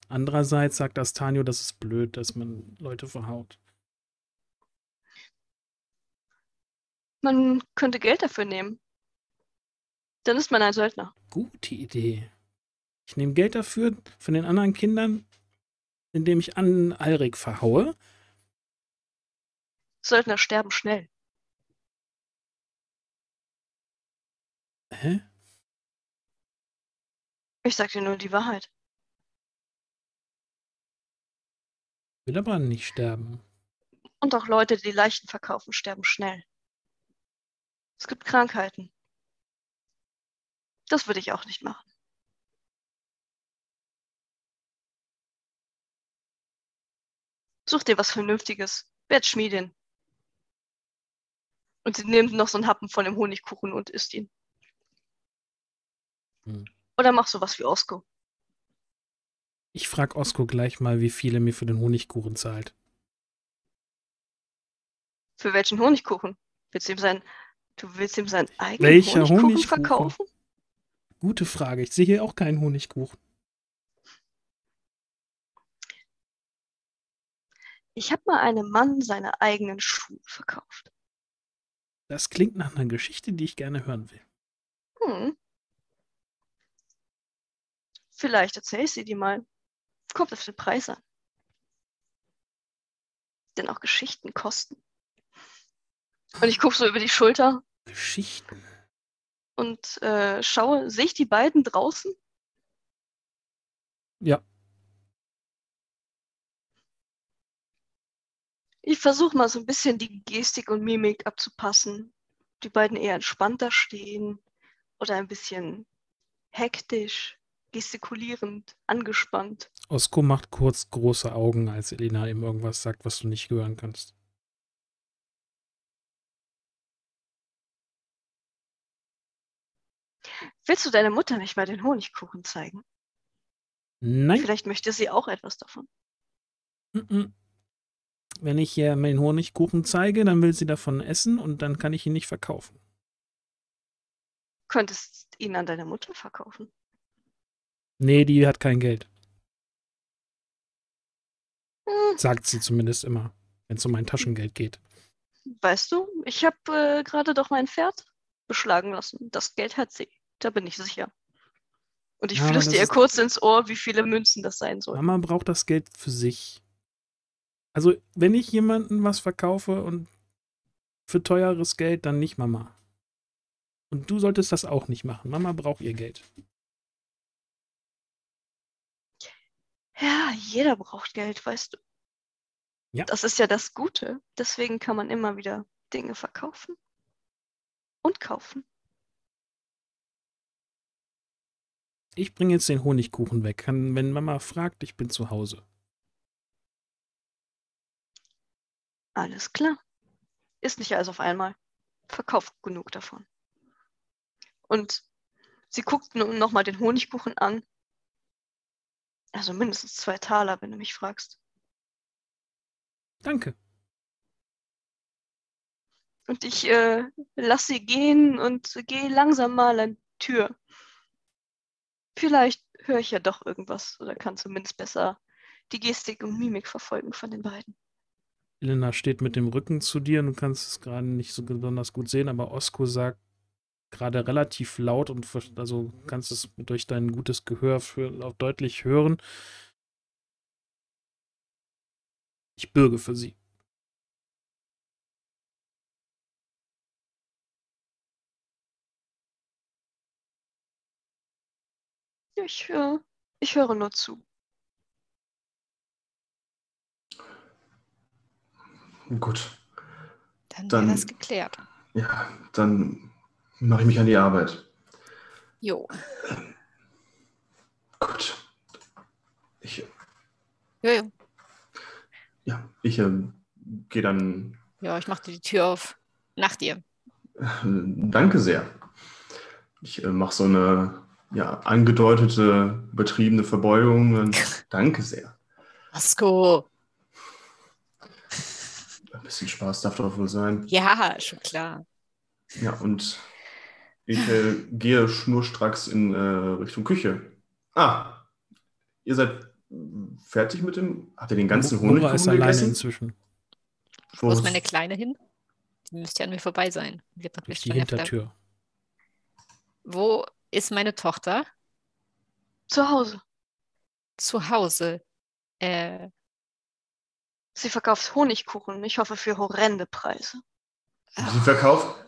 Andererseits sagt Astanio, das ist blöd, dass man Leute verhaut. Man könnte Geld dafür nehmen. Dann ist man ein Söldner. Gute Idee. Ich nehme Geld dafür von den anderen Kindern, indem ich an Alrik verhaue. Söldner sterben schnell. Hä? Ich sag dir nur die Wahrheit. Will aber nicht sterben. Und auch Leute, die Leichen verkaufen, sterben schnell. Es gibt Krankheiten. Das würde ich auch nicht machen. Such dir was Vernünftiges. Werd Schmiedin. Und sie nimmt noch so einen Happen von dem Honigkuchen und isst ihn. Hm. Oder mach sowas wie Osko. Ich frage Osko gleich mal, wie viel er mir für den Honigkuchen zahlt. Für welchen Honigkuchen? Willst du ihm sein, du willst ihm seinen eigenen Welcher Honigkuchen, Honigkuchen? verkaufen? Gute Frage. Ich sehe hier auch keinen Honigkuchen. Ich habe mal einem Mann seine eigenen Schuhe verkauft. Das klingt nach einer Geschichte, die ich gerne hören will. Hm. Vielleicht erzähle ich sie dir mal. Kommt auf den Preis an. Denn auch Geschichten kosten. Und ich gucke so über die Schulter Geschichten. und äh, schaue, sehe ich die beiden draußen? Ja. Ich versuche mal so ein bisschen die Gestik und Mimik abzupassen. Die beiden eher entspannter stehen oder ein bisschen hektisch, gestikulierend, angespannt. Osko macht kurz große Augen, als Elena ihm irgendwas sagt, was du nicht hören kannst. Willst du deiner Mutter nicht mal den Honigkuchen zeigen? Nein. Vielleicht möchte sie auch etwas davon. Wenn ich ihr meinen Honigkuchen zeige, dann will sie davon essen und dann kann ich ihn nicht verkaufen. Könntest ihn an deine Mutter verkaufen. Nee, die hat kein Geld. Hm, Sagt sie zumindest immer, wenn es um mein Taschengeld geht. weißt du, ich habe äh, gerade doch mein Pferd beschlagen lassen. Das Geld hat sie. Da bin ich sicher. Und ich Ja, flüstere ihr kurz ins Ohr, wie viele Münzen das sein sollen. Mama braucht das Geld für sich. Also, wenn ich jemandem was verkaufe und für teures Geld, dann nicht Mama. Und du solltest das auch nicht machen. Mama braucht ihr Geld. Ja, jeder braucht Geld, weißt du. Ja. Das ist ja das Gute. Deswegen kann man immer wieder Dinge verkaufen und kaufen. Ich bringe jetzt den Honigkuchen weg. Kann, wenn Mama fragt, ich bin zu Hause. Alles klar. Ist nicht alles auf einmal. Verkauft genug davon. Und sie guckt nun nochmal den Honigkuchen an. Also mindestens zwei Taler, wenn du mich fragst. Danke. Und ich äh, lass sie gehen und gehe langsam mal an die Tür. Vielleicht höre ich ja doch irgendwas oder kann zumindest besser die Gestik und Mimik verfolgen von den beiden. Elena steht mit dem Rücken zu dir und du kannst es gerade nicht so besonders gut sehen, aber Osko sagt gerade relativ laut und also kannst es durch dein gutes Gehör für, auch deutlich hören. Ich bürge für sie. Ich, äh, ich höre nur zu. Gut. Dann, Dann- wäre das geklärt. Ja, dann mache ich mich an die Arbeit. Jo. Gut. Ich, Jo, jo. ja, ich äh, gehe dann. Ja, ich mache die Tür auf. Nach dir. Danke sehr. Ich äh, mache so eine ja, angedeutete, betriebene Verbeugung. Danke sehr. Asko. Ein bisschen Spaß darf doch wohl sein. Ja, schon klar. Ja, und ich äh, gehe schnurstracks in äh, Richtung Küche. Ah, ihr seid fertig mit dem? Habt ihr den ganzen Nora Honigkuchen ist alleine gegessen? inzwischen. Wo ist meine Kleine hin? Die müsste ja an mir vorbei sein. Wird Durch die öfter. Hintertür. Wo ist meine Tochter? Zu Hause. Zu Hause. Äh, Sie verkauft Honigkuchen. Ich hoffe für horrende Preise. Sie verkauft.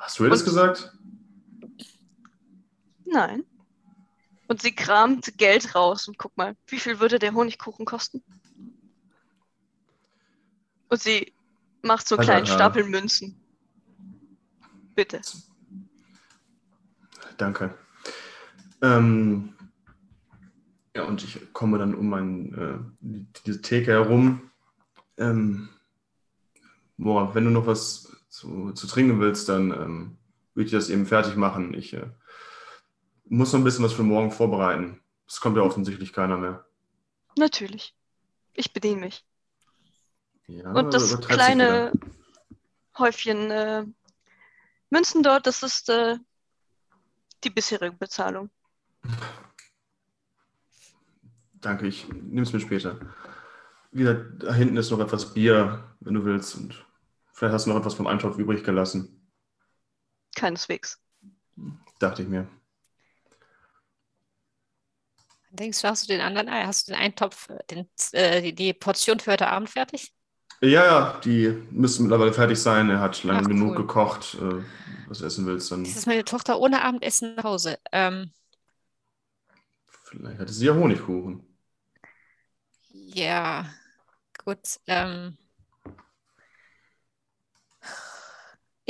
Hast du ihr das gesagt? Nein. Und sie kramt Geld raus und guck mal, wie viel würde der Honigkuchen kosten? Und sie macht so einen Alter, kleinen ja. Stapel Münzen. Bitte. Danke. Ähm, ja, und ich komme dann um mein, äh, die- diese Theke herum. Ähm, Mora, wenn du noch was zu, zu trinken willst, dann ähm, würde ich das eben fertig machen. Ich äh, muss noch ein bisschen was für morgen vorbereiten. Es kommt ja offensichtlich keiner mehr. Natürlich. Ich bediene mich. Ja, Und das kleine. Häufchen äh, Münzen dort, das ist äh, die bisherige Bezahlung. Danke, ich nehme es mir später. Wieder, da hinten ist noch etwas Bier, wenn du willst. Und vielleicht hast du noch etwas vom Eintopf übrig gelassen. Keineswegs. Dachte ich mir. denkst du, hast du den anderen, ah, hast du den Eintopf, den, äh, die, die Portion für heute Abend fertig? Ja, ja, die müssen mittlerweile fertig sein. Er hat lange Ach, genug cool. gekocht. Äh, was du essen willst, dann Das ist meine Tochter ohne Abendessen nach Hause. Ähm, vielleicht hatte sie ja Honigkuchen. ja, gut. Ähm,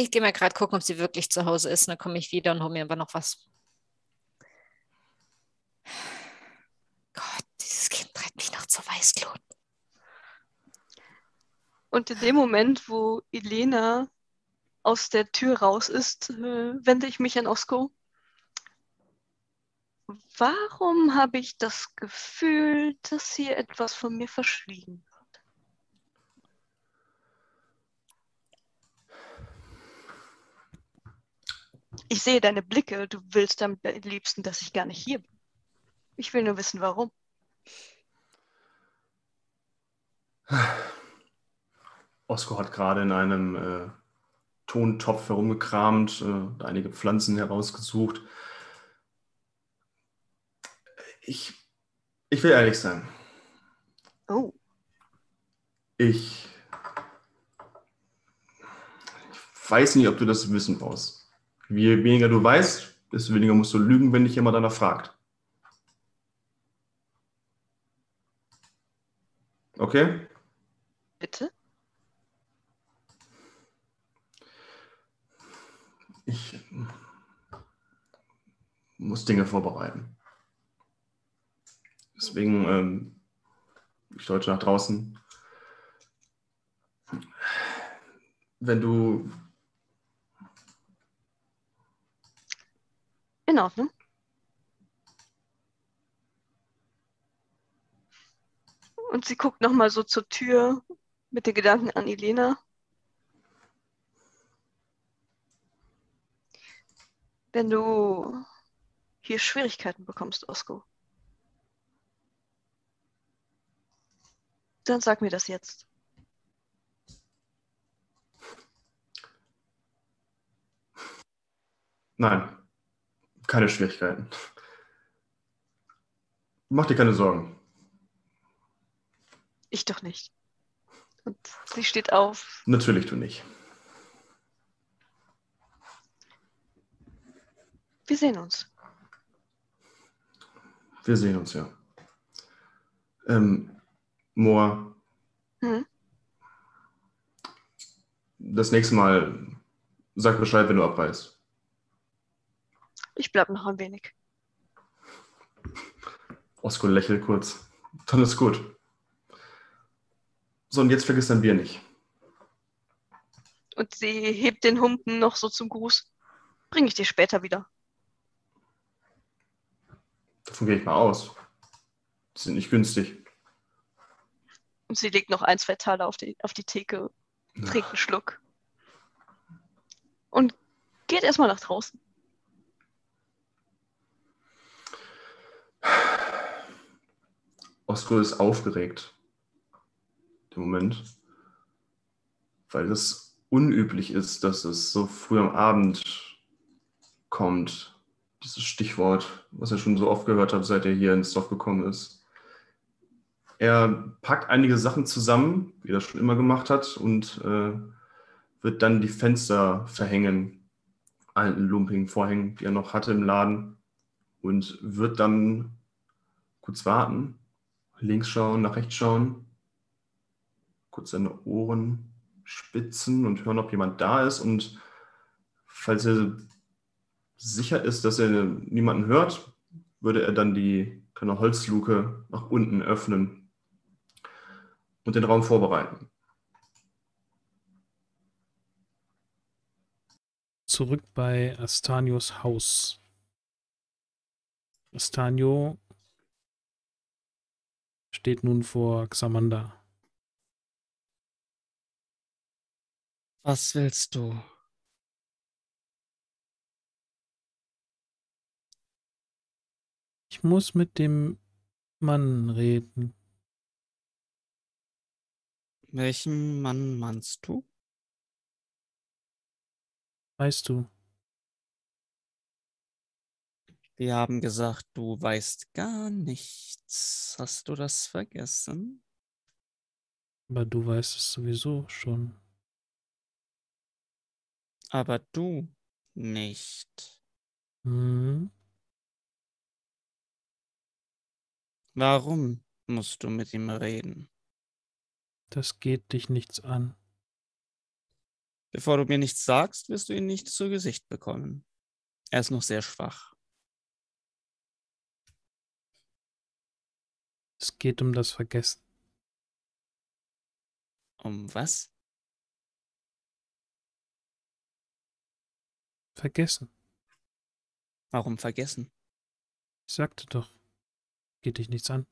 ich gehe mal gerade gucken, ob sie wirklich zu Hause ist. Dann komme ich wieder und hole mir aber noch was. Gott, dieses Kind treibt mich noch zur Weißglut. Und in dem Moment, wo Elena aus der Tür raus ist, äh, wende ich mich an Osko. Warum habe ich das Gefühl, dass hier etwas von mir verschwiegen Ich sehe deine Blicke. Du willst am liebsten, dass ich gar nicht hier bin. Ich will nur wissen, warum. Osko hat gerade in einem äh, Tontopf herumgekramt, äh, einige Pflanzen herausgesucht. Ich, ich will ehrlich sein. Oh, Ich, ich weiß nicht, ob du das wissen brauchst. Je weniger du weißt, desto weniger musst du lügen, wenn dich jemand danach fragt. Okay? bitte? Ich muss Dinge vorbereiten. Deswegen, ähm, ich deute nach draußen. Wenn du In Ordnung. Und sie guckt nochmal so zur Tür mit den Gedanken an Elena. Wenn du hier Schwierigkeiten bekommst, Osko, dann sag mir das jetzt. Nein, keine Schwierigkeiten. Mach dir keine Sorgen. Ich doch nicht. Und sie steht auf. Natürlich du nicht. Wir sehen uns. Wir sehen uns ja. Ähm, Moa, Hm? das nächste Mal sag Bescheid, wenn du abreist. Ich bleib noch ein wenig. Osko lächelt kurz. Dann ist gut. So, und jetzt vergiss dein Bier nicht. Und sie hebt den Humpen noch so zum Gruß. Bring ich dir später wieder. Davon gehe ich mal aus. Die sind nicht günstig. Und sie legt noch ein, zwei Taler auf die, auf die Theke, trinkt einen Schluck. Und geht erstmal nach draußen. Osko ist aufgeregt. Im Moment. Weil es unüblich ist, dass es so früh am Abend kommt. Dieses Stichwort, was er schon so oft gehört hat, seit er hier ins Dorf gekommen ist. Er packt einige Sachen zusammen, wie er das schon immer gemacht hat, und äh, wird dann die Fenster verhängen, alten lumpigen Vorhängen, die er noch hatte im Laden, und wird dann kurz warten, links schauen, nach rechts schauen, kurz seine Ohren spitzen und hören, ob jemand da ist. Und falls er sicher ist, dass er niemanden hört, würde er dann die kleine Holzluke nach unten öffnen und den Raum vorbereiten. Zurück bei Astanios Haus. Astanio steht nun vor Xamanda. Was willst du? Ich muss mit dem Mann reden. Welchen Mann meinst du? Weißt du, Wir haben gesagt, du weißt gar nichts. Hast du das vergessen? aber du weißt es sowieso schon. Aber du nicht. Hm? Warum musst du mit ihm reden? Das geht dich nichts an. Bevor du mir nichts sagst, wirst du ihn nicht zu Gesicht bekommen. Er ist noch sehr schwach. Es geht um das Vergessen. Um was? Vergessen. Warum vergessen? Ich sagte doch, geht dich nichts an.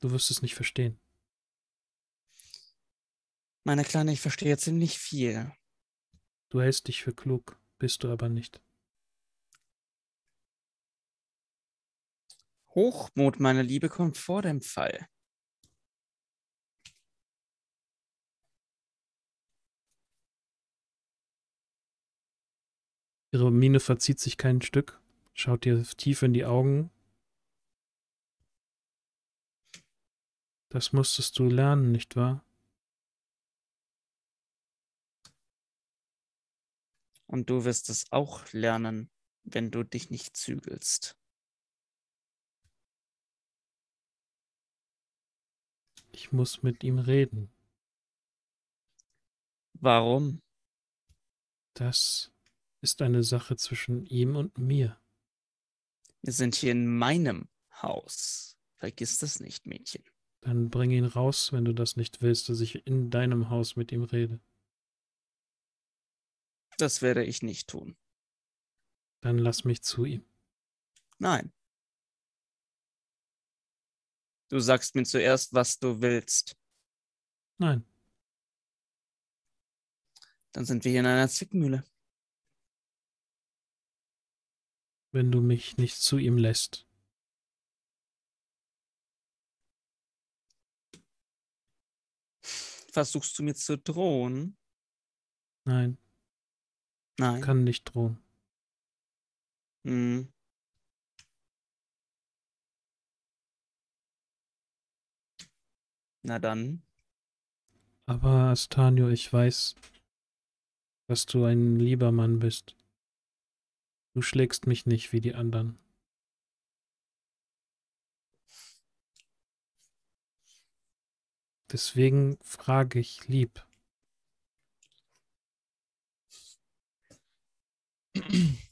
Du wirst es nicht verstehen. Meine Kleine, ich verstehe ziemlich viel. Du hältst dich für klug, bist du aber nicht. Hochmut, meine Liebe, kommt vor dem Fall. Ihre Miene verzieht sich kein Stück, schaut dir tief in die Augen. Das musstest du lernen, nicht wahr? Und du wirst es auch lernen, wenn du dich nicht zügelst. Ich muss mit ihm reden. Warum? Das ist eine Sache zwischen ihm und mir. Wir sind hier in meinem Haus. Vergiss das nicht, Mädchen. Dann bring ihn raus, wenn du das nicht willst, dass ich in deinem Haus mit ihm rede. Das werde ich nicht tun. Dann lass mich zu ihm. Nein. Du sagst mir zuerst, was du willst. Nein, Dann sind wir hier in einer Zwickmühle. wenn du mich nicht zu ihm lässt. Versuchst du mir zu drohen? Nein, Nein. kann nicht drohen. Hm. Na dann. Aber Astanio, ich weiß, dass du ein lieber Mann bist. Du schlägst mich nicht wie die anderen. Deswegen frage ich lieb.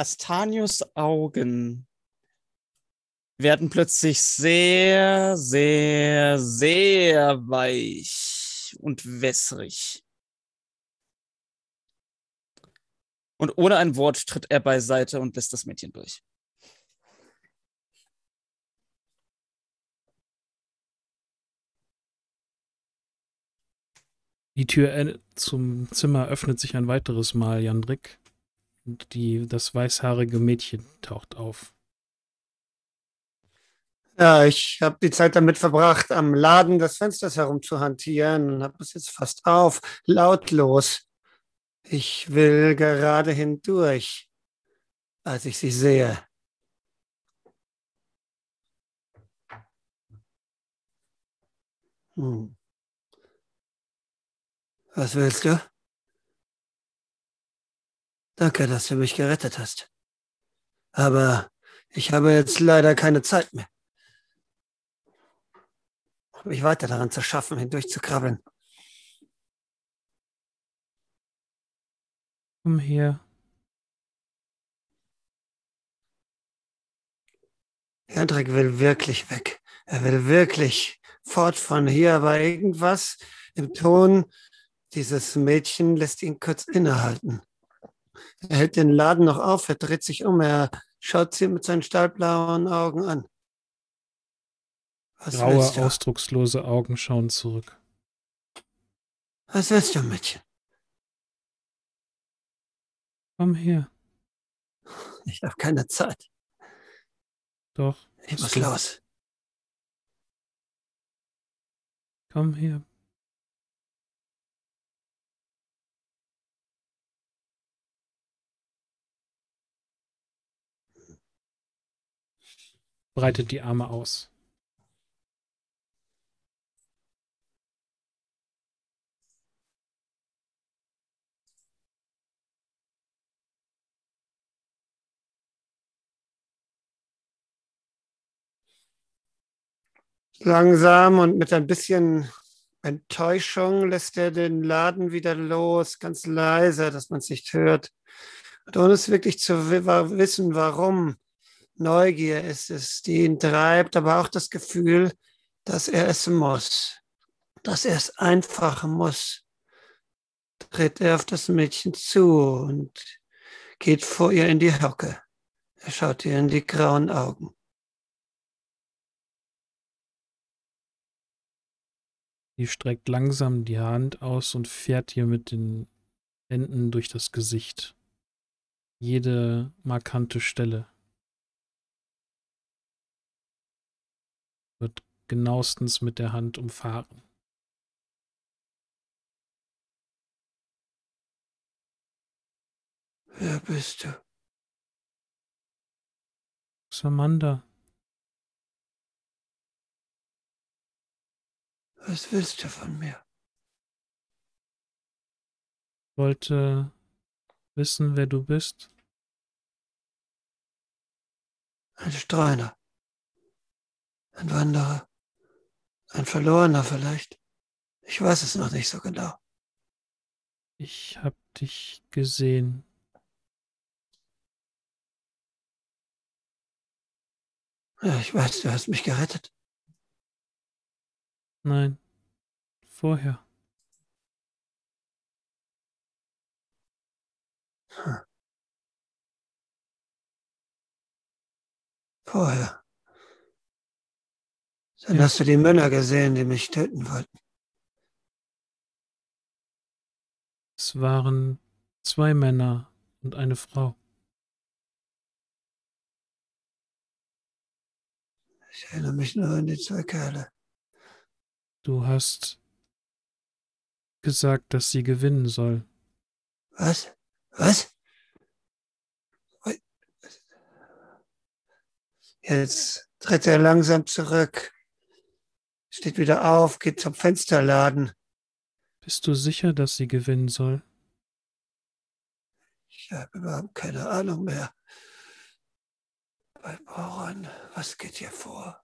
Astanius Augen werden plötzlich sehr, sehr, sehr weich und wässrig. Und ohne ein Wort tritt er beiseite und lässt das Mädchen durch. Die Tür äh, zum Zimmer öffnet sich ein weiteres Mal, Jandrik. Die, das weißhaarige Mädchen taucht auf. Ja, ich habe die Zeit damit verbracht, am Laden des Fensters herumzuhantieren und habe es jetzt fast auf, lautlos. Ich will gerade hindurch, als ich sie sehe. Hm. Was willst du? Danke, dass du mich gerettet hast. Aber ich habe jetzt leider keine Zeit mehr. Mich weiter daran zu schaffen, hindurchzukrabbeln. Komm her. Hendrik will wirklich weg. Er will wirklich fort von hier, aber irgendwas im Ton dieses Mädchen lässt ihn kurz innehalten. Er hält den Laden noch auf, er dreht sich um, er schaut sie mit seinen stahlblauen Augen an. Was Graue, ausdruckslose Augen schauen zurück. Was willst du, Mädchen? Komm her. Ich habe keine Zeit. Doch. Ich muss los. Komm her. Breitet die Arme aus. Langsam und mit ein bisschen Enttäuschung lässt er den Laden wieder los, ganz leise, dass man es nicht hört. Und ohne es wirklich zu wissen, warum. Neugier ist es, die ihn treibt, aber auch das Gefühl, dass er es muss, dass er es einfach muss. Tritt er auf das Mädchen zu und geht vor ihr in die Hocke. Er schaut ihr in die grauen Augen. Sie streckt langsam die Hand aus und fährt ihr mit den Händen durch das Gesicht. Jede markante Stelle genauestens mit der Hand umfahren. Wer bist du? Samanda, Was willst du von mir? wollte wissen, wer du bist. Ein Streuner. Ein Wanderer. Ein Verlorener vielleicht. Ich weiß es noch nicht so genau. Ich hab dich gesehen. Ja, ich weiß, du hast mich gerettet. Nein, vorher. Hm. Vorher. Dann hast du die Männer gesehen, die mich töten wollten. Es waren zwei Männer und eine Frau. Ich erinnere mich nur an die zwei Kerle. Du hast gesagt, dass sie gewinnen soll. Was? Was? Jetzt tritt er langsam zurück. Steht wieder auf, geht zum Fensterladen. Bist du sicher, dass sie gewinnen soll? Ich habe überhaupt keine Ahnung mehr. Bei Boron, was geht hier vor?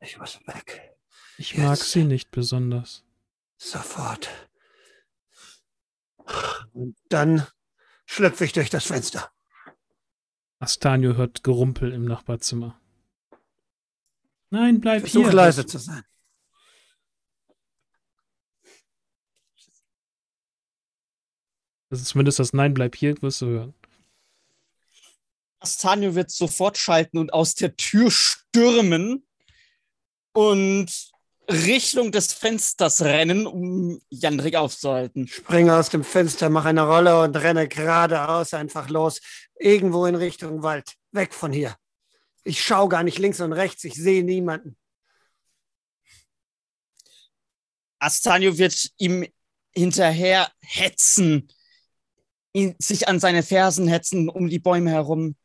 Ich muss weg. Ich mag Jetzt. sie nicht besonders. Sofort. Und dann schlüpfe ich durch das Fenster. Astanio hört Gerumpel im Nachbarzimmer. Nein, bleib Versuch hier. leise zu sein. Das ist zumindest das Nein, bleib hier, wirst du hören. Astanio wird sofort schalten und aus der Tür stürmen und Richtung des Fensters rennen, um Jandrik aufzuhalten. Springe aus dem Fenster, mache eine Rolle und renne geradeaus einfach los. Irgendwo in Richtung Wald. Weg von hier. Ich schaue gar nicht links und rechts. Ich sehe niemanden. Astanio wird ihm hinterher hetzen, ihn, sich an seine Fersen hetzen, um die Bäume herum.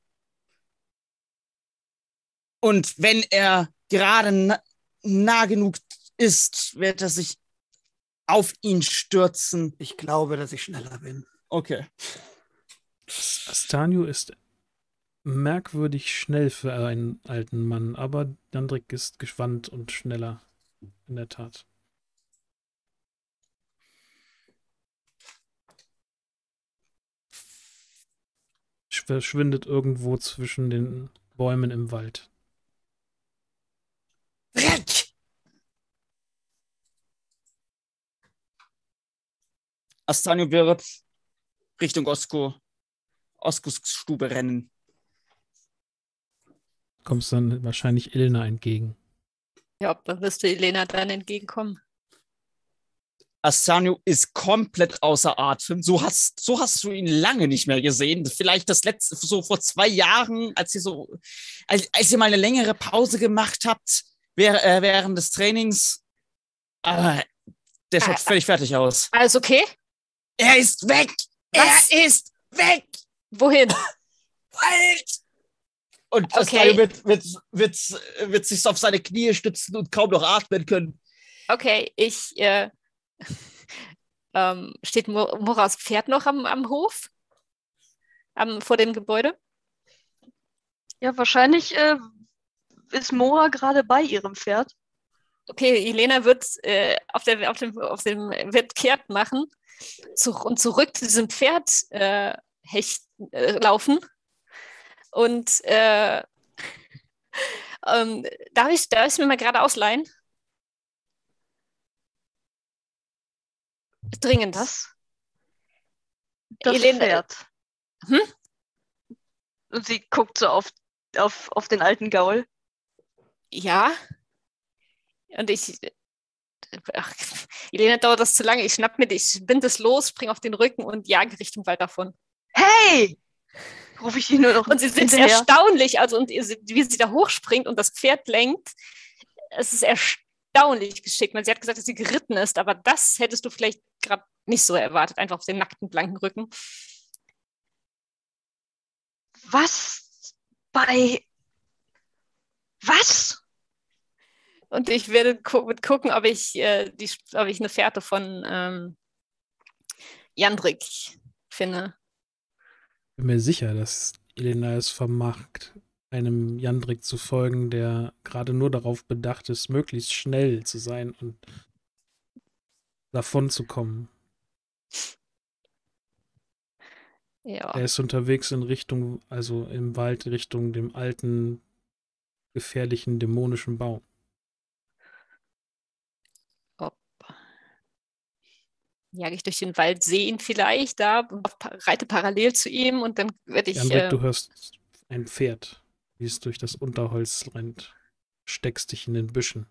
Und wenn er gerade na, nah genug ist, wird er sich auf ihn stürzen. Ich glaube, dass ich schneller bin. Okay. Astanio ist merkwürdig schnell für einen alten Mann, aber Dandrik ist gewandt und schneller. In der Tat. Verschwindet irgendwo zwischen den Bäumen im Wald. Weg! Astanio wird Richtung Osko, Oskos Stube rennen. Kommst dann wahrscheinlich Ilna entgegen. Ja, dann wirst du Elena dann entgegenkommen. Astanio ist komplett außer Atem. So hast, so hast du ihn lange nicht mehr gesehen. Vielleicht das letzte, so vor zwei Jahren, als ihr so, als, als ihr mal eine längere Pause gemacht habt äh, während des Trainings. Aber der schaut Ah. völlig fertig aus. Alles okay? Er ist weg! Was? Er ist weg! Wohin? Wald! Und Okay. Astanio wird, wird, wird, wird sich auf seine Knie stützen und kaum noch atmen können. Okay, ich. Äh, ähm, steht Mo- Moras Pferd noch am, am Hof? Am, vor dem Gebäude? Ja, wahrscheinlich äh, ist Mora gerade bei ihrem Pferd. Okay, Elena wird äh, auf, der, auf, dem, auf dem wird kehrt machen zu, und zurück zu diesem Pferd äh, hecht, äh, laufen. Und äh, ähm, darf, ich, darf ich mir mal gerade ausleihen? Dringend. Was? Das Elena- Pferd. Hm? Und sie guckt so auf, auf, auf den alten Gaul. Ja. Und ich ach, Elena, dauert das zu lange. Ich schnapp mir dich, ich bind es los, spring auf den Rücken und jage Richtung Wald davon. Hey! Rufe ich ihn nur noch Und sie sitzt hinterher. erstaunlich, also und wie sie da hochspringt und das Pferd lenkt. Es ist erstaunlich geschickt. Man, sie hat gesagt, dass sie geritten ist, aber das hättest du vielleicht gerade nicht so erwartet, einfach auf den nackten, blanken Rücken. Was bei. Was? Und ich werde gu gucken, ob ich, äh, die, ob ich eine Fährte von ähm, Jandrik finde. Bin mir sicher, dass Elena es vermag, einem Jandrik zu folgen, der gerade nur darauf bedacht ist, möglichst schnell zu sein und davon zu kommen. Ja. Er ist unterwegs in Richtung, also im Wald Richtung dem alten, gefährlichen, dämonischen Baum. Jage ich durch den Wald, sehe ihn vielleicht da, reite parallel zu ihm und dann werde ich. Jandrik, Äh, du hörst ein Pferd, wie es durch das Unterholz rennt. Steckst dich in den Büschen.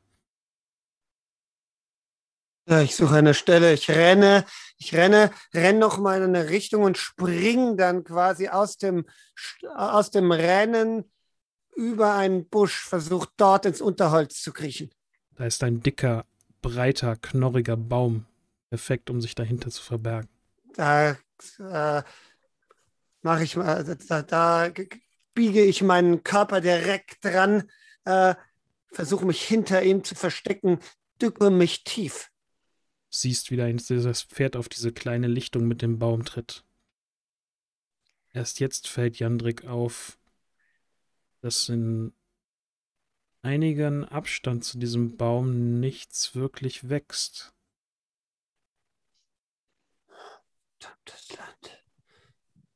Ich suche eine Stelle, ich renne, ich renne, renne noch mal in eine Richtung und spring dann quasi aus dem, aus dem Rennen über einen Busch, versucht dort ins Unterholz zu kriechen. Da ist ein dicker, breiter, knorriger Baum. Perfekt, um sich dahinter zu verbergen. Da äh, mache ich mal, da, da biege ich meinen Körper direkt dran, äh, versuche mich hinter ihm zu verstecken, dücke mich tief. Siehst, wie da das Pferd auf diese kleine Lichtung mit dem Baum tritt. Erst jetzt fällt Jandrik auf, dass in einigen Abstand zu diesem Baum nichts wirklich wächst. Das Land.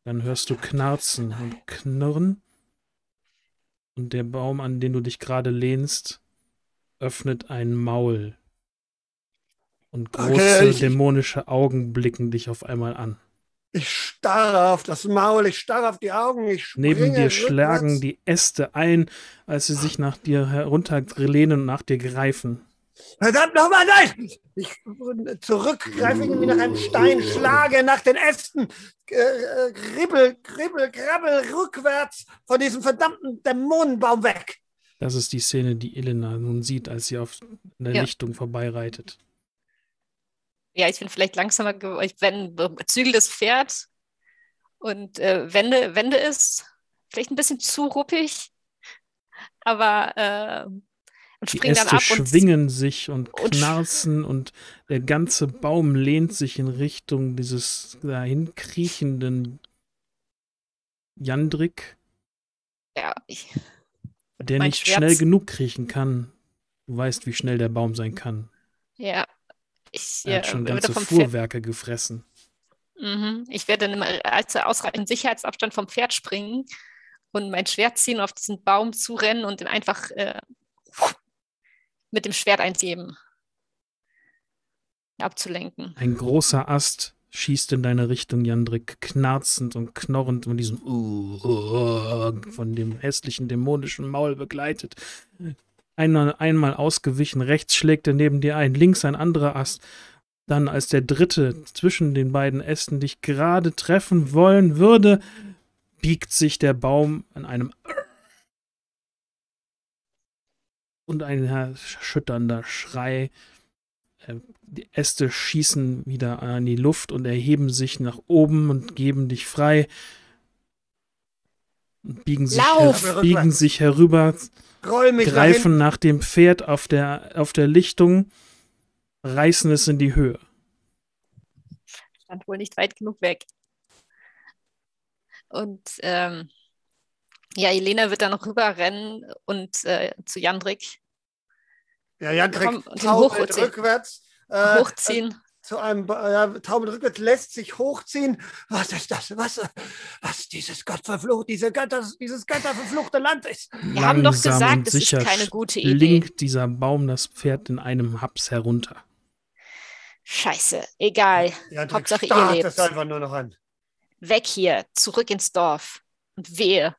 Dann hörst du Knarzen und Knurren. Und der Baum, an den du dich gerade lehnst, öffnet ein Maul. Und Okay, große ich- dämonische Augen blicken dich auf einmal an. Ich starre auf das Maul, ich starre auf die Augen, ich Neben dir schlagen die Äste ein, als sie sich nach dir herunterlehnen und nach dir greifen. Verdammt nochmal, nein! Ich zurückgreife irgendwie nach einem Stein, schlage nach den Ästen, äh, äh, ribbel, kribbel, krabbel rückwärts von diesem verdammten Dämonenbaum weg. Das ist die Szene, die Elena nun sieht, als sie auf der Ja. Lichtung vorbeireitet. ja, ich bin vielleicht langsamer geworden. Ich wenn, zügel das Pferd und äh, wende, wende es. Vielleicht ein bisschen zu ruppig, aber äh, und Die spring dann ab und schwingen sich und und knarzen und der ganze Baum lehnt sich in Richtung dieses dahin kriechenden Jandrik, ja, ich, der nicht Schwert- schnell genug kriechen kann. Du weißt, wie schnell der Baum sein kann. ja, ich Er hat äh, schon ganze vom Pferd, Fuhrwerke gefressen. mhm, ich werde dann im als ausreichend Sicherheitsabstand vom Pferd springen und mein Schwert ziehen, auf diesen Baum zurennen und den einfach äh, mit dem Schwert eingeben. Abzulenken. Ein großer Ast schießt in deine Richtung, Jandrik, knarzend und knorrend von diesem uh, von dem hässlichen dämonischen Maul begleitet. Einmal, einmal ausgewichen, rechts schlägt er neben dir ein, links ein anderer Ast. Dann, als der dritte zwischen den beiden Ästen dich gerade treffen wollen würde, biegt sich der Baum an einem und ein erschütternder Schrei äh, die Äste schießen wieder in die Luft und erheben sich nach oben und geben dich frei. Und biegen sich, her biegen sich herüber, Roll mich nach greifen nach dem Pferd auf der, auf der Lichtung, reißen es in die Höhe. stand wohl nicht weit genug weg. Und ähm, ja, Elena wird dann noch rüberrennen und äh, zu Jandrik Ja, Jandrik Komm, taumelt hochziehen. rückwärts. Äh, hochziehen. zu einem äh, taumelt rückwärts, lässt sich hochziehen. Was ist das? Was, was dieses Gottverflucht, diese Götter, dieses götterverfluchte Land ist? Wir haben doch gesagt, es ist keine gute Idee. Blinkt dieser Baum das Pferd in einem Haps herunter. Scheiße, egal. Jandrik Hauptsache, ihr starrt lebt. es einfach nur noch an. Weg hier, zurück ins Dorf. Und wehe.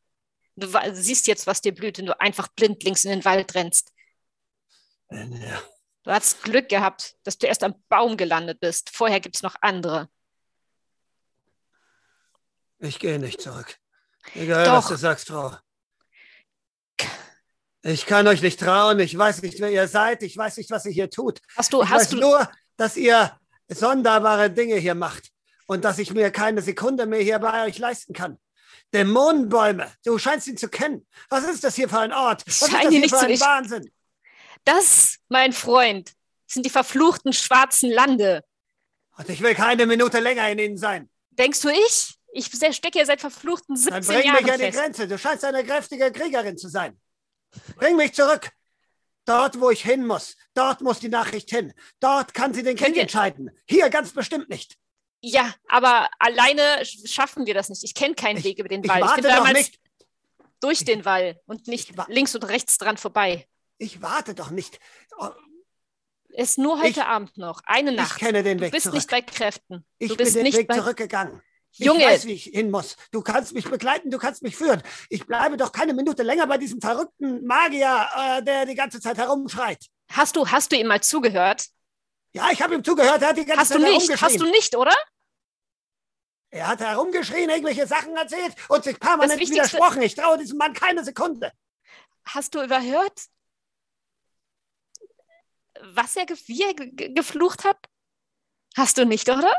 Du siehst jetzt, was dir blüht, wenn du einfach blindlings in den Wald rennst. Ja. Du hast Glück gehabt, dass du erst am Baum gelandet bist. Vorher gibt es noch andere. Ich gehe nicht zurück. Egal, Doch. was du sagst, Frau. Ich kann euch nicht trauen. Ich weiß nicht, wer ihr seid. Ich weiß nicht, was ihr hier tut. Hast du, ich weiß hast du, nur, dass ihr sonderbare Dinge hier macht und dass ich mir keine Sekunde mehr hier bei euch leisten kann. Dämonenbäume, du scheinst ihn zu kennen. Was ist das hier für ein Ort? Was ist scheine das hier nicht für zu ein. Wahnsinn? das, mein Freund, sind die verfluchten schwarzen Lande. Und ich will keine Minute länger in ihnen sein. Denkst du ich? Ich stecke hier seit verfluchten Dann 17 bring Jahren mich an die fest. Grenze. Du scheinst eine kräftige Kriegerin zu sein. Bring mich zurück. Dort, wo ich hin muss. Dort muss die Nachricht hin. Dort kann sie den Krieg entscheiden. Hier ganz bestimmt nicht. Ja, aber alleine sch- schaffen wir das nicht. Ich kenne keinen Ich- Weg über den Ich Wall. Ich warte bin doch damals nicht. durch den Wall und nicht Ich links und rechts dran vorbei. Ich warte doch nicht. Oh, Ist nur heute Ich- Abend noch. Eine Ich Nacht. kenne den Du Weg bist zurück. nicht bei Kräften. ich du bin bist den nicht Weg bei zurückgegangen. Junge. Ich weiß, wie ich hin muss. Du kannst mich begleiten, du kannst mich führen. Ich bleibe doch keine Minute länger bei diesem verrückten Magier, äh, der die ganze Zeit herumschreit. Hast du, hast du ihm mal zugehört? Ja, ich habe ihm zugehört, er hat die ganze Hast du Zeit nicht? Hast du nicht, oder? Er hat herumgeschrien, irgendwelche Sachen erzählt und sich permanent widersprochen. Ich traue diesem Mann keine Sekunde. Hast du überhört, was er, wie er ge- ge- geflucht hat? Hast du nicht, oder?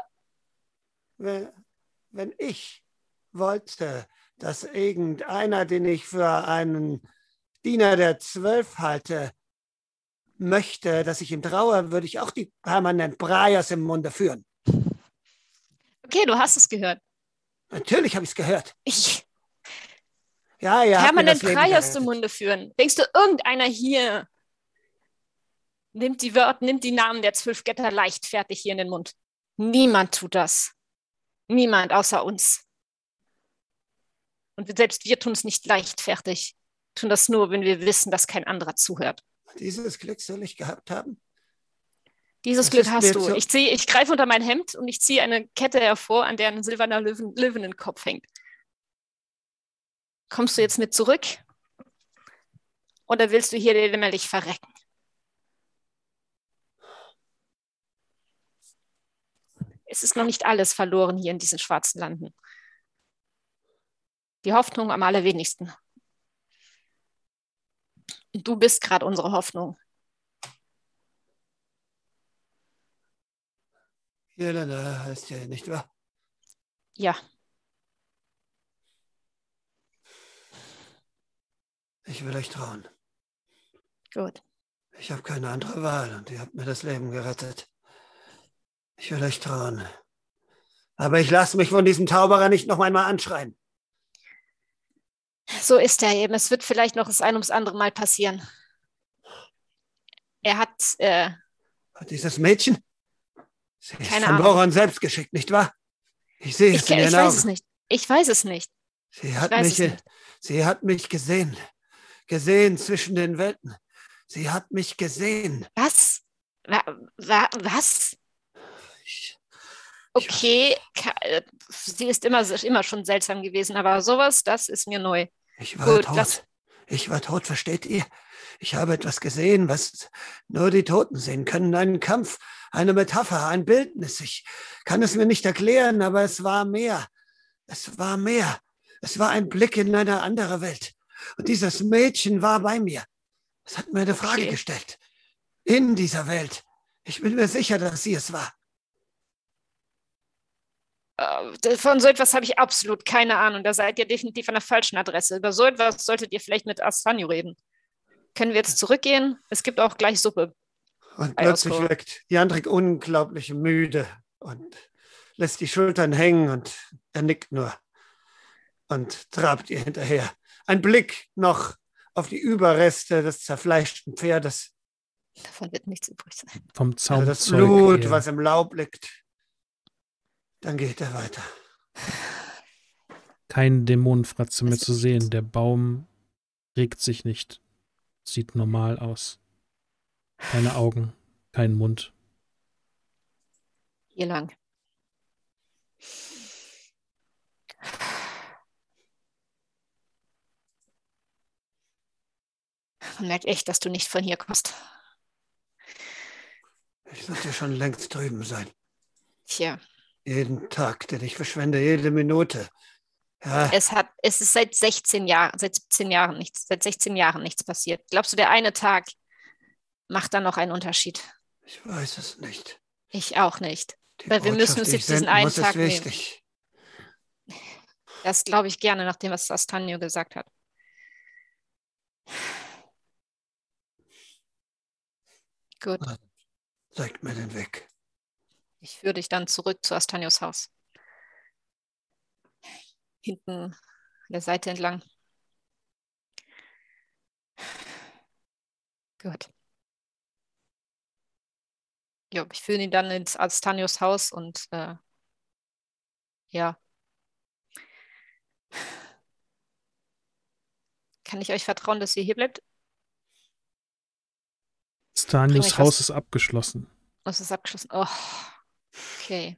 Wenn, wenn ich wollte, dass irgendeiner, den ich für einen Diener der Zwölf halte, möchte, dass ich ihm traue, würde ich auch die permanent Breyers im Munde führen. Okay, du hast es gehört. Natürlich habe ich es gehört. Ich Ja, ja. permanent Praios im Munde führen. Denkst du, irgendeiner hier nimmt die Wörter, nimmt die Namen der zwölf Götter leichtfertig hier in den Mund? Niemand tut das. Niemand außer uns. Und selbst wir tun es nicht leichtfertig. Tun das nur, wenn wir wissen, dass kein anderer zuhört. Dieses Glück soll ich gehabt haben. Dieses Glück hast du. Ich, ziehe, ich greife unter mein Hemd und ich ziehe eine Kette hervor, an der ein silberner Löwen, Löwenenkopf hängt. Kommst du jetzt mit zurück? Oder willst du hier dämmerlich verrecken? Es ist noch nicht alles verloren hier in diesen schwarzen Landen. Die Hoffnung am allerwenigsten. Du bist gerade unsere Hoffnung. Jelena heißt ja nicht wahr? Ja, Ich will euch trauen. gut. Ich habe keine andere Wahl und ihr habt mir das Leben gerettet. Ich will euch trauen. Aber ich lasse mich von diesem Zauberer nicht noch einmal anschreien. So ist er eben. Es wird vielleicht noch das ein ums andere Mal passieren. Er hat, äh, dieses Mädchen? Sie ist Keine von Ahnung. Boron selbst geschickt, nicht wahr? Ich sehe es ich, in ich ihren weiß es nicht. Ich weiß es nicht. Sie hat, mich, nicht. sie hat mich gesehen. Gesehen zwischen den Welten. Sie hat mich gesehen. Was? Wa, wa, was? Ich, Okay, ka- sie ist immer, immer schon seltsam gewesen, aber sowas, das ist mir neu. ich war Gut, tot. Ich war tot, versteht ihr? Ich habe etwas gesehen, was nur die Toten sehen können. Einen Kampf, eine Metapher, ein Bildnis. Ich kann es mir nicht erklären, aber es war mehr. Es war mehr. Es war ein Blick in eine andere Welt. Und dieses Mädchen war bei mir. Es hat mir eine Frage Okay. gestellt. In dieser Welt. Ich bin mir sicher, dass sie es war. Äh, Von so etwas habe ich absolut keine Ahnung. Da seid ihr definitiv an der falschen Adresse. Über so etwas solltet ihr vielleicht mit Astanio reden. Können wir jetzt zurückgehen? Es gibt auch gleich Suppe. Und plötzlich wirkt Jandrik unglaublich müde und lässt die Schultern hängen und er nickt nur und trabt ihr hinterher. Ein Blick noch auf die Überreste des zerfleischten Pferdes, Davon wird nichts übrig sein. Vom also Zaumzeug das Blut, her. was im Laub liegt. Dann geht er weiter. Kein Dämonenfratze mehr zu sehen. Der Baum regt sich nicht. Sieht normal aus. Keine Augen, kein Mund. Hier lang. Man merkt echt, dass du nicht von hier kommst. Ich sollte schon längst drüben sein. Tja, Jeden Tag, den ich verschwende, jede Minute. Ja, es hat, es ist seit 16 Jahren, seit 17 Jahren nichts, seit 16 Jahren nichts passiert. Glaubst du, der eine Tag macht da noch einen Unterschied? ich weiß es nicht. Ich auch nicht. Die Weil wir müssen uns jetzt diesen einen muss, Tag ist nehmen. wichtig. Das glaube ich gerne, nachdem was Astanio gesagt hat. Gut, Zeigt mir den Weg. ich führe dich dann zurück zu Astanios Haus. Hinten an der Seite entlang. Gut. Ja, ich führe ihn dann ins Astanios Haus und äh, ja. Kann ich euch vertrauen, dass ihr hier bleibt? Stanius Haus was- ist abgeschlossen. Das ist abgeschlossen. Oh, okay.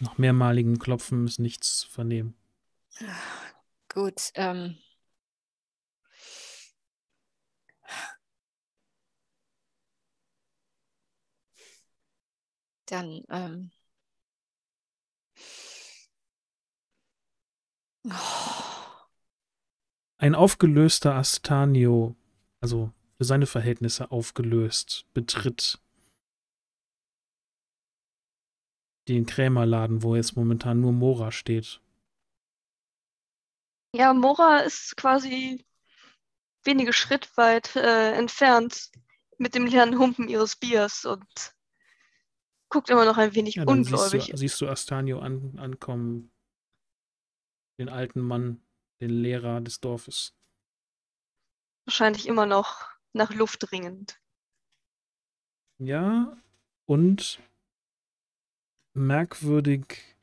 Nach mehrmaligem Klopfen ist nichts zu vernehmen. Gut. Ähm, dann, ähm, oh, Ein aufgelöster Astanio, also für seine Verhältnisse aufgelöst, betritt den Krämerladen, wo jetzt momentan nur Mora steht. Ja, Mora ist quasi wenige Schritt weit äh, entfernt mit dem leeren Humpen ihres Biers und guckt immer noch ein wenig Ja, dann siehst ungläubig. du, siehst du Astanio an, ankommen, den alten Mann, den Lehrer des Dorfes. Wahrscheinlich immer noch nach Luft ringend. Ja, und merkwürdig,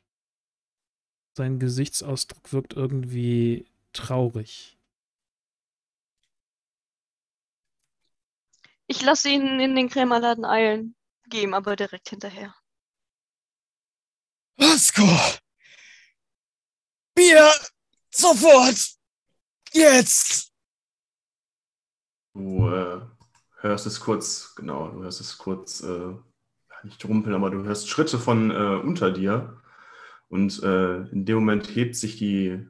sein Gesichtsausdruck wirkt irgendwie traurig. Ich lasse ihn in den Krämerladen eilen, gehe ihm aber direkt hinterher. Osko! Bier! Sofort! Jetzt! Du äh, hörst es kurz, genau, du hörst es kurz, äh, nicht rumpeln, aber du hörst Schritte von äh, unter dir. Und äh, in dem Moment hebt sich die,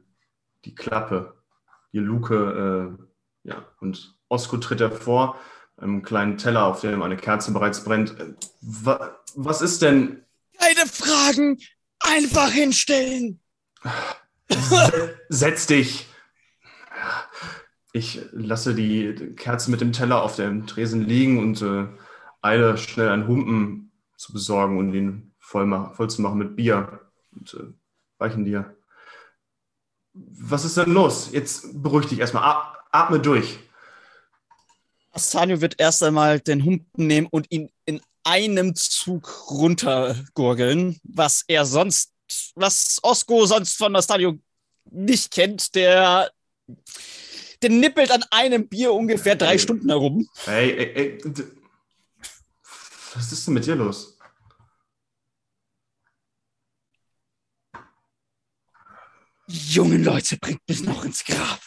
die Klappe, die Luke, äh, ja, und Osko tritt hervor, einem kleinen Teller, auf dem eine Kerze bereits brennt. Äh, wa was ist denn? Keine Fragen! Einfach hinstellen! Se- Setz dich! Ich lasse die Kerze mit dem Teller auf dem Tresen liegen und äh, eile schnell einen Humpen zu besorgen und ihn voll, voll zu machen mit Bier. Und äh, reichen dir. Was ist denn los? Jetzt beruhig dich erstmal. Atme durch. Astanio wird erst einmal den Humpen nehmen und ihn in einem Zug runtergurgeln, was er sonst, was Osko sonst von Astanio nicht kennt, der, der nippelt an einem Bier ungefähr drei Hey. Stunden herum. Ey, ey, ey. Was ist denn mit dir los? Jungen Leute, bringt mich noch ins Grab.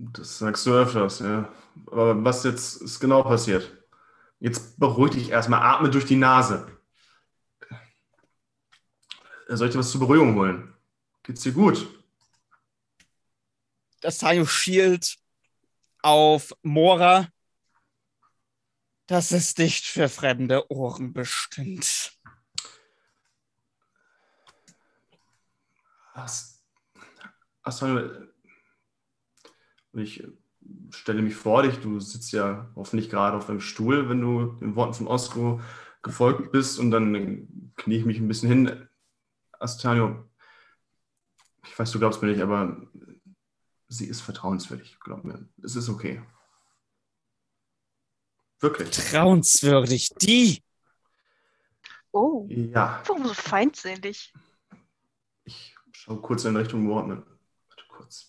Das sagst du öfters, ja. Aber was jetzt ist genau passiert? Jetzt beruhig dich erstmal, atme durch die Nase. Soll ich dir was zur Beruhigung holen? Geht's dir gut? Astanio schielt auf Mora. Das ist nicht für fremde Ohren bestimmt. Was? Achso, ich stelle mich vor dich. Du sitzt ja hoffentlich gerade auf einem Stuhl, wenn du den Worten von Osko gefolgt bist. Und dann knie ich mich ein bisschen hin. Astanio, ich weiß, du glaubst mir nicht, aber sie ist vertrauenswürdig. Glaub mir. Es ist okay. Wirklich. Vertrauenswürdig. Die. Oh, Ja, warum so feindselig? ich schaue kurz in Richtung Mordman. Warte kurz.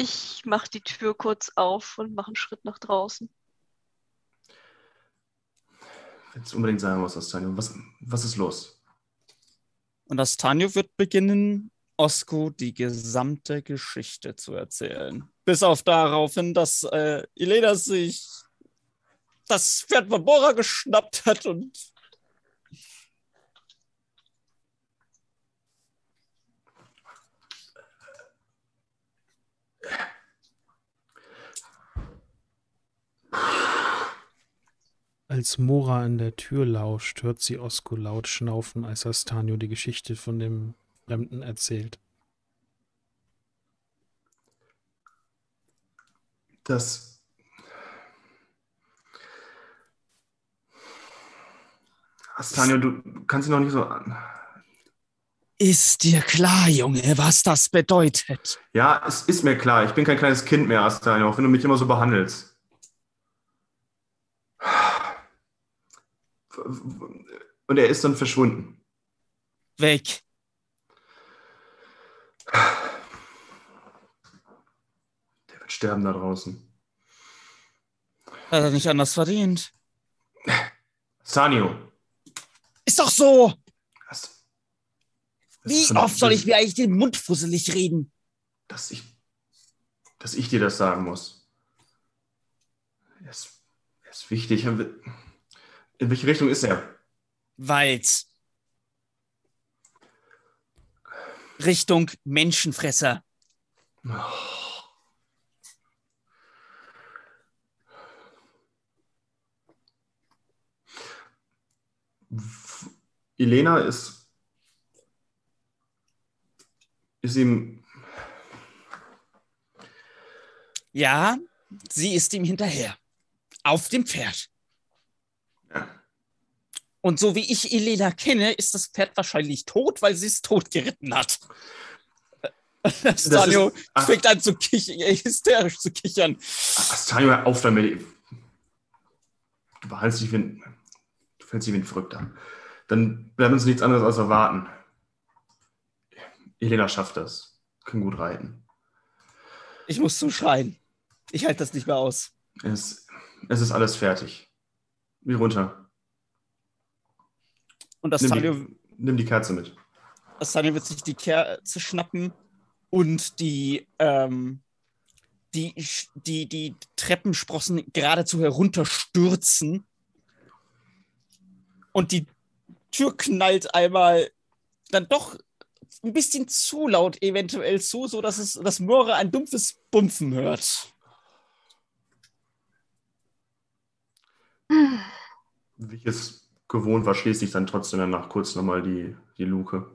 Ich mache die Tür kurz auf und mache einen Schritt nach draußen. Wenn es unbedingt sein muss, Astanio, was, was ist los? Und Astanio wird beginnen, Osko die gesamte Geschichte zu erzählen. Bis auf darauf hin, dass äh, Elena sich das Pferd von Bora geschnappt hat und Als Mora an der Tür lauscht, hört sie Osko laut schnaufen, als Astanio die Geschichte von dem Fremden erzählt. Das. Astanio, du kannst dich noch nicht so an. Ist dir klar, Junge, was das bedeutet? Ja, es ist mir klar. Ich bin kein kleines Kind mehr, Astanio, auch wenn du mich immer so behandelst. Und er ist dann verschwunden. Weg. Der wird sterben da draußen. Hat er nicht anders verdient. Sanio. Ist doch so. Das Wie oft soll ich mir eigentlich den Mund fusselig reden? Dass ich, dass ich dir das sagen muss. Er ist, er ist wichtig. In welche Richtung ist er? Wald. Richtung Menschenfresser. W- Elena ist, ist ihm, Ja, sie ist ihm hinterher. Auf dem Pferd. Ja, Und so wie ich Elena kenne, ist das Pferd wahrscheinlich tot, weil sie es tot geritten hat. Stanio fängt an zu kichern, hysterisch zu kichern. Astanio, hör auf damit. Du behandelst dich wie ein, du fällst dich wie ein Verrückter. Dann bleibt uns nichts anderes als erwarten. Elena schafft das. Kann gut reiten. Ich muss zuschreien. Ich halte das nicht mehr aus. Es, es ist alles fertig. Wie runter. Und das Nimm nimm die Kerze mit. Stanio wird sich die Kerze schnappen und die, ähm, die, die, die Treppensprossen geradezu herunterstürzen. Und die Tür knallt einmal dann doch ein bisschen zu laut eventuell zu, so dass es dass Möhre ein dumpfes Bumpfen hört. Wie ich es gewohnt war, schließe ich dann trotzdem danach kurz nochmal die, die Luke.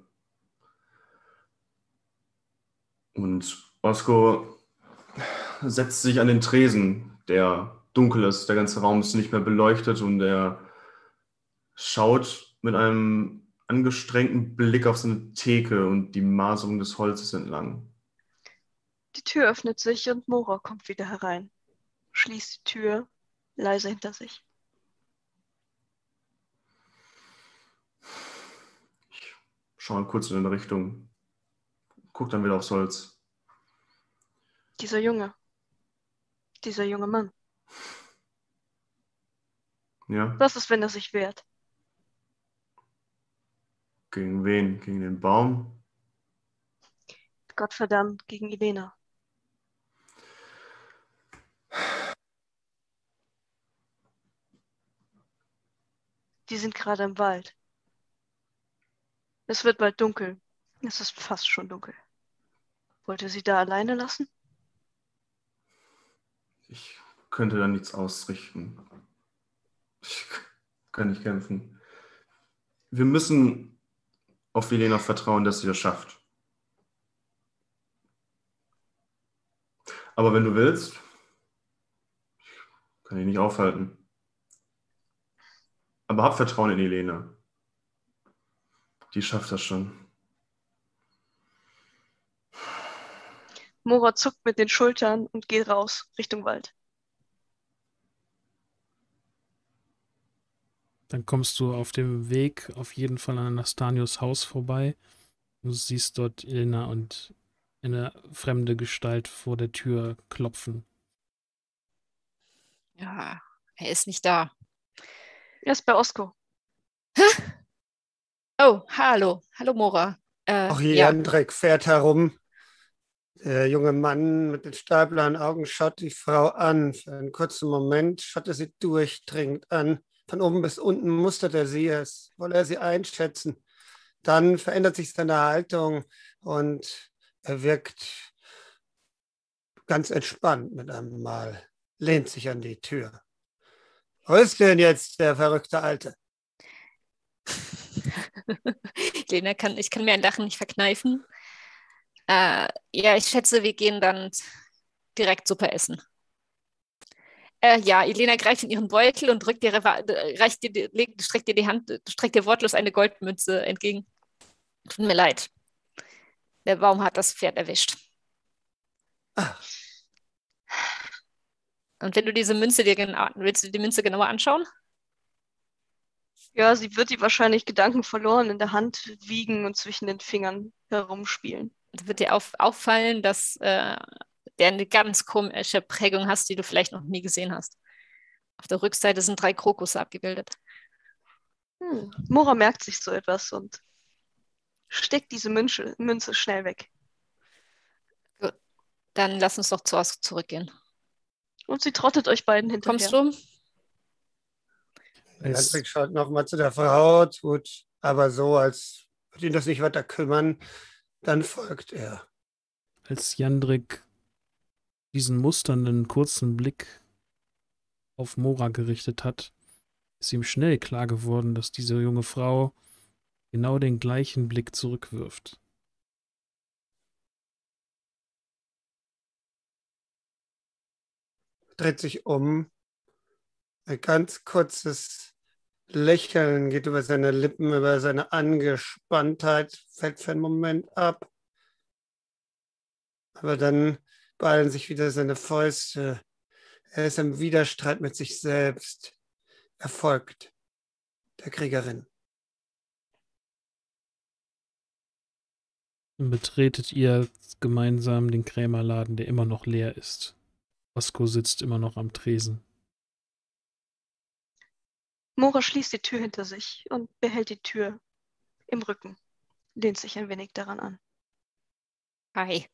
Und Osko setzt sich an den Tresen, der dunkel ist. Der ganze Raum ist nicht mehr beleuchtet und er schaut mit einem angestrengten Blick auf seine Theke und die Maserung des Holzes entlang. Die Tür öffnet sich und Mora kommt wieder herein. Schließt die Tür leise hinter sich. Ich schaue mal kurz in eine Richtung, guck dann wieder aufs Holz. Dieser Junge. Dieser junge Mann. Ja, Was ist, wenn er sich wehrt? gegen wen? Gegen den Baum? Gottverdammt gegen Elena. Die sind gerade im Wald. Es wird bald dunkel. Es ist fast schon dunkel. Wollt ihr sie da alleine lassen? Ich könnte da nichts ausrichten. Ich kann nicht kämpfen. Wir müssen auf Velena vertrauen, dass sie das schafft. Aber wenn du willst, kann ich nicht aufhalten. Aber hab Vertrauen in Elena. Die schafft das schon. Mora zuckt mit den Schultern und geht raus Richtung Wald. Dann kommst du auf dem Weg auf jeden Fall an Anastanios Haus vorbei. Du siehst dort Elena und eine fremde Gestalt vor der Tür klopfen. Ja, er ist nicht da. Er ist bei Osko. Oh, hallo. Hallo, Mora. Äh, Auch ja, Jandrek fährt herum. Der junge Mann mit den stahlblauen Augen schaut die Frau an. Für einen kurzen Moment schaut er sie durchdringend an. Von oben bis unten mustert er sie, als wolle er sie einschätzen. Dann verändert sich seine Haltung und er wirkt ganz entspannt mit einem Mal, lehnt sich an die Tür. Wo ist denn jetzt der verrückte Alte? Lena kann, ich kann mir ein Lachen nicht verkneifen. Äh, ja, ich schätze, wir gehen dann direkt Suppe essen. Äh, ja, Elena greift in ihren Beutel und drückt dir, reicht dir, die- legt, streckt dir die Hand, streckt dir wortlos eine Goldmünze entgegen. Tut mir leid. Der Baum hat das Pferd erwischt. Ah. Und wenn du diese Münze dir genau, willst du die Münze genauer anschauen? Ja, sie wird die wahrscheinlich Gedanken verloren in der Hand wiegen und zwischen den Fingern herumspielen. Da wird dir auf, auffallen, dass äh, der eine ganz komische Prägung hast, die du vielleicht noch nie gesehen hast. Auf der Rückseite sind drei Krokusse abgebildet. Hm. Mora merkt sich so etwas und steckt diese Münze, Münze schnell weg. Dann lass uns doch zu Osk zurückgehen. Und sie trottet euch beiden hinterher. Kommst du? Jandrek schaut nochmal zu der Frau, tut aber so, als würde ihn das nicht weiter kümmern. Dann folgt er. als Jandrik diesen musternden kurzen Blick auf Mora gerichtet hat, ist ihm schnell klar geworden, dass diese junge Frau genau den gleichen Blick zurückwirft. dreht sich um. Ein ganz kurzes Lächeln geht über seine Lippen, über seine Angespanntheit, fällt für einen Moment ab. Aber dann ballen sich wieder seine Fäuste. Er ist im Widerstreit mit sich selbst. Er folgt der Kriegerin. Dann betretet ihr gemeinsam den Krämerladen, der immer noch leer ist. Osko sitzt immer noch am Tresen. Mora schließt die Tür hinter sich und behält die Tür im Rücken, lehnt sich ein wenig daran an. Hi.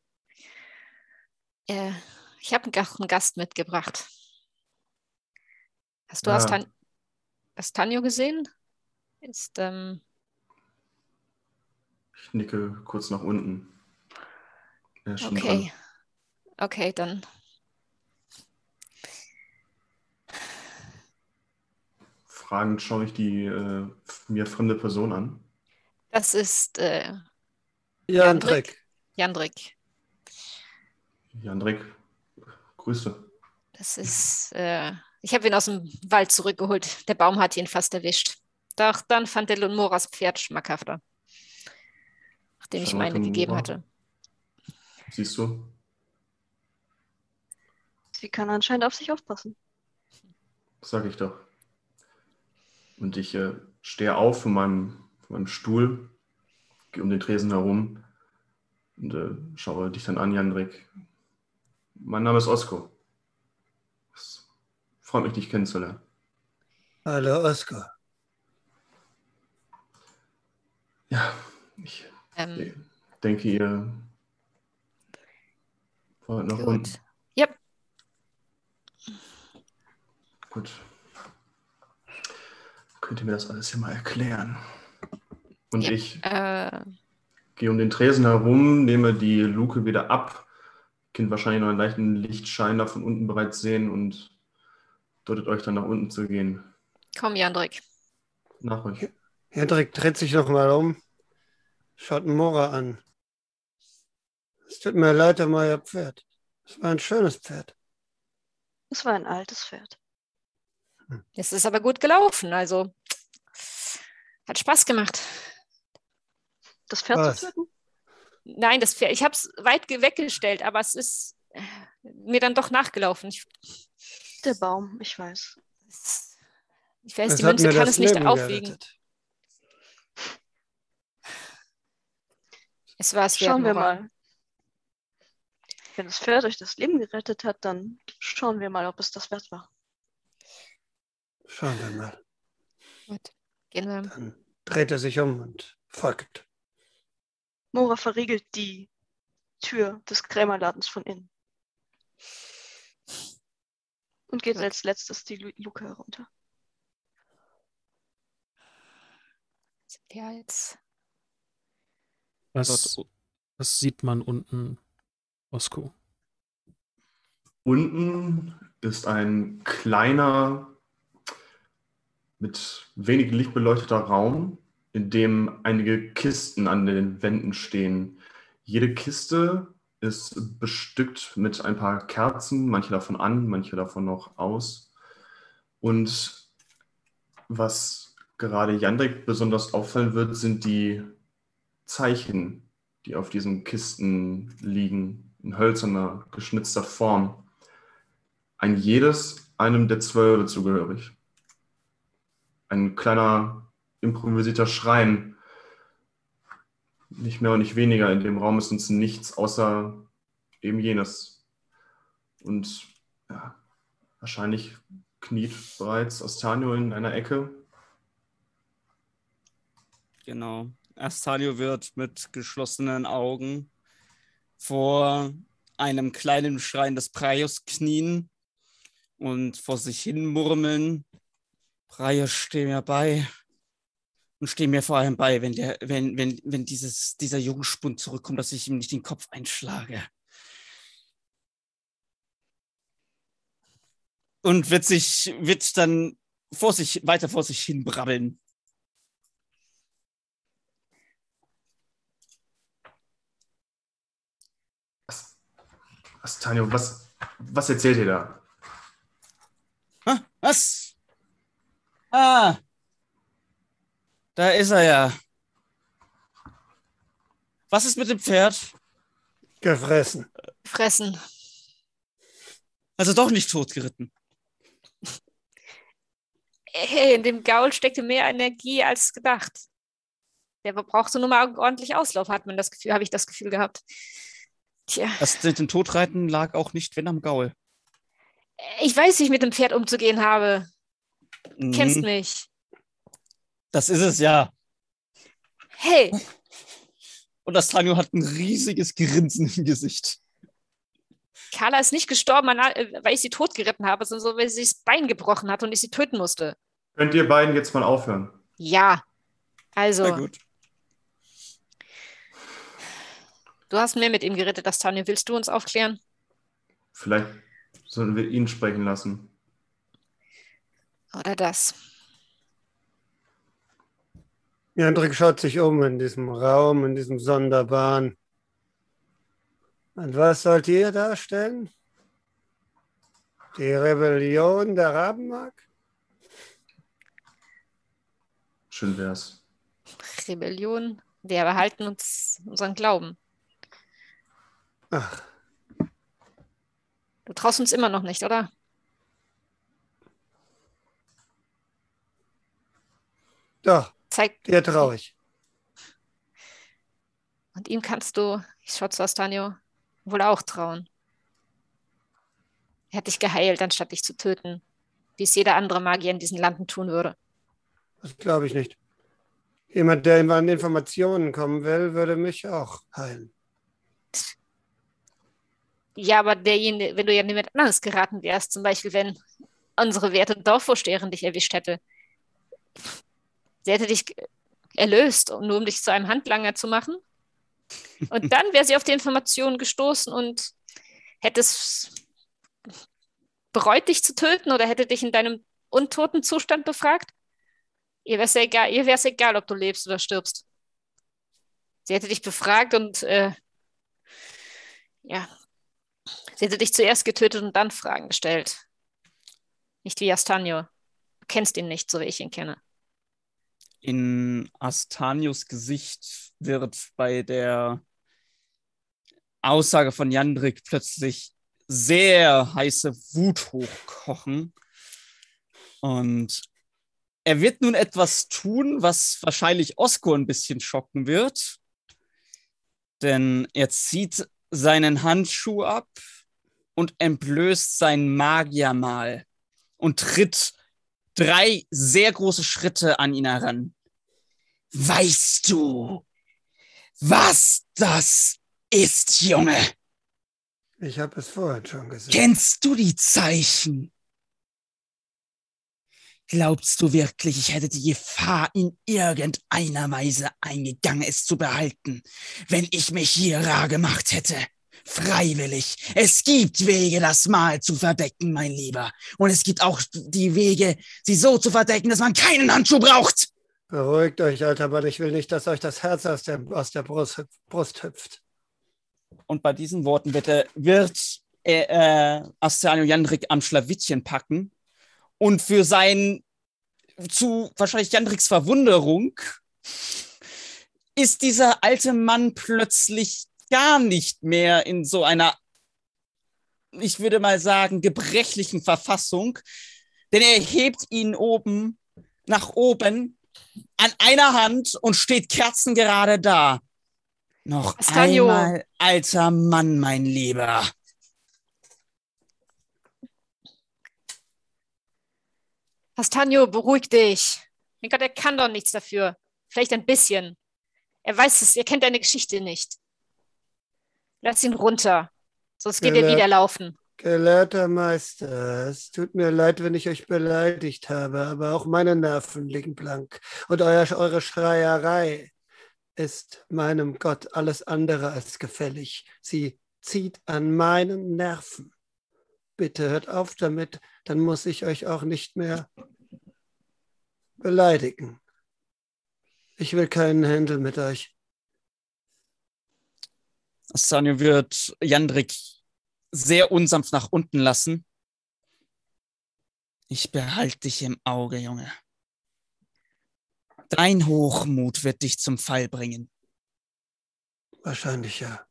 Äh, ich habe einen Gast mitgebracht. Hast du Ja. Astan Astanio gesehen? Ist, ähm, Ich nicke kurz nach unten. Okay. Okay, dann. Fragend schaue ich die äh, mir fremde Person an. Das ist äh, Jandrek, Jandrik. Jandrik, Grüße. Das ist, äh, ich habe ihn aus dem Wald zurückgeholt. Der Baum hat ihn fast erwischt. Doch dann fand der Moras Pferd schmackhafter. Nachdem ich meine gegeben hatte. Siehst du? Sie kann anscheinend auf sich aufpassen. Sag ich doch. Und ich äh, stehe auf von meinem, von meinem Stuhl, gehe um den Tresen herum und äh, schaue dich dann an, Jandrik. Mein Name ist Osko. Es freut mich, dich kennenzulernen. hallo Oskar. Ja, ich Ähm, denke, ihr wollt noch unten. gut. Yep. Gut. Könnt ihr mir das alles hier mal erklären? Und Ja. ich Äh, gehe um den Tresen herum, nehme die Luke wieder ab. Kind wahrscheinlich noch einen leichten Lichtschein da von unten bereits sehen und deutet euch dann nach unten zu gehen. komm, Jandrik. Nach euch. Jandrek dreht sich nochmal um, schaut Mora an. Es tut mir leid um euer Pferd. Es war ein schönes Pferd. Es war ein altes Pferd. Es ist aber gut gelaufen, also hat Spaß gemacht. Das Pferd Was? zu töten? Nein, das Pferd, ich habe es weit ge- weggestellt, aber es ist äh, mir dann doch nachgelaufen. Ich, Der Baum, ich weiß. ich weiß, Es die Münze kann das es nicht Leben aufwiegen. gerettet. Es war es Schauen wir mal. Wenn das Pferd euch das Leben gerettet hat, dann schauen wir mal, ob es das wert war. Schauen wir mal. Gut. Gehen wir. Dann dreht er sich um und folgt. Mora verriegelt die Tür des Krämerladens von innen. Und geht als letztes die Lu- Luke herunter. Sind wir jetzt Was, was sieht man unten, Osko? Unten ist ein kleiner, mit wenig Licht beleuchteter Raum, in dem einige Kisten an den Wänden stehen. Jede Kiste ist bestückt mit ein paar Kerzen, manche davon an, manche davon noch aus. Und was gerade Jandrik besonders auffallen wird, sind die Zeichen, die auf diesen Kisten liegen, in hölzerner, geschnitzter Form. Ein jedes einem der Zwölfe zugehörig. Ein kleiner improvisierter Schrein. Nicht mehr und nicht weniger. In dem Raum ist uns nichts außer eben jenes. Und ja, wahrscheinlich kniet bereits Astanio in einer Ecke. Genau. Astanio wird mit geschlossenen Augen vor einem kleinen Schrein des Praios knien und vor sich hin murmeln. Praios, steh mir bei. Und steh mir vor allem bei, wenn, der, wenn, wenn, wenn dieses, dieser Jungspund zurückkommt, dass ich ihm nicht den Kopf einschlage. Und wird sich, wird dann vor sich, weiter vor sich hin brabbeln. Astanio, was, was erzählt ihr da? Was? Ah. Da ist er ja. Was ist mit dem Pferd? Gefressen. fressen? Also doch nicht totgeritten. Hey, in dem Gaul steckte mehr Energie als gedacht. Der brauchte nur mal ordentlich Auslauf, hat man das Gefühl, habe ich das Gefühl gehabt. Tja, Das mit dem Totreiten lag auch nicht, wenn am Gaul. ich weiß, wie ich mit dem Pferd umzugehen habe. Mhm, Kennst mich. Das ist es ja. Hey, Und das Tanio hat ein riesiges Grinsen im Gesicht. Carla ist nicht gestorben, weil ich sie totgeritten habe, sondern so, weil sie das Bein gebrochen hat und ich sie töten musste. Könnt ihr beiden jetzt mal aufhören? Ja. Also, Na gut. du hast mehr mit ihm geredet, das Tanja. Willst du uns aufklären? Vielleicht sollen wir ihn sprechen lassen. Oder das? Jandrik schaut sich um in diesem Raum, in diesem sonderbaren. Und was sollt ihr darstellen? Die Rebellion der Rabenmark? Schön wär's. Rebellion. Wir behalten uns unseren Glauben. Ach, Du traust uns immer noch nicht, oder? doch, Zeig. dir traue ich. Und ihm kannst du, ich schaue zu Astanio, wohl auch trauen. Er hat dich geheilt, anstatt dich zu töten, wie es jeder andere Magier in diesen Landen tun würde. Das glaube ich nicht. Jemand, der an Informationen kommen will, würde mich auch heilen. Ja, aber derjenige, wenn du ja niemand anderes geraten wärst, zum Beispiel, wenn unsere werte Dorfvorsteherin dich erwischt hätte. Sie hätte dich erlöst, nur um dich zu einem Handlanger zu machen. Und dann wäre sie auf die Informationen gestoßen und hätte es bereut, dich zu töten oder hätte dich in deinem untoten Zustand befragt. Ihr wäre es egal, egal, ob du lebst oder stirbst. Sie hätte dich befragt und äh, ja, Sie hätte dich zuerst getötet und dann Fragen gestellt. Nicht wie Astanio. Du kennst ihn nicht, so wie ich ihn kenne. In Astanios Gesicht wird bei der Aussage von Jandrik plötzlich sehr heiße Wut hochkochen. Und er wird nun etwas tun, was wahrscheinlich Osko ein bisschen schocken wird. Denn er zieht seinen Handschuh ab und entblößt sein Magiermal und tritt drei sehr große Schritte an ihn heran. Weißt du, was das ist, Junge. Ich habe es vorhin schon gesagt. Kennst du die Zeichen? Glaubst du wirklich, ich hätte die Gefahr in irgendeiner Weise eingegangen, es zu behalten, wenn ich mich hier rar gemacht hätte? Freiwillig. Es gibt Wege, das Mal zu verdecken, mein Lieber. Und es gibt auch die Wege, sie so zu verdecken, dass man keinen Handschuh braucht. Beruhigt euch, alter Mann. Ich will nicht, dass euch das Herz aus der, aus der Brust, Brust hüpft. Und bei diesen Worten wird, er, wird äh, äh, Ascanio Jandrik am Schlawittchen packen und für sein, zu wahrscheinlich Jandriks Verwunderung, ist dieser alte Mann plötzlich gar nicht mehr in so einer, ich würde mal sagen, gebrechlichen Verfassung, denn er hebt ihn oben nach oben an einer Hand und steht kerzengerade da. Noch Ascanio. einmal, alter Mann, mein Lieber. Castanio, beruhig dich. Mein Gott, er kann doch nichts dafür. Vielleicht ein bisschen. Er weiß es, er kennt deine Geschichte nicht. Lass ihn runter, sonst geht er Gele- wieder laufen. Gelehrter Meister, es tut mir leid, wenn ich euch beleidigt habe, aber auch meine Nerven liegen blank. Und euer, eure Schreierei ist meinem Gott alles andere als gefällig. Sie zieht an meinen Nerven. Bitte hört auf damit, dann muss ich euch auch nicht mehr beleidigen. Ich will keinen Händel mit euch. Sanjo wird Jandrik sehr unsanft nach unten lassen. Ich behalte dich im Auge, Junge. Dein Hochmut wird dich zum Fall bringen. Wahrscheinlich ja.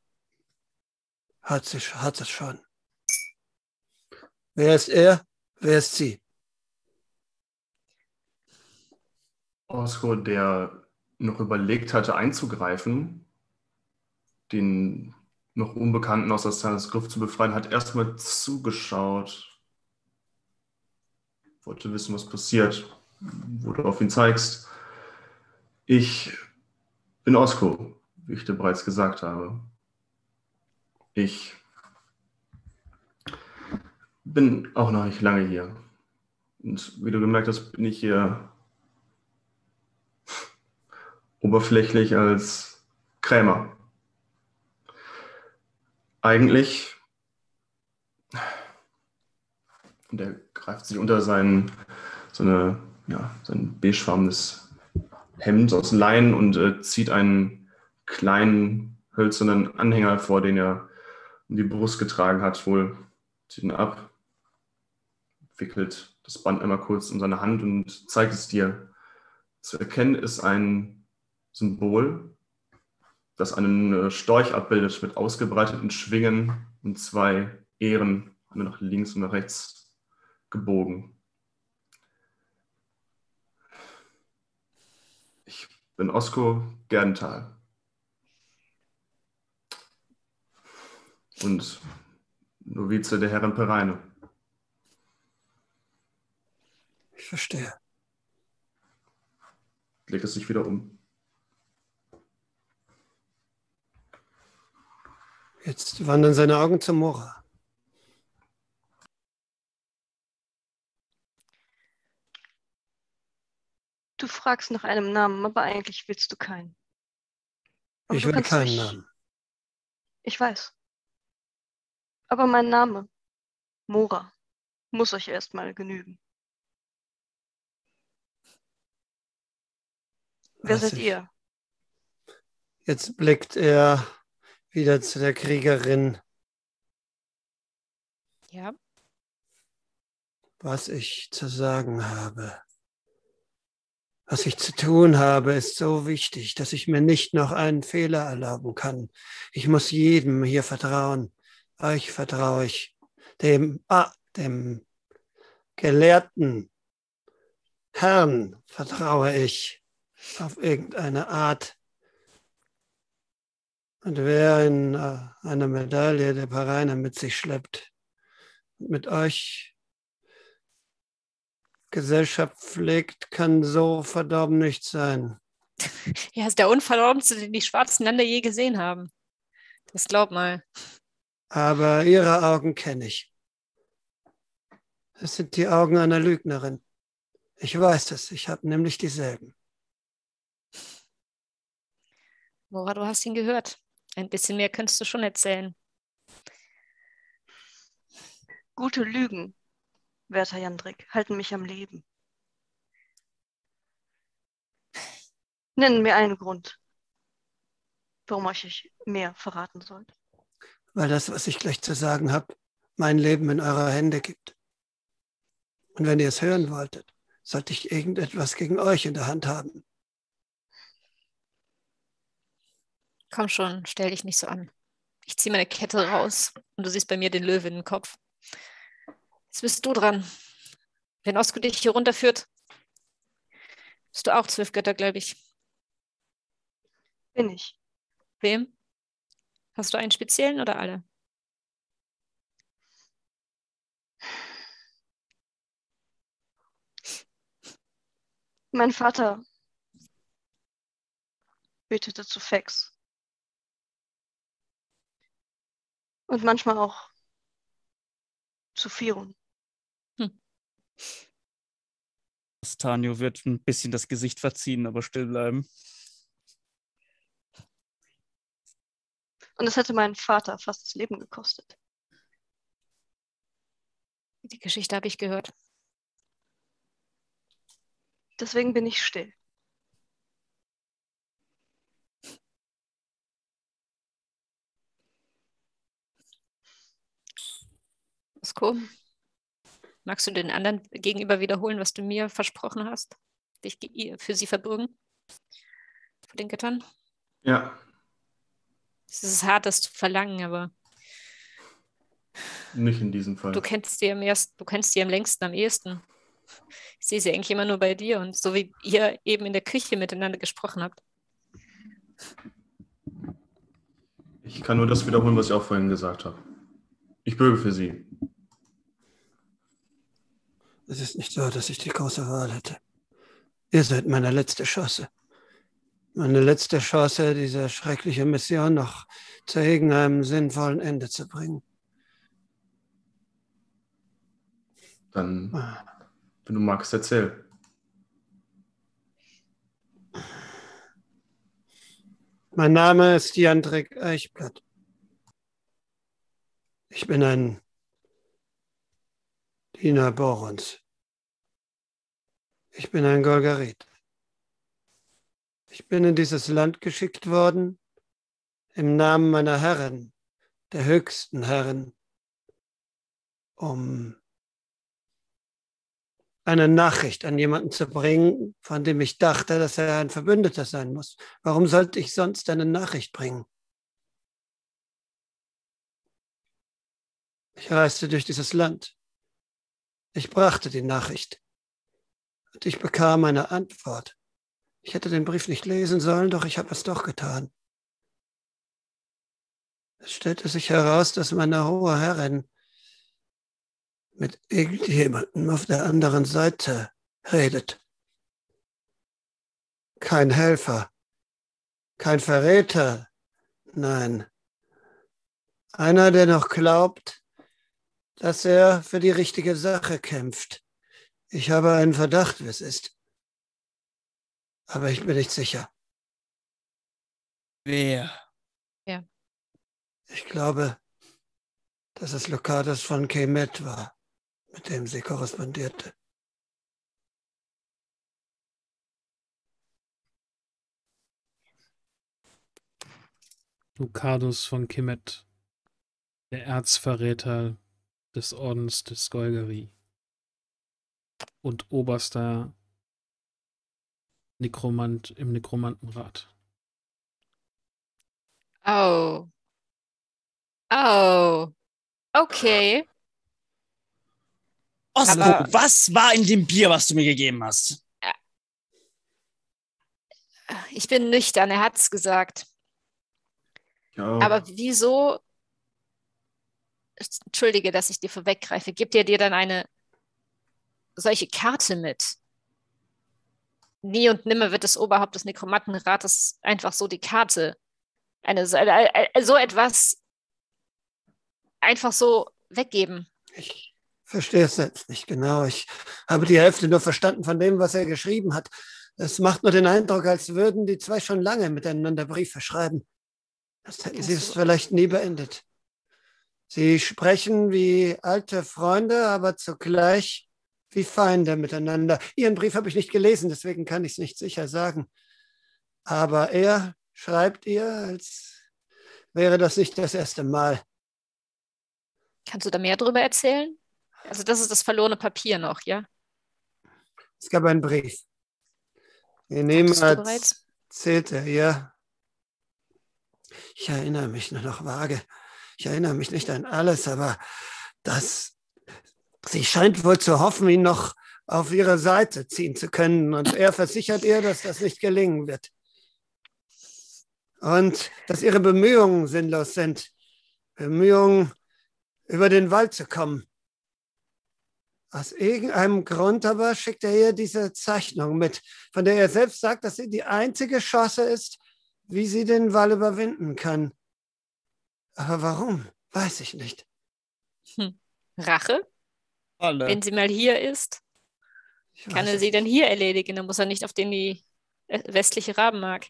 Hat, sich, hat es schon. Wer ist er? Wer ist sie? Osko, der noch überlegt hatte einzugreifen, den noch Unbekannten aus Astanas Gruft zu befreien, hat erstmal zugeschaut. Wollte wissen, was passiert, wo du auf ihn zeigst. Ich bin Osko, wie ich dir bereits gesagt habe. Ich bin auch noch nicht lange hier. Und wie du gemerkt hast, bin ich hier oberflächlich als Krämer. Eigentlich, und er greift sich unter sein, so eine, ja, sein beigefarbenes Hemd aus Leinen und äh, zieht einen kleinen hölzernen Anhänger vor, den er um die Brust getragen hat, wohl zieht ihn ab, wickelt das Band einmal kurz um seine Hand und zeigt es dir. Zu erkennen ist ein Symbol, das einen äh, Storch abbildet mit ausgebreiteten Schwingen und zwei Ähren, eine nach links und nach rechts gebogen. Ich bin Osko Gerntal. Und Novize der Herren Pereine. Ich verstehe. Legt es sich wieder um. Jetzt wandern seine Augen zum Mora. Du fragst nach einem Namen, aber eigentlich willst du keinen. Aber Ich will keinen dich- Namen. Ich weiß. Aber mein Name, Mora, muss euch erstmal genügen. Wer Was seid ich- ihr? Jetzt blickt er wieder zu der Kriegerin. Ja. Was ich zu sagen habe. Was ich zu tun habe, ist so wichtig, dass ich mir nicht noch einen Fehler erlauben kann. Ich muss jedem hier vertrauen. Euch vertraue ich. Dem, ah, dem gelehrten Herrn vertraue ich auf irgendeine Art. Und wer ein, äh, eine Medaille der Pareine mit sich schleppt, und mit euch Gesellschaft pflegt, kann so verdorben nicht sein. Ja, ist der unverdorbenste, den die schwarzen Länder je gesehen haben. Das glaub mal. Aber ihre Augen kenne ich. Es sind die Augen einer Lügnerin. Ich weiß es, ich habe nämlich dieselben. Nora, du hast ihn gehört. Ein bisschen mehr könntest du schon erzählen. Gute Lügen, werter Jandrik, halten mich am Leben. Nennen mir einen Grund, warum euch ich mehr verraten sollt. Weil das, was ich gleich zu sagen habe, mein Leben in eure Hände gibt. Und wenn ihr es hören wolltet, sollte ich irgendetwas gegen euch in der Hand haben. Komm schon, stell dich nicht so an. Ich ziehe meine Kette raus und du siehst bei mir den Löwen im Kopf. Jetzt bist du dran. Wenn Osko dich hier runterführt, bist du auch zwölf Götter, glaube ich. Bin ich. Wem? Hast du einen speziellen oder alle? Mein Vater betete zu Fex. Und manchmal auch zu Firun. Stanio wird ein bisschen das Gesicht verziehen, aber still bleiben. Und es hätte meinen Vater fast das Leben gekostet. Die Geschichte habe ich gehört. Deswegen bin ich still. Osko, magst du den anderen gegenüber wiederholen, was du mir versprochen hast? Dich für sie verbürgen? Vor den Göttern? Ja, Es ist hart, das zu verlangen, aber nicht in diesem Fall. du kennst sie am ersten, du kennst sie am längsten, am ehesten. Ich sehe sie eigentlich immer nur bei dir und so wie ihr eben in der Küche miteinander gesprochen habt. Ich kann nur das wiederholen, was ich auch vorhin gesagt habe. Ich bürge für Sie. Es ist nicht so, dass ich die große Wahl hätte. Ihr seid meine letzte Chance. Meine letzte Chance, diese schreckliche Mission noch zu irgendeinem sinnvollen Ende zu bringen. Dann, Ah, wenn du magst, erzähl. Mein Name ist Jandrik Eichblatt. Ich bin ein Diener Borons. Ich bin ein Golgarit. Ich bin in dieses Land geschickt worden im Namen meiner Herren, der höchsten Herren, um eine Nachricht an jemanden zu bringen, von dem ich dachte, dass er ein Verbündeter sein muss. Warum sollte ich sonst eine Nachricht bringen? Ich reiste durch dieses Land. Ich brachte die Nachricht. Und ich bekam eine Antwort. Ich hätte den Brief nicht lesen sollen, doch ich habe es doch getan. Es stellte sich heraus, dass meine hohe Herrin mit irgendjemandem auf der anderen Seite redet. Kein Helfer, kein Verräter, nein. Einer, der noch glaubt, dass er für die richtige Sache kämpft. Ich habe einen Verdacht, wie es ist. Aber ich bin nicht sicher. Wer? Ich glaube, dass es Lokatus von Kemet war, mit dem sie korrespondierte. Lucadus von Kemet, der Erzverräter des Ordens des Golgari und oberster Nekromant im Nekromantenrat. Oh. Oh. Okay. Osko, Aber- was war in dem Bier, was du mir gegeben hast? Ich bin nüchtern, er hat's gesagt. Ja, Aber wieso? Entschuldige, dass ich dir vorweggreife. Gibt er dir dann eine solche Karte mit? nie und nimmer wird das Oberhaupt des Nekromantenrates einfach so die Karte, eine, eine, so etwas einfach so weggeben. Ich verstehe es selbst nicht genau. Ich habe die Hälfte nur verstanden von dem, was er geschrieben hat. Es macht nur den Eindruck, als würden die zwei schon lange miteinander Briefe schreiben. Das hätten sie es vielleicht nie beendet. Sie sprechen wie alte Freunde, aber zugleich wie Feinde miteinander. Ihren Brief habe ich nicht gelesen, deswegen kann ich es nicht sicher sagen. Aber er schreibt ihr, als wäre das nicht das erste Mal. Kannst du da mehr darüber erzählen? Also das ist das verlorene Papier noch, ja? Es gab einen Brief. Wir nehmen als zählte, ja. Ich erinnere mich nur noch vage. Ich erinnere mich nicht an alles, aber das, sie scheint wohl zu hoffen, ihn noch auf ihre Seite ziehen zu können. Und er versichert ihr, dass das nicht gelingen wird. Und dass ihre Bemühungen sinnlos sind. Bemühungen, über den Wald zu kommen. Aus irgendeinem Grund aber schickt er ihr diese Zeichnung mit, von der er selbst sagt, dass sie die einzige Chance ist, wie sie den Wall überwinden kann. Aber warum, weiß ich nicht. Hm. Rache? Alle. Wenn sie mal hier ist, Ich kann er sie dann hier erledigen. Dann muss er nicht auf den die äh, westliche Rabenmark.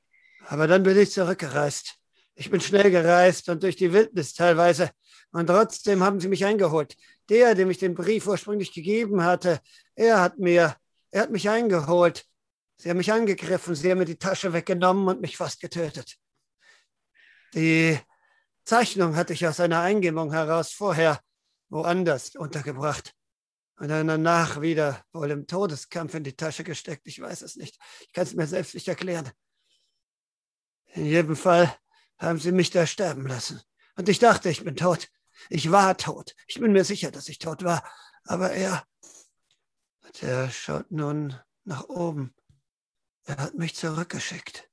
Aber dann bin ich zurückgereist. Ich bin schnell gereist und durch die Wildnis teilweise. Und trotzdem haben sie mich eingeholt. Der, dem ich den Brief ursprünglich gegeben hatte, er hat mir, er hat mich eingeholt. Sie haben mich angegriffen, sie haben mir die Tasche weggenommen und mich fast getötet. Die Zeichnung hatte ich aus einer Eingebung heraus vorher woanders untergebracht. Und dann danach wieder wohl im Todeskampf in die Tasche gesteckt. Ich weiß es nicht. Ich kann es mir selbst nicht erklären. In jedem Fall haben sie mich da sterben lassen. Und ich dachte, ich bin tot. Ich war tot. Ich bin mir sicher, dass ich tot war. Aber er, der schaut nun nach oben. Er hat mich zurückgeschickt.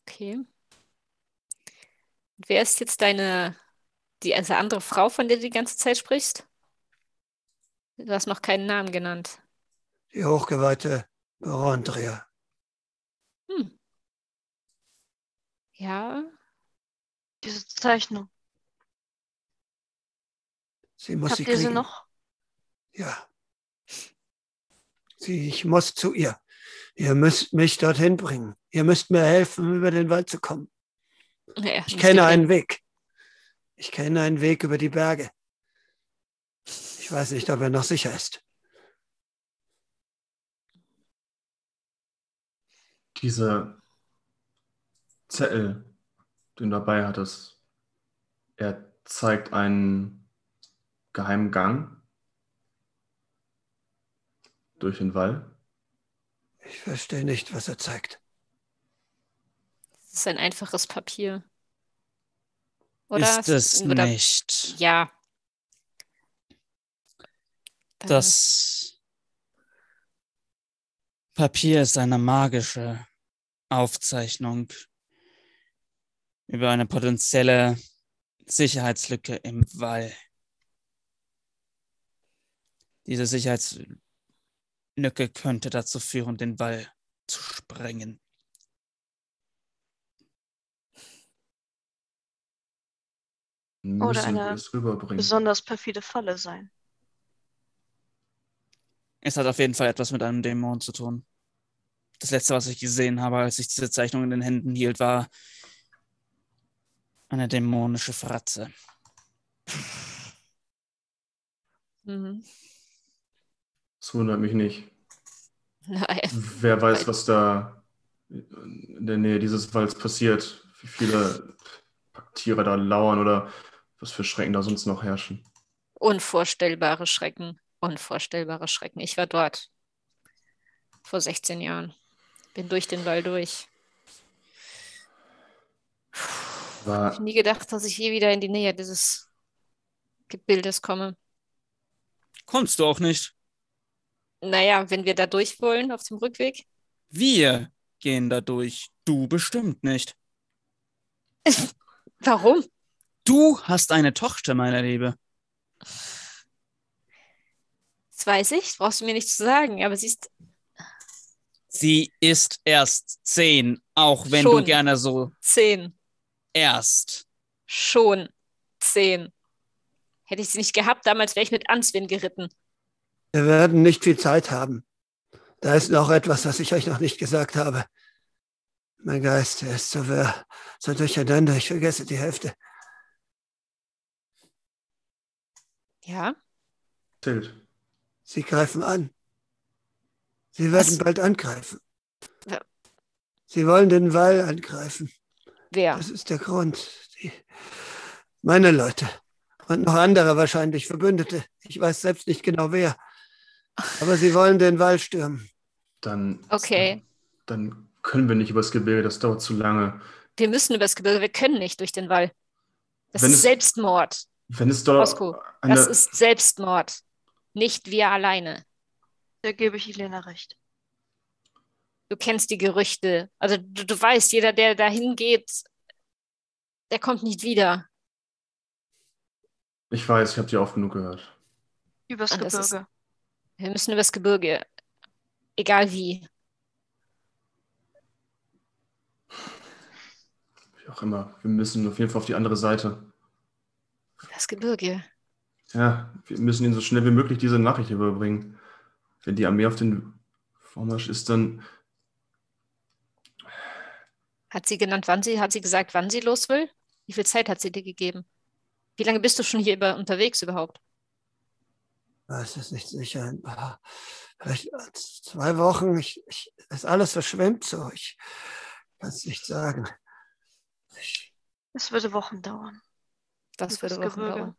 Okay. Und wer ist jetzt deine, die also andere Frau, von der du die ganze Zeit sprichst? Du hast noch keinen Namen genannt. Die hochgeweihte Borondria. Hm. Ja, Diese Zeichnung. Sie muss Habt sie ihr sie kriegen. noch? Ja. Sie, ich muss zu ihr. Ihr müsst mich dorthin bringen. Ihr müsst mir helfen, über den Wald zu kommen. ja Ich kenne einen Weg. Ich kenne einen Weg über die Berge. Ich weiß nicht, ob er noch sicher ist. Dieser Zettel, den du dabei hattest, er zeigt einen geheimen Gang durch den Wall. Ich verstehe nicht, was er zeigt. Das ist ein einfaches Papier. Oder? ist es oder, nicht. Ja. Das Papier ist eine magische Aufzeichnung über eine potenzielle Sicherheitslücke im Wall. Diese Sicherheitslücke könnte dazu führen, den Wall zu sprengen. Wir eine. Besonders perfide Falle sein. Es hat auf jeden Fall etwas mit einem Dämon zu tun. Das letzte, was ich gesehen habe, als ich diese Zeichnung in den Händen hielt, war eine dämonische Fratze. Mhm. Das wundert mich nicht. Nein. Wer weiß, was da in der Nähe dieses Walds passiert, wie viele Tiere da lauern oder was für Schrecken da sonst noch herrschen. Unvorstellbare Schrecken. Unvorstellbare Schrecken. Ich war dort. Vor 16 Jahren. Bin durch den Wall durch. Ich War, habe nie gedacht, dass ich je wieder in die Nähe dieses Gebildes komme. Kommst du auch nicht? Naja, wenn wir da durch wollen auf dem Rückweg. Wir gehen da durch. Du bestimmt nicht. Warum? Du hast eine Tochter, meine Liebe. Das weiß ich, brauchst du mir nicht zu sagen, aber sie ist Sie ist erst zehn, auch wenn Schon. du gerne so zehn. erst. Schon zehn. Hätte ich sie nicht gehabt, damals wäre ich mit Answin geritten. Wir werden nicht viel Zeit haben. Da ist noch etwas, was ich euch noch nicht gesagt habe. Mein Geist, der ist so wirr, so durcheinander, ich vergesse die Hälfte. Ja, Zählt. Sie greifen an. Sie werden Was? bald angreifen. Ja. Sie wollen den Wall angreifen. wer? Das ist der Grund. Die, meine Leute. Und noch andere wahrscheinlich, Verbündete. Ich weiß selbst nicht genau wer. Aber sie wollen den Wall stürmen. Dann, Okay. dann können wir nicht übers Gebirge, das dauert zu lange. Wir müssen übers Gebirge, wir können nicht durch den Wall. Das Wenn ist es- Selbstmord. Wenn es dort Osko, eine, Das ist Selbstmord. Nicht wir alleine. Da gebe ich Elena recht. Du kennst die Gerüchte. Also du, du weißt, jeder, der dahin geht, der kommt nicht wieder. ich weiß, ich habe die oft genug gehört. Übers Und das ist- Gebirge. Wir müssen übers Gebirge. Egal wie. Wie auch immer. Wir müssen auf jeden Fall auf die andere Seite. Das Gebirge. Ja, wir müssen ihnen so schnell wie möglich diese Nachricht überbringen. Wenn die Armee auf den Vormarsch ist, dann Hat sie genannt, wann sie, hat sie gesagt, wann sie los will? Wie viel Zeit hat sie dir gegeben? Wie lange bist du schon hier über, unterwegs überhaupt? Das ist nicht sicher. Vielleicht zwei Wochen. Ich, ich, das alles verschwimmt so. Ich kann es nicht sagen. Ich, Es würde Wochen dauern. Das würde Wochen Gebirge. dauern.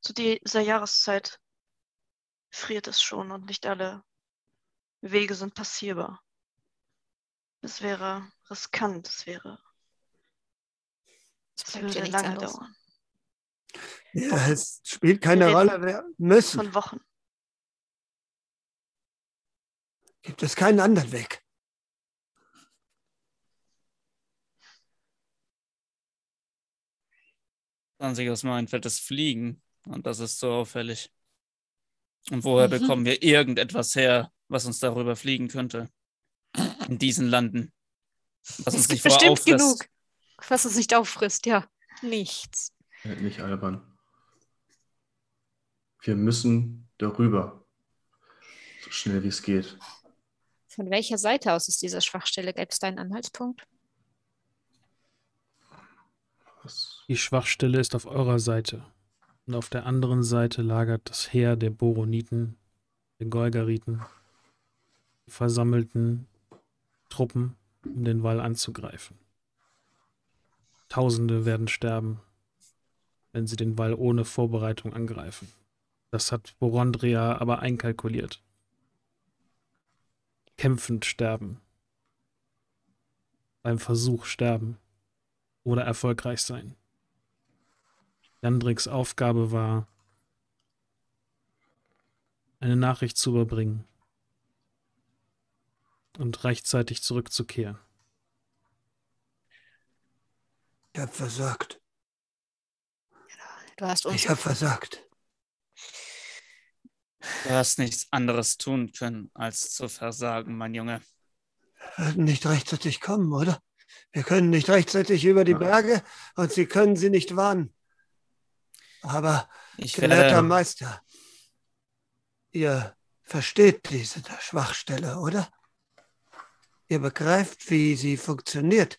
Zu dieser Jahreszeit friert es schon und nicht alle Wege sind passierbar. Es wäre riskant, es wäre, Es würde lange anderes. dauern. ja, es spielt keine Rolle. Wir müssen. Von Wochen. Gibt es keinen anderen Weg. Einzige, was mir einfällt, ist Fliegen. Und das ist so auffällig. Und woher Mhm. bekommen wir irgendetwas her, was uns darüber fliegen könnte? In diesen Landen. Was uns Es gibt nicht bestimmt auffrisst. genug, was es nicht auffrisst, ja. Nichts. äh, nicht albern. Wir müssen darüber. So schnell wie es geht. Von welcher Seite aus ist diese Schwachstelle? Gäbe es da einen Anhaltspunkt? Was? Die Schwachstelle ist auf eurer Seite. Und auf der anderen Seite lagert das Heer der Boroniten, der Golgariten, die versammelten Truppen, um den Wall anzugreifen. Tausende werden sterben, wenn sie den Wall ohne Vorbereitung angreifen. Das hat Borondria aber einkalkuliert. Kämpfend sterben. Beim Versuch sterben. Oder erfolgreich sein. Jandriks Aufgabe war, eine Nachricht zu überbringen und rechtzeitig zurückzukehren. Ich habe versagt. Du hast uns. Ich habe versagt. Du hast nichts anderes tun können, als zu versagen, mein Junge. Wir werden nicht rechtzeitig kommen, oder? Wir können nicht rechtzeitig über die. Berge und Sie können sie nicht warnen. Aber, Ich gelehrter werde, Meister, ihr versteht diese Schwachstelle, oder? Ihr begreift, wie sie funktioniert,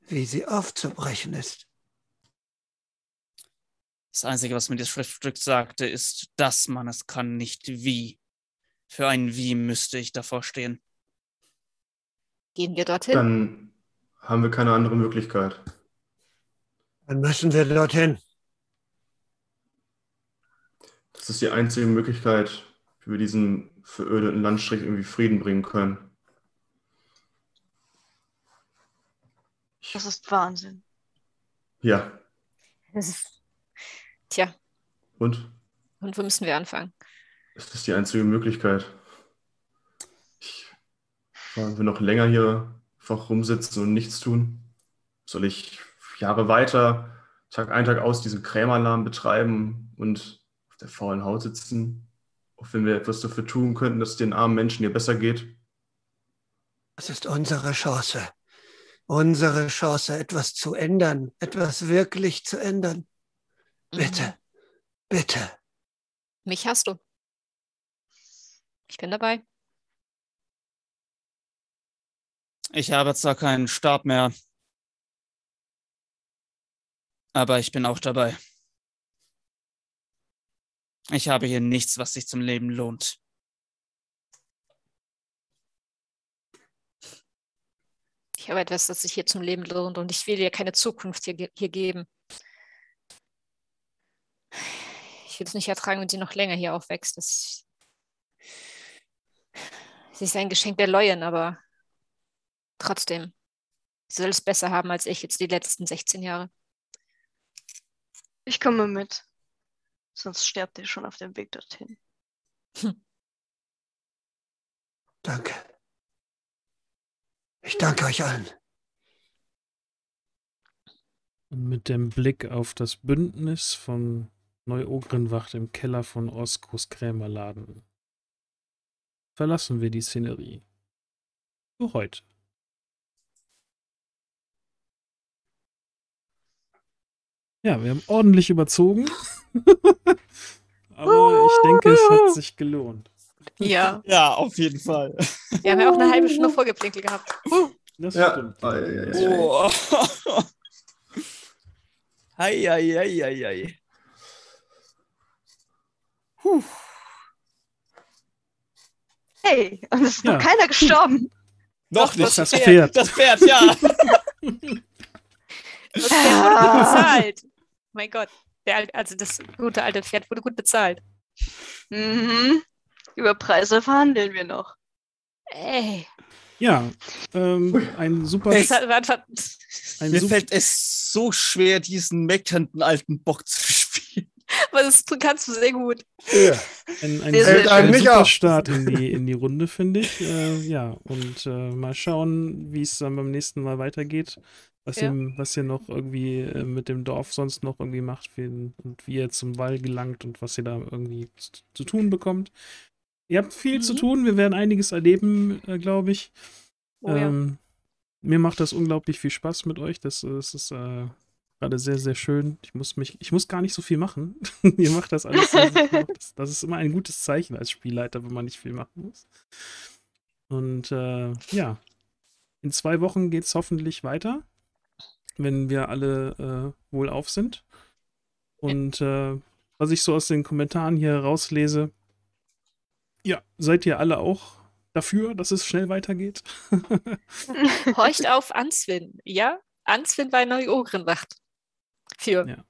wie sie aufzubrechen ist. das Einzige, was mir das Schriftstück sagte, ist, dass man es kann, nicht wie. Für ein Wie müsste ich davor stehen. Gehen wir dorthin? Dann haben wir keine andere Möglichkeit. Dann müssen wir dorthin. Das ist die einzige Möglichkeit, wie wir diesen verödeten Landstrich irgendwie Frieden bringen können. Das ist Wahnsinn. Ja, Das ist, tja, und und wo müssen wir anfangen? es ist die einzige Möglichkeit. Ich, wollen wir noch länger hier einfach rumsitzen und nichts tun? Soll ich Jahre weiter Tag ein, Tag aus diesen Krämeralarm betreiben und der faulen Haut sitzen, auch wenn wir etwas dafür tun könnten, dass es den armen Menschen hier besser geht. Das ist unsere Chance. Unsere Chance, etwas zu ändern, etwas wirklich zu ändern. Bitte, bitte. Mich hast du. Ich bin dabei. Ich habe zwar keinen Stab mehr, aber ich bin auch dabei. Ich habe hier nichts, was sich zum Leben lohnt. Ich habe etwas, das sich hier zum Leben lohnt und ich will dir keine Zukunft hier, hier geben. Ich will es nicht ertragen, wenn sie noch länger hier aufwächst. Das sie ist ein Geschenk der Leuen, aber trotzdem, sie soll es besser haben als ich jetzt die letzten 16 Jahre. Ich komme mit. Sonst sterbt ihr schon auf dem Weg dorthin. Danke. Ich danke euch allen. Und mit dem Blick auf das Bündnis von Neu-Ogrenwacht im Keller von Oskos Krämerladen verlassen wir die Szenerie. Für heute. Ja, wir haben ordentlich überzogen. Aber ich denke, es hat sich gelohnt. Ja, Ja, auf jeden Fall. wir haben ja auch eine halbe Stunde Vorgeplinkel gehabt. Das Ja. stimmt. Ja, ja, ja. Oh. Hei, hei, hei, hei, hei. Puh. Hey, und es ist Ja. noch keiner gestorben. Noch nicht. Das Pferd. Das Pferd, ja. Das Pferd wurde bezahlt. Mein Gott. Der, al- also das gute alte Pferd wurde gut bezahlt. Mhm. Über Preise verhandeln wir noch. Ey. Ja, ähm, ein super, einfach, ein Mir super fällt es so schwer, diesen meckernden alten Bock zu spielen. aber das kannst du sehr gut. Ja. Ein, ein, ein Mich super. Start in die, in die Runde, finde ich. Äh, ja, und äh, mal schauen, wie es dann beim nächsten Mal weitergeht. Was, Ja. ihr, was ihr noch irgendwie äh, mit dem Dorf sonst noch irgendwie macht wie, und wie ihr zum Wall gelangt und was ihr da irgendwie zu, zu tun bekommt. Ihr habt viel zu Mhm. tun, wir werden einiges erleben, äh, glaube ich. Oh, ja. ähm, mir macht das unglaublich viel Spaß mit euch. Das, das ist äh, gerade sehr, sehr schön. Ich muss mich, ich muss gar nicht so viel machen. Ihr macht das alles. sehr, sehr gut. das, das ist immer ein gutes Zeichen als Spielleiter, wenn man nicht viel machen muss. Und äh, ja, in zwei Wochen geht es hoffentlich weiter, wenn wir alle äh, wohlauf sind. Und äh, was ich so aus den Kommentaren hier rauslese, ja, seid ihr alle auch dafür, dass es schnell weitergeht? Horcht auf Answin. Ja, Answin war eine Ohrenwacht. Für Ja.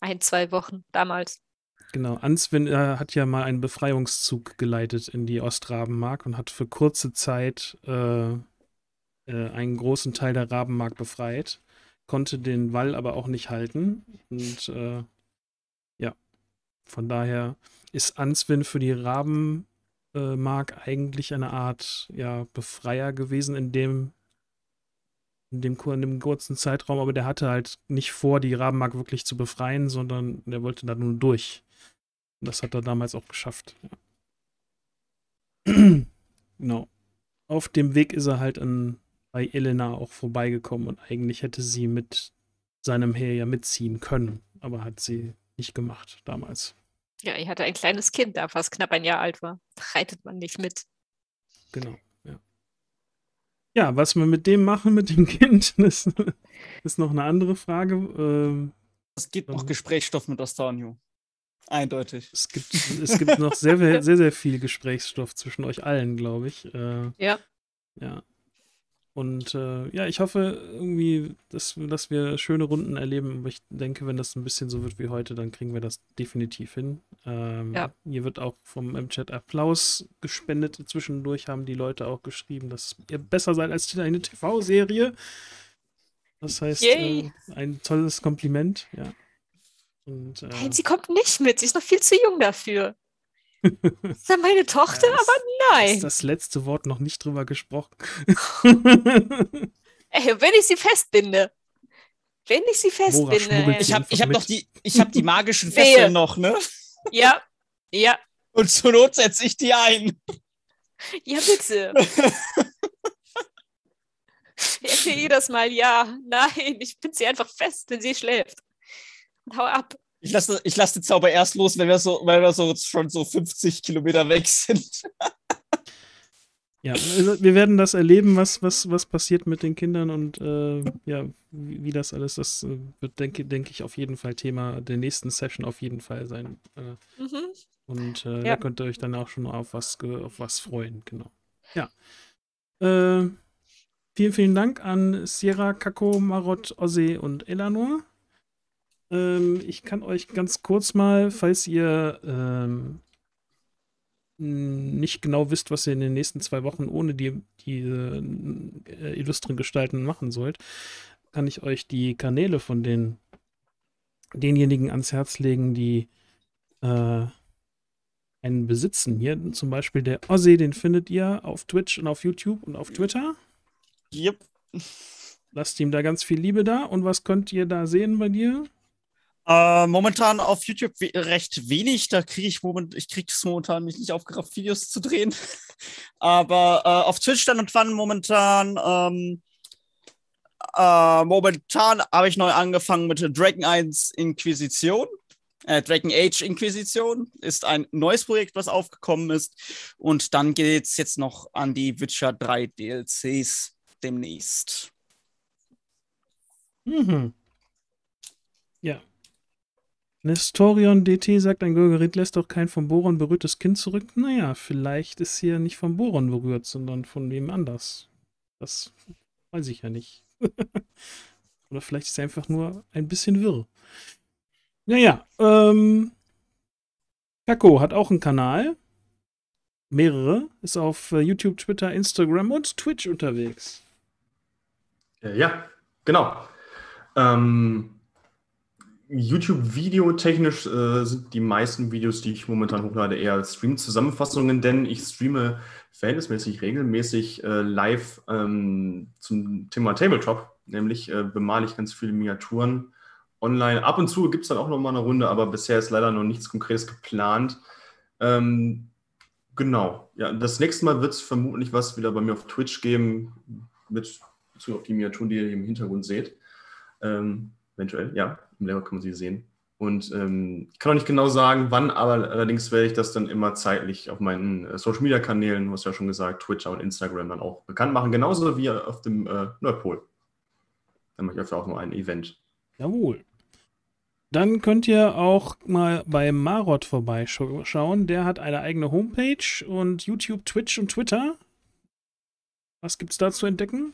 ein, zwei Wochen damals. Genau, Answin äh, hat ja mal einen Befreiungszug geleitet in die Ostrabenmark und hat für kurze Zeit äh, äh, einen großen Teil der Rabenmark befreit, konnte den Wall aber auch nicht halten. Und äh, ja, von daher ist Answin für die Rabenmark eigentlich eine Art ja, Befreier gewesen in dem, in dem, in dem kurzen Zeitraum, aber der hatte halt nicht vor, die Rabenmark wirklich zu befreien, sondern der wollte da nur durch. Und das hat er damals auch geschafft. Genau. Auf dem Weg ist er halt an, bei Elena auch vorbeigekommen und eigentlich hätte sie mit seinem Heer ja mitziehen können, aber hat sie nicht gemacht damals. Ja, ich hatte ein kleines Kind da, was knapp ein Jahr alt war. Da reitet man nicht mit. Genau, ja. Ja, was wir mit dem machen, mit dem Kind, das ist noch eine andere Frage. Ähm, Es gibt noch Ähm. Gesprächsstoff mit Astanio. Eindeutig. es, gibt, es gibt noch sehr, sehr, sehr, sehr viel Gesprächsstoff zwischen euch allen, glaube ich. Äh, Ja. Ja. Und äh, ja, ich hoffe irgendwie, dass, dass wir schöne Runden erleben. Aber ich denke, wenn das ein bisschen so wird wie heute, dann kriegen wir das definitiv hin. Ähm, Ja. Hier wird auch vom im Chat Applaus gespendet. Zwischendurch haben die Leute auch geschrieben, dass ihr besser seid als eine TV-Serie. Das heißt, äh, ein tolles Kompliment, ja. Und, äh, Nein, sie kommt nicht mit. Sie ist noch viel zu jung dafür. Ist ja meine Tochter, Ja, das- aber nein. ist das letzte Wort noch nicht drüber gesprochen. Ey, wenn ich sie festbinde. Wenn ich sie festbinde. Ich habe ich hab noch die, ich hab die magischen. Fesseln noch, ne? Ja, ja, Und zur Not setze ich die ein. ja, bitte. Erzähl jedes Mal ja, nein, ich bin sie einfach fest, wenn sie schläft. Und hau ab. Ich lasse, ich lasse den Zauber erst los, wenn wir so, wenn wir so schon so 50 Kilometer weg sind. Ja, also wir werden das erleben, was, was, was passiert mit den Kindern und äh, ja, wie, wie das alles, das äh, wird, denke denk ich, auf jeden Fall Thema der nächsten Session auf jeden Fall sein. Äh, Mhm. und äh, Ja. da könnt ihr euch dann auch schon auf was, auf was freuen, genau. Ja. Äh, vielen, vielen Dank an Sierra, Kako, Marot, Ozzy und Elanor. Ähm, ich kann euch ganz kurz mal, falls ihr ähm, nicht genau wisst, was ihr in den nächsten zwei Wochen ohne die, die äh, illustren Gestalten machen sollt, kann ich euch die Kanäle von den denjenigen ans Herz legen, die äh, einen besitzen. Hier zum Beispiel der Ozzy, den findet ihr auf Twitch und auf YouTube und auf Twitter. Yep. Lasst ihm da ganz viel Liebe da. Und was könnt ihr da sehen bei dir? Äh, momentan auf YouTube we recht wenig. Da kriege ich moment, ich kriege es momentan mich nicht aufgerafft, Videos zu drehen. Aber äh, auf Twitch dann und wann momentan. Ähm, äh, momentan habe ich neu angefangen mit Dragon 1 Inquisition. Äh, Dragon Age Inquisition ist ein neues Projekt, was aufgekommen ist. Und dann geht es jetzt noch an die Witcher 3 DLCs demnächst. Mhm. Ja. Nestorion DT sagt, ein Gorgerit lässt doch kein vom Boron berührtes Kind zurück. Naja, vielleicht ist hier nicht vom Boron berührt, sondern von wem anders. Das weiß ich ja nicht. Oder vielleicht ist er einfach nur ein bisschen wirr. Naja, ähm. Kako hat auch einen Kanal. Mehrere. Ist auf äh, YouTube, Twitter, Instagram und Twitch unterwegs. Äh, Ja, genau. Ähm, YouTube-Videotechnisch äh, sind die meisten Videos, die ich momentan hochlade, eher Stream-Zusammenfassungen, denn ich streame verhältnismäßig regelmäßig äh, live ähm, zum Thema Tabletop. Nämlich äh, bemale ich ganz viele Miniaturen online. Ab und zu gibt es dann auch noch mal eine Runde, aber bisher ist leider noch nichts Konkretes geplant. Ähm, genau. Ja, das nächste Mal wird es vermutlich was wieder bei mir auf Twitch geben, mit Bezug auf die Miniaturen, die ihr hier im Hintergrund seht. Ähm, eventuell, ja, im Level kann man sie sehen. Und ähm, ich kann auch nicht genau sagen, wann, aber allerdings werde ich das dann immer zeitlich auf meinen äh, Social Media Kanälen, du hast ja schon gesagt, Twitter und Instagram dann auch bekannt machen, genauso wie auf dem äh, Nordpol. Dann mache ich dafür auch nur ein Event. Jawohl. Dann könnt ihr auch mal bei Marot vorbeischauen. Der hat eine eigene Homepage und YouTube, Twitch und Twitter. Was gibt's da zu entdecken?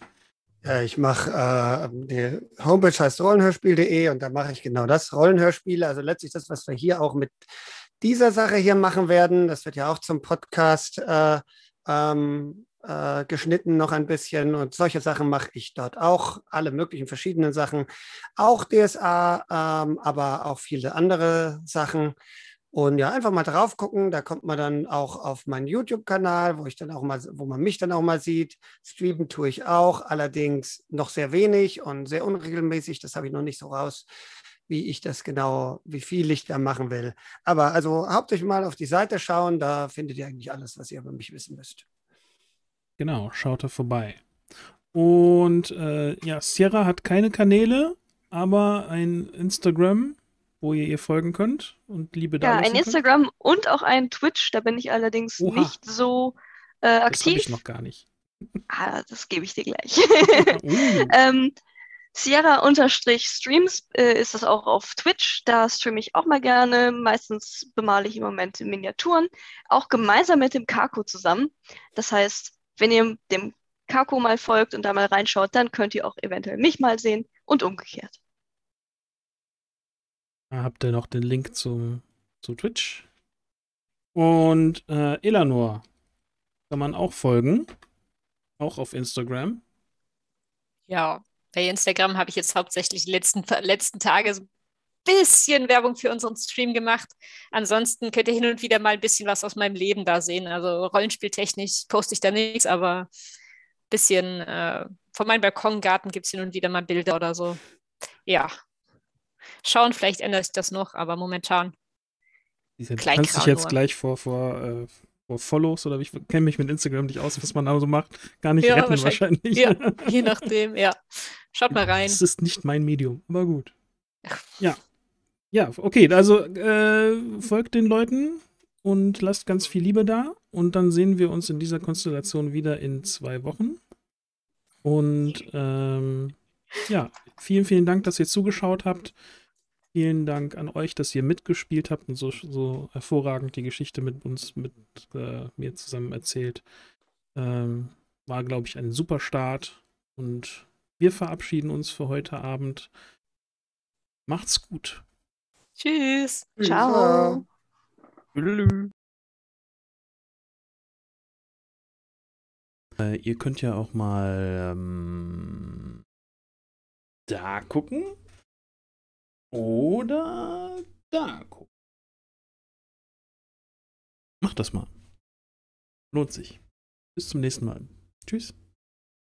Ja, ich mache, äh, die Homepage heißt rollenhörspiel.de und da mache ich genau das, Rollenhörspiele, also letztlich das, was wir hier auch mit dieser Sache hier machen werden. Das wird ja auch zum Podcast äh, ähm, äh, geschnitten noch ein bisschen und solche Sachen mache ich dort auch, alle möglichen verschiedenen Sachen, auch DSA, ähm, aber auch viele andere Sachen. Und ja, einfach mal drauf gucken. Da kommt man dann auch auf meinen YouTube-Kanal, wo ich dann auch mal, wo man mich dann auch mal sieht. Streamen tue ich auch, allerdings noch sehr wenig und sehr unregelmäßig. Das habe ich noch nicht so raus, wie ich das genau, wie viel ich da machen will. Aber also hauptsächlich mal auf die Seite schauen, da findet ihr eigentlich alles, was ihr über mich wissen müsst. Genau, schaut da vorbei. Und äh, ja, Sierra hat keine Kanäle, aber ein Instagram, wo ihr ihr folgen könnt und Liebe da Ja, ein könnt. Instagram und auch ein Twitch. Da bin ich allerdings Oha. nicht so äh, Das aktiv. ich noch gar nicht. Ah, das gebe ich dir gleich. Uh, ähm, Sierra-Streams äh, ist das auch auf Twitch. Da streame ich auch mal gerne. Meistens bemale ich im Moment Miniaturen. Auch gemeinsam mit dem Kako zusammen. Das heißt, wenn ihr dem Kako mal folgt und da mal reinschaut, dann könnt ihr auch eventuell mich mal sehen und umgekehrt. Habt ihr noch den Link zum, zu Twitch. Und äh, Elanor kann man auch folgen. Auch auf Instagram. Ja, bei Instagram habe ich jetzt hauptsächlich die letzten, letzten Tage so ein bisschen Werbung für unseren Stream gemacht. Ansonsten könnt ihr hin und wieder mal ein bisschen was aus meinem Leben da sehen. Also rollenspieltechnisch poste ich da nichts, aber ein bisschen äh, von meinem Balkongarten gibt es hin und wieder mal Bilder oder so. ja, schauen, vielleicht ändert sich das noch, aber momentan. Du kannst dich jetzt nur. gleich vor, vor, äh, vor Follows oder ich kenne mich mit Instagram nicht aus, was man da so macht, gar nicht Ja, retten wahrscheinlich. wahrscheinlich. Ja, je nachdem, ja. Schaut mal rein. Es ist nicht mein Medium, aber gut. Ja. Ja, okay, also äh, folgt den Leuten und lasst ganz viel Liebe da. Und dann sehen wir uns in dieser Konstellation wieder in zwei Wochen. Und ähm, ja, vielen, vielen Dank, dass ihr zugeschaut habt. Vielen Dank an euch, dass ihr mitgespielt habt und so, so hervorragend die Geschichte mit uns, mit äh, mir zusammen erzählt. Ähm, war, glaube ich, ein super Start. Und wir verabschieden uns für heute Abend. Macht's gut. Tschüss. Ciao. Äh, ihr könnt ja auch mal ähm, da gucken. Oder da gucken. Macht das mal. Lohnt sich. Bis zum nächsten Mal. Tschüss.